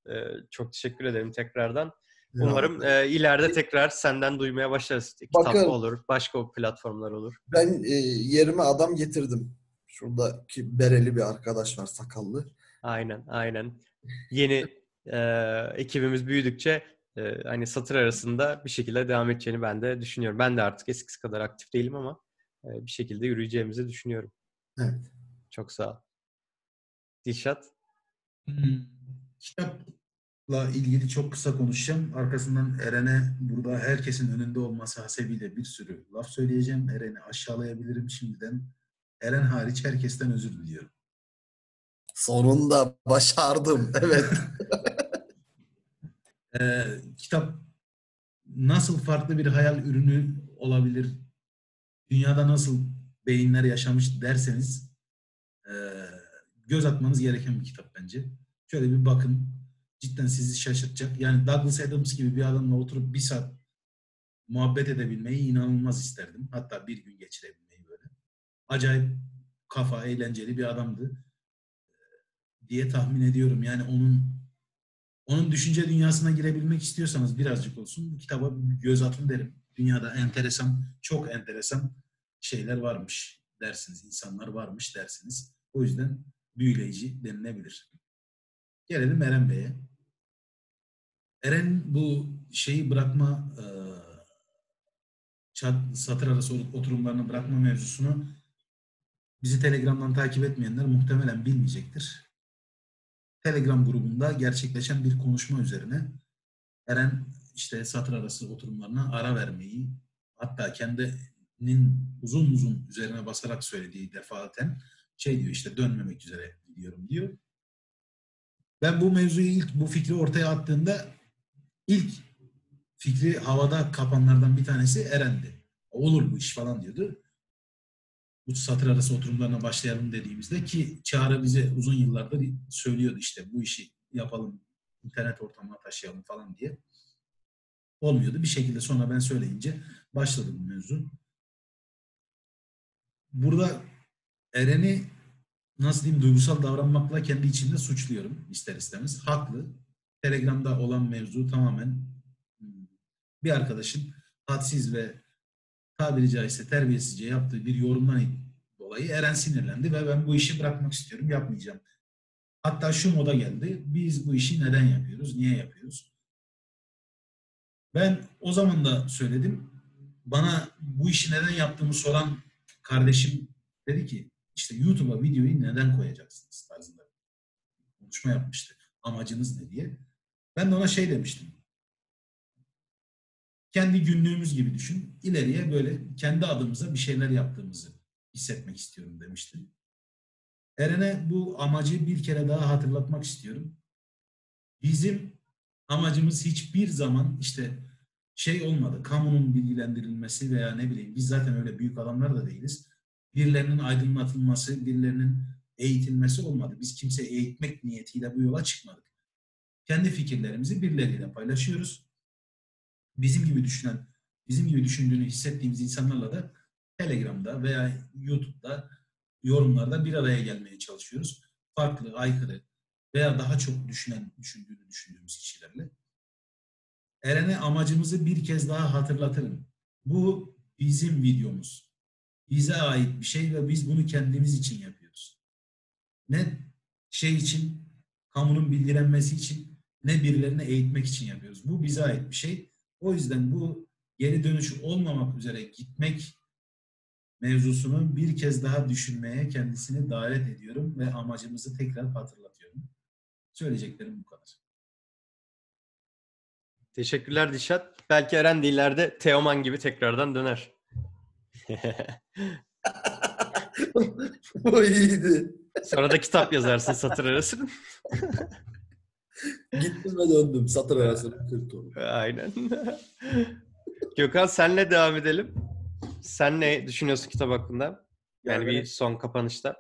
E, çok teşekkür ederim tekrardan. Umarım e, ileride tekrar senden duymaya başlarız. Kitap Bakalım. olur, başka platformlar olur. Ben e, yerime adam getirdim. Şuradaki bereli bir arkadaş var sakallı. Aynen, aynen. Yeni e, ekibimiz büyüdükçe e, hani satır arasında bir şekilde devam edeceğini ben de düşünüyorum. Ben de artık eskisi kadar aktif değilim ama e, bir şekilde yürüyeceğimizi düşünüyorum. Evet. Çok sağ ol. Dilşat. Hmm. Kitapla ilgili çok kısa konuşacağım. Arkasından Eren'e burada herkesin önünde olması hasebiyle bir sürü laf söyleyeceğim. Eren'i aşağılayabilirim şimdiden. Eren hariç herkesten özür diliyorum. Sonunda başardım. Evet. Ee, kitap nasıl farklı bir hayal ürünü olabilir? Dünyada nasıl beyinler yaşamış derseniz e, göz atmanız gereken bir kitap bence. Şöyle bir bakın. Cidden sizi şaşırtacak. Yani Douglas Adams gibi bir adamla oturup bir saat muhabbet edebilmeyi inanılmaz isterdim. Hatta bir gün geçirebilmeyi böyle. Acayip kafa, eğlenceli bir adamdı diye tahmin ediyorum. Yani onun onun düşünce dünyasına girebilmek istiyorsanız birazcık olsun bu kitaba göz atın derim. Dünyada enteresan, çok enteresan şeyler varmış dersiniz. insanlar varmış dersiniz. O yüzden büyüleyici denilebilir. Gelelim Eren Bey'e. Eren bu şeyi bırakma e, çat, satır arası oturumlarını bırakma mevzusunu bizi Telegram'dan takip etmeyenler muhtemelen bilmeyecektir. Telegram grubunda gerçekleşen bir konuşma üzerine Eren işte satır arası oturumlarına ara vermeyi hatta kendinin uzun uzun üzerine basarak söylediği defaten şey diyor işte dönmemek üzere gidiyorum diyor. Ben bu mevzuyu ilk bu fikri ortaya attığımda ilk fikri havada kapanlardan bir tanesi Eren'di. Olur bu iş falan diyordu bu satır arası oturumlarına başlayalım dediğimizde ki Çağrı bize uzun yıllardır söylüyordu işte bu işi yapalım, internet ortamına taşıyalım falan diye. Olmuyordu. Bir şekilde sonra ben söyleyince başladı bu mevzu. Burada Eren'i nasıl diyeyim duygusal davranmakla kendi içimde suçluyorum ister istemez. Haklı. Telegram'da olan mevzu tamamen hmm, bir arkadaşın hadsiz ve tabiri caizse terbiyesizce yaptığı bir yorumdan dolayı Eren sinirlendi ve ben bu işi bırakmak istiyorum, yapmayacağım. Hatta şu moda geldi. Biz bu işi neden yapıyoruz, niye yapıyoruz? Ben o zaman da söyledim. Bana bu işi neden yaptığımı soran kardeşim dedi ki işte YouTube'a videoyu neden koyacaksınız tarzında konuşma yapmıştı. Amacınız ne diye. Ben de ona şey demiştim kendi günlüğümüz gibi düşün. İleriye böyle kendi adımıza bir şeyler yaptığımızı hissetmek istiyorum demiştim. Eren'e bu amacı bir kere daha hatırlatmak istiyorum. Bizim amacımız hiçbir zaman işte şey olmadı. Kamunun bilgilendirilmesi veya ne bileyim biz zaten öyle büyük adamlar da değiliz. Birilerinin aydınlatılması, birilerinin eğitilmesi olmadı. Biz kimseyi eğitmek niyetiyle bu yola çıkmadık. Kendi fikirlerimizi birileriyle paylaşıyoruz bizim gibi düşünen, bizim gibi düşündüğünü hissettiğimiz insanlarla da Telegram'da veya YouTube'da yorumlarda bir araya gelmeye çalışıyoruz. Farklı, aykırı veya daha çok düşünen, düşündüğünü düşündüğümüz kişilerle. Eren'e amacımızı bir kez daha hatırlatırım. Bu bizim videomuz. Bize ait bir şey ve biz bunu kendimiz için yapıyoruz. Ne şey için, kamunun bilgilenmesi için, ne birilerine eğitmek için yapıyoruz. Bu bize ait bir şey o yüzden bu geri dönüş olmamak üzere gitmek mevzusunu bir kez daha düşünmeye kendisini davet ediyorum ve amacımızı tekrar hatırlatıyorum. Söyleyeceklerim bu kadar. Teşekkürler Dişat. Belki Eren de ileride Teoman gibi tekrardan döner. Bu iyiydi. Sonra da kitap yazarsın satır arası. Gittim ve döndüm. Satır arasını kırk Aynen. Gökhan senle devam edelim. Sen ne düşünüyorsun kitap hakkında? Yani, yani bir son kapanışta.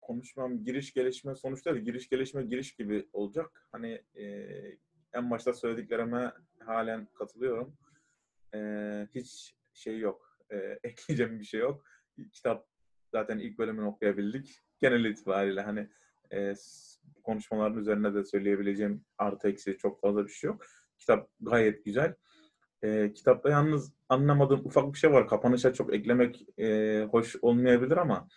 Konuşmam giriş gelişme sonuçta giriş gelişme giriş gibi olacak. Hani e, en başta söylediklerime halen katılıyorum. E, hiç şey yok. E, ekleyeceğim bir şey yok. Kitap zaten ilk bölümünü okuyabildik. Genel itibariyle hani e, konuşmaların üzerine de söyleyebileceğim artı eksi çok fazla bir şey yok. Kitap gayet güzel. E, kitapta yalnız anlamadığım ufak bir şey var. Kapanışa çok eklemek e, hoş olmayabilir ama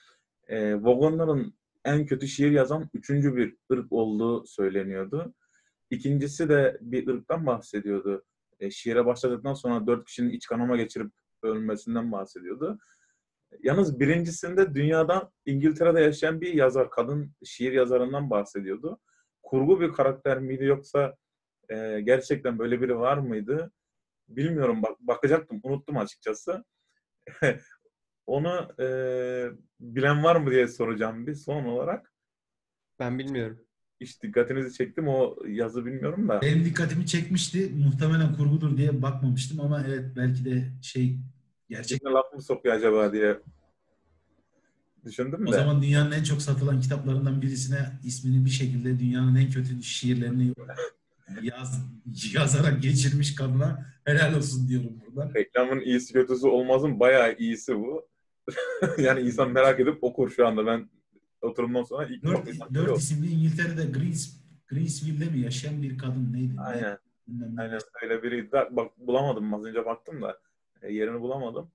e, Vogonların en kötü şiir yazan üçüncü bir ırk olduğu söyleniyordu. İkincisi de bir ırktan bahsediyordu. E, şiire başladıktan sonra dört kişinin iç kanama geçirip ölmesinden bahsediyordu. Yalnız birincisinde dünyada İngiltere'de yaşayan bir yazar, kadın şiir yazarından bahsediyordu. Kurgu bir karakter miydi yoksa e, gerçekten böyle biri var mıydı? Bilmiyorum. Bak, bakacaktım. Unuttum açıkçası. Onu e, bilen var mı diye soracağım bir son olarak. Ben bilmiyorum. Hiç dikkatinizi çektim o yazı bilmiyorum da. Benim dikkatimi çekmişti. Muhtemelen kurgudur diye bakmamıştım ama evet belki de şey Gerçekten laf mı sokuyor acaba diye. Düşündüm O de. zaman dünyanın en çok satılan kitaplarından birisine ismini bir şekilde dünyanın en kötü şiirlerini yaz, yazarak geçirmiş kadına helal olsun diyorum buradan. Reklamın iyisi kötüsü olmazın bayağı iyisi bu. yani insan merak edip okur şu anda. Ben oturumdan sonra ilk Dört, dört isimli İngiltere'de Greens, Greensville'de mi yaşayan bir kadın neydi? Aynen. Aynen öyle. Da- Bak bulamadım az önce baktım da e, yerini bulamadım.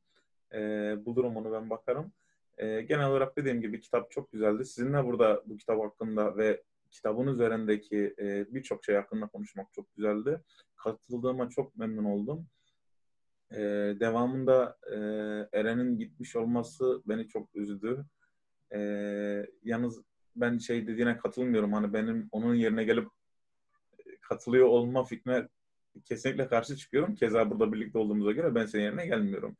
E, bulurum onu ben bakarım. E, genel olarak dediğim gibi kitap çok güzeldi. Sizinle burada bu kitap hakkında ve kitabın üzerindeki e, birçok şey hakkında konuşmak çok güzeldi. Katıldığıma çok memnun oldum. E, devamında e, Eren'in gitmiş olması beni çok üzdü. E, yalnız ben şey dediğine katılmıyorum. Hani benim onun yerine gelip katılıyor olma fikrine kesinlikle karşı çıkıyorum. Keza burada birlikte olduğumuza göre ben senin yerine gelmiyorum.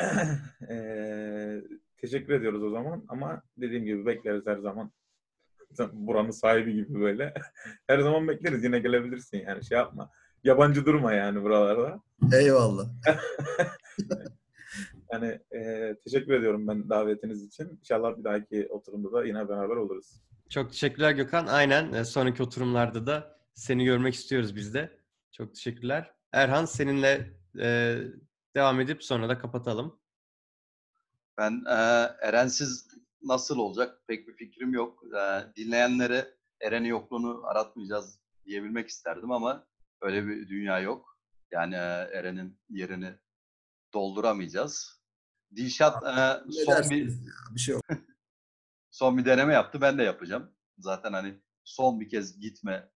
Eee, teşekkür ediyoruz o zaman ama dediğim gibi bekleriz her zaman. Buranın sahibi gibi böyle. her zaman bekleriz. Yine gelebilirsin yani şey yapma. Yabancı durma yani buralarda. Eyvallah. Yani eee, teşekkür ediyorum ben davetiniz için. İnşallah bir dahaki oturumda da yine beraber oluruz. Çok teşekkürler Gökhan. Aynen e, sonraki oturumlarda da seni görmek istiyoruz biz de. Çok teşekkürler. Erhan seninle e, devam edip sonra da kapatalım. Ben e, Erensiz nasıl olacak pek bir fikrim yok. E, dinleyenlere Eren'in yokluğunu aratmayacağız diyebilmek isterdim ama öyle bir dünya yok. Yani e, Eren'in yerini dolduramayacağız. Dilşat e, son bir? Bir şey yok. son bir deneme yaptı. Ben de yapacağım. Zaten hani son bir kez gitme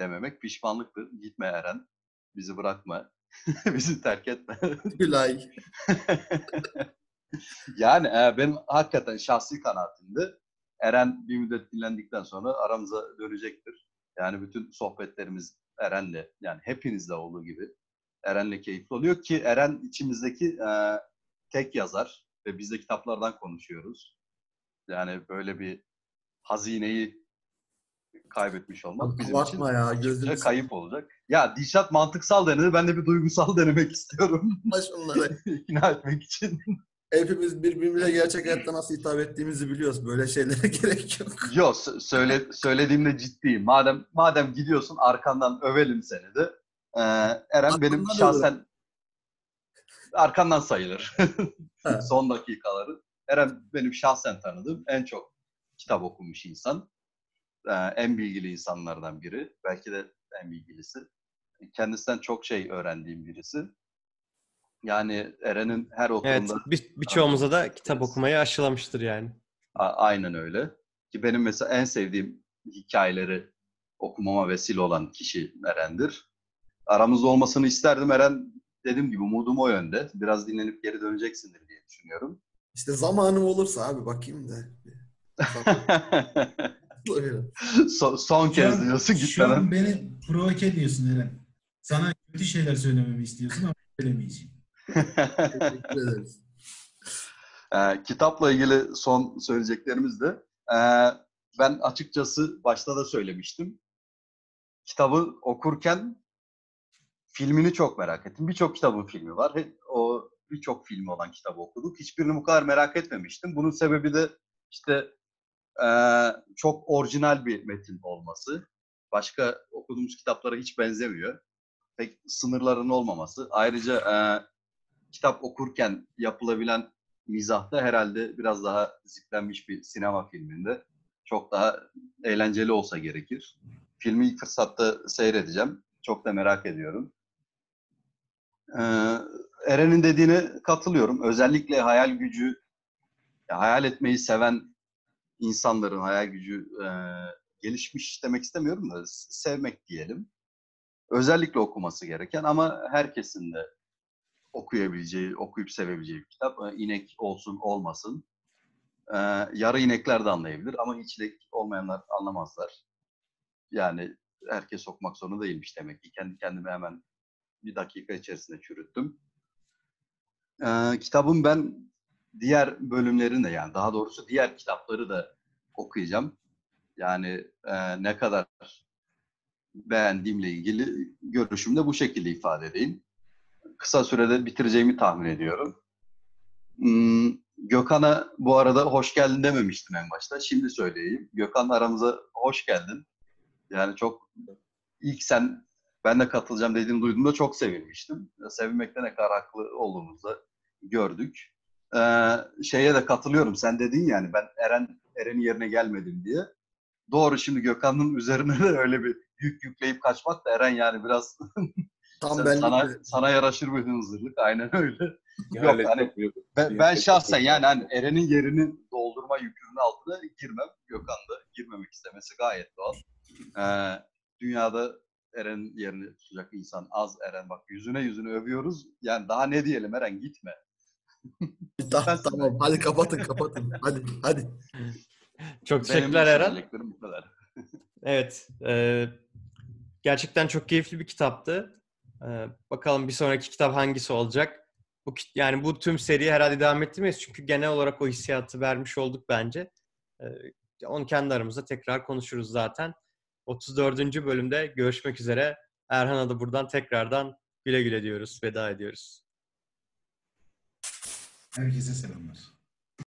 dememek pişmanlıktır. Gitme Eren. Bizi bırakma. Bizi terk etme. Gülay. yani e, benim hakikaten şahsi kanaatimde Eren bir müddet dinlendikten sonra aramıza dönecektir. Yani bütün sohbetlerimiz Eren'le yani hepinizle olduğu gibi Eren'le keyifli oluyor ki Eren içimizdeki e, tek yazar ve biz de kitaplardan konuşuyoruz. Yani böyle bir hazineyi kaybetmiş olmak bizim için ya, gözünü kayıp olacak. Ya Dişat mantıksal denedi. Ben de bir duygusal denemek istiyorum. Baş onları. İkna etmek için. Hepimiz birbirimize gerçek hayatta nasıl hitap ettiğimizi biliyoruz. Böyle şeylere gerek yok. Yok sö- söyle, söylediğimde ciddiyim. Madem madem gidiyorsun arkandan övelim seni de. Ee, Eren benim Arkamdan şahsen arkandan sayılır. Son dakikaları. Eren benim şahsen tanıdığım en çok kitap okumuş insan. Ee, en bilgili insanlardan biri. Belki de en bilgilisi. Kendisinden çok şey öğrendiğim birisi. Yani Eren'in her Evet, oturumda bir, birçoğumuza da kitap Evet. okumayı aşılamıştır yani. A- aynen öyle. Ki benim mesela en sevdiğim hikayeleri okumama vesile olan kişi Eren'dir. Aramızda olmasını isterdim. Eren dediğim gibi umudum o yönde. Biraz dinlenip geri döneceksindir diye düşünüyorum. İşte zamanım olursa abi bakayım da. son, son kez an- diyorsun Şu an gitmeden. beni provoke ediyorsun Eren. Sana kötü şeyler söylememi istiyorsun ama söylemeyeceğim. Teşekkür ederiz. Ee, kitapla ilgili son söyleyeceklerimiz de ee, ben açıkçası başta da söylemiştim. Kitabı okurken filmini çok merak ettim. Birçok kitabın filmi var. O birçok filmi olan kitabı okuduk. Hiçbirini bu kadar merak etmemiştim. Bunun sebebi de işte ee, çok orijinal bir metin olması. Başka okuduğumuz kitaplara hiç benzemiyor. Pek sınırların olmaması. Ayrıca ee, kitap okurken yapılabilen mizahta herhalde biraz daha ziplenmiş bir sinema filminde çok daha eğlenceli olsa gerekir. Filmi ilk fırsatta seyredeceğim. Çok da merak ediyorum. Ee, Eren'in dediğine katılıyorum. Özellikle hayal gücü, ya hayal etmeyi seven insanların hayal gücü e, gelişmiş demek istemiyorum da sevmek diyelim. Özellikle okuması gereken ama herkesin de okuyabileceği, okuyup sevebileceği bir kitap. İnek olsun olmasın. Ee, yarı inekler de anlayabilir ama hiçlik olmayanlar anlamazlar. Yani herkes okumak zorunda değilmiş demek ki. Kendi kendime hemen bir dakika içerisinde çürüttüm. Ee, kitabın ben diğer bölümlerini de yani daha doğrusu diğer kitapları da okuyacağım. Yani e, ne kadar beğendiğimle ilgili görüşümü de bu şekilde ifade edeyim kısa sürede bitireceğimi tahmin ediyorum. Hmm, Gökhan'a bu arada hoş geldin dememiştim en başta. Şimdi söyleyeyim. Gökhan aramıza hoş geldin. Yani çok ilk sen ben de katılacağım dediğini duyduğumda çok sevinmiştim. Sevinmekte ne kadar haklı olduğumuzu gördük. Ee, şeye de katılıyorum. Sen dedin yani ben Eren Eren'in yerine gelmedim diye. Doğru şimdi Gökhan'ın üzerine de öyle bir yük yükleyip kaçmak da Eren yani biraz Tam sen- sana, sana yaraşır bir hınzırlık. Aynen öyle. İhale hani. Ben, ben şahsen yani hani Eren'in yerini doldurma yükünün altına girmem. Gökhan da girmemek istemesi gayet doğal. Ee, dünyada Eren'in yerini tutacak insan az Eren. Bak yüzüne yüzüne övüyoruz. Yani daha ne diyelim Eren gitme. Tamam, tamam. Hadi kapatın kapatın. Hadi hadi. Çok teşekkürler Eren. bu kadar. Evet. e, gerçekten çok keyifli bir kitaptı. E, bakalım bir sonraki kitap hangisi olacak? Bu yani bu tüm seriyi herhalde devam ettirmeyiz çünkü genel olarak o hissiyatı vermiş olduk bence. E, onu kendi aramızda tekrar konuşuruz zaten. 34. bölümde görüşmek üzere. Erhan'a da buradan tekrardan güle güle diyoruz, veda ediyoruz. Herkese selamlar.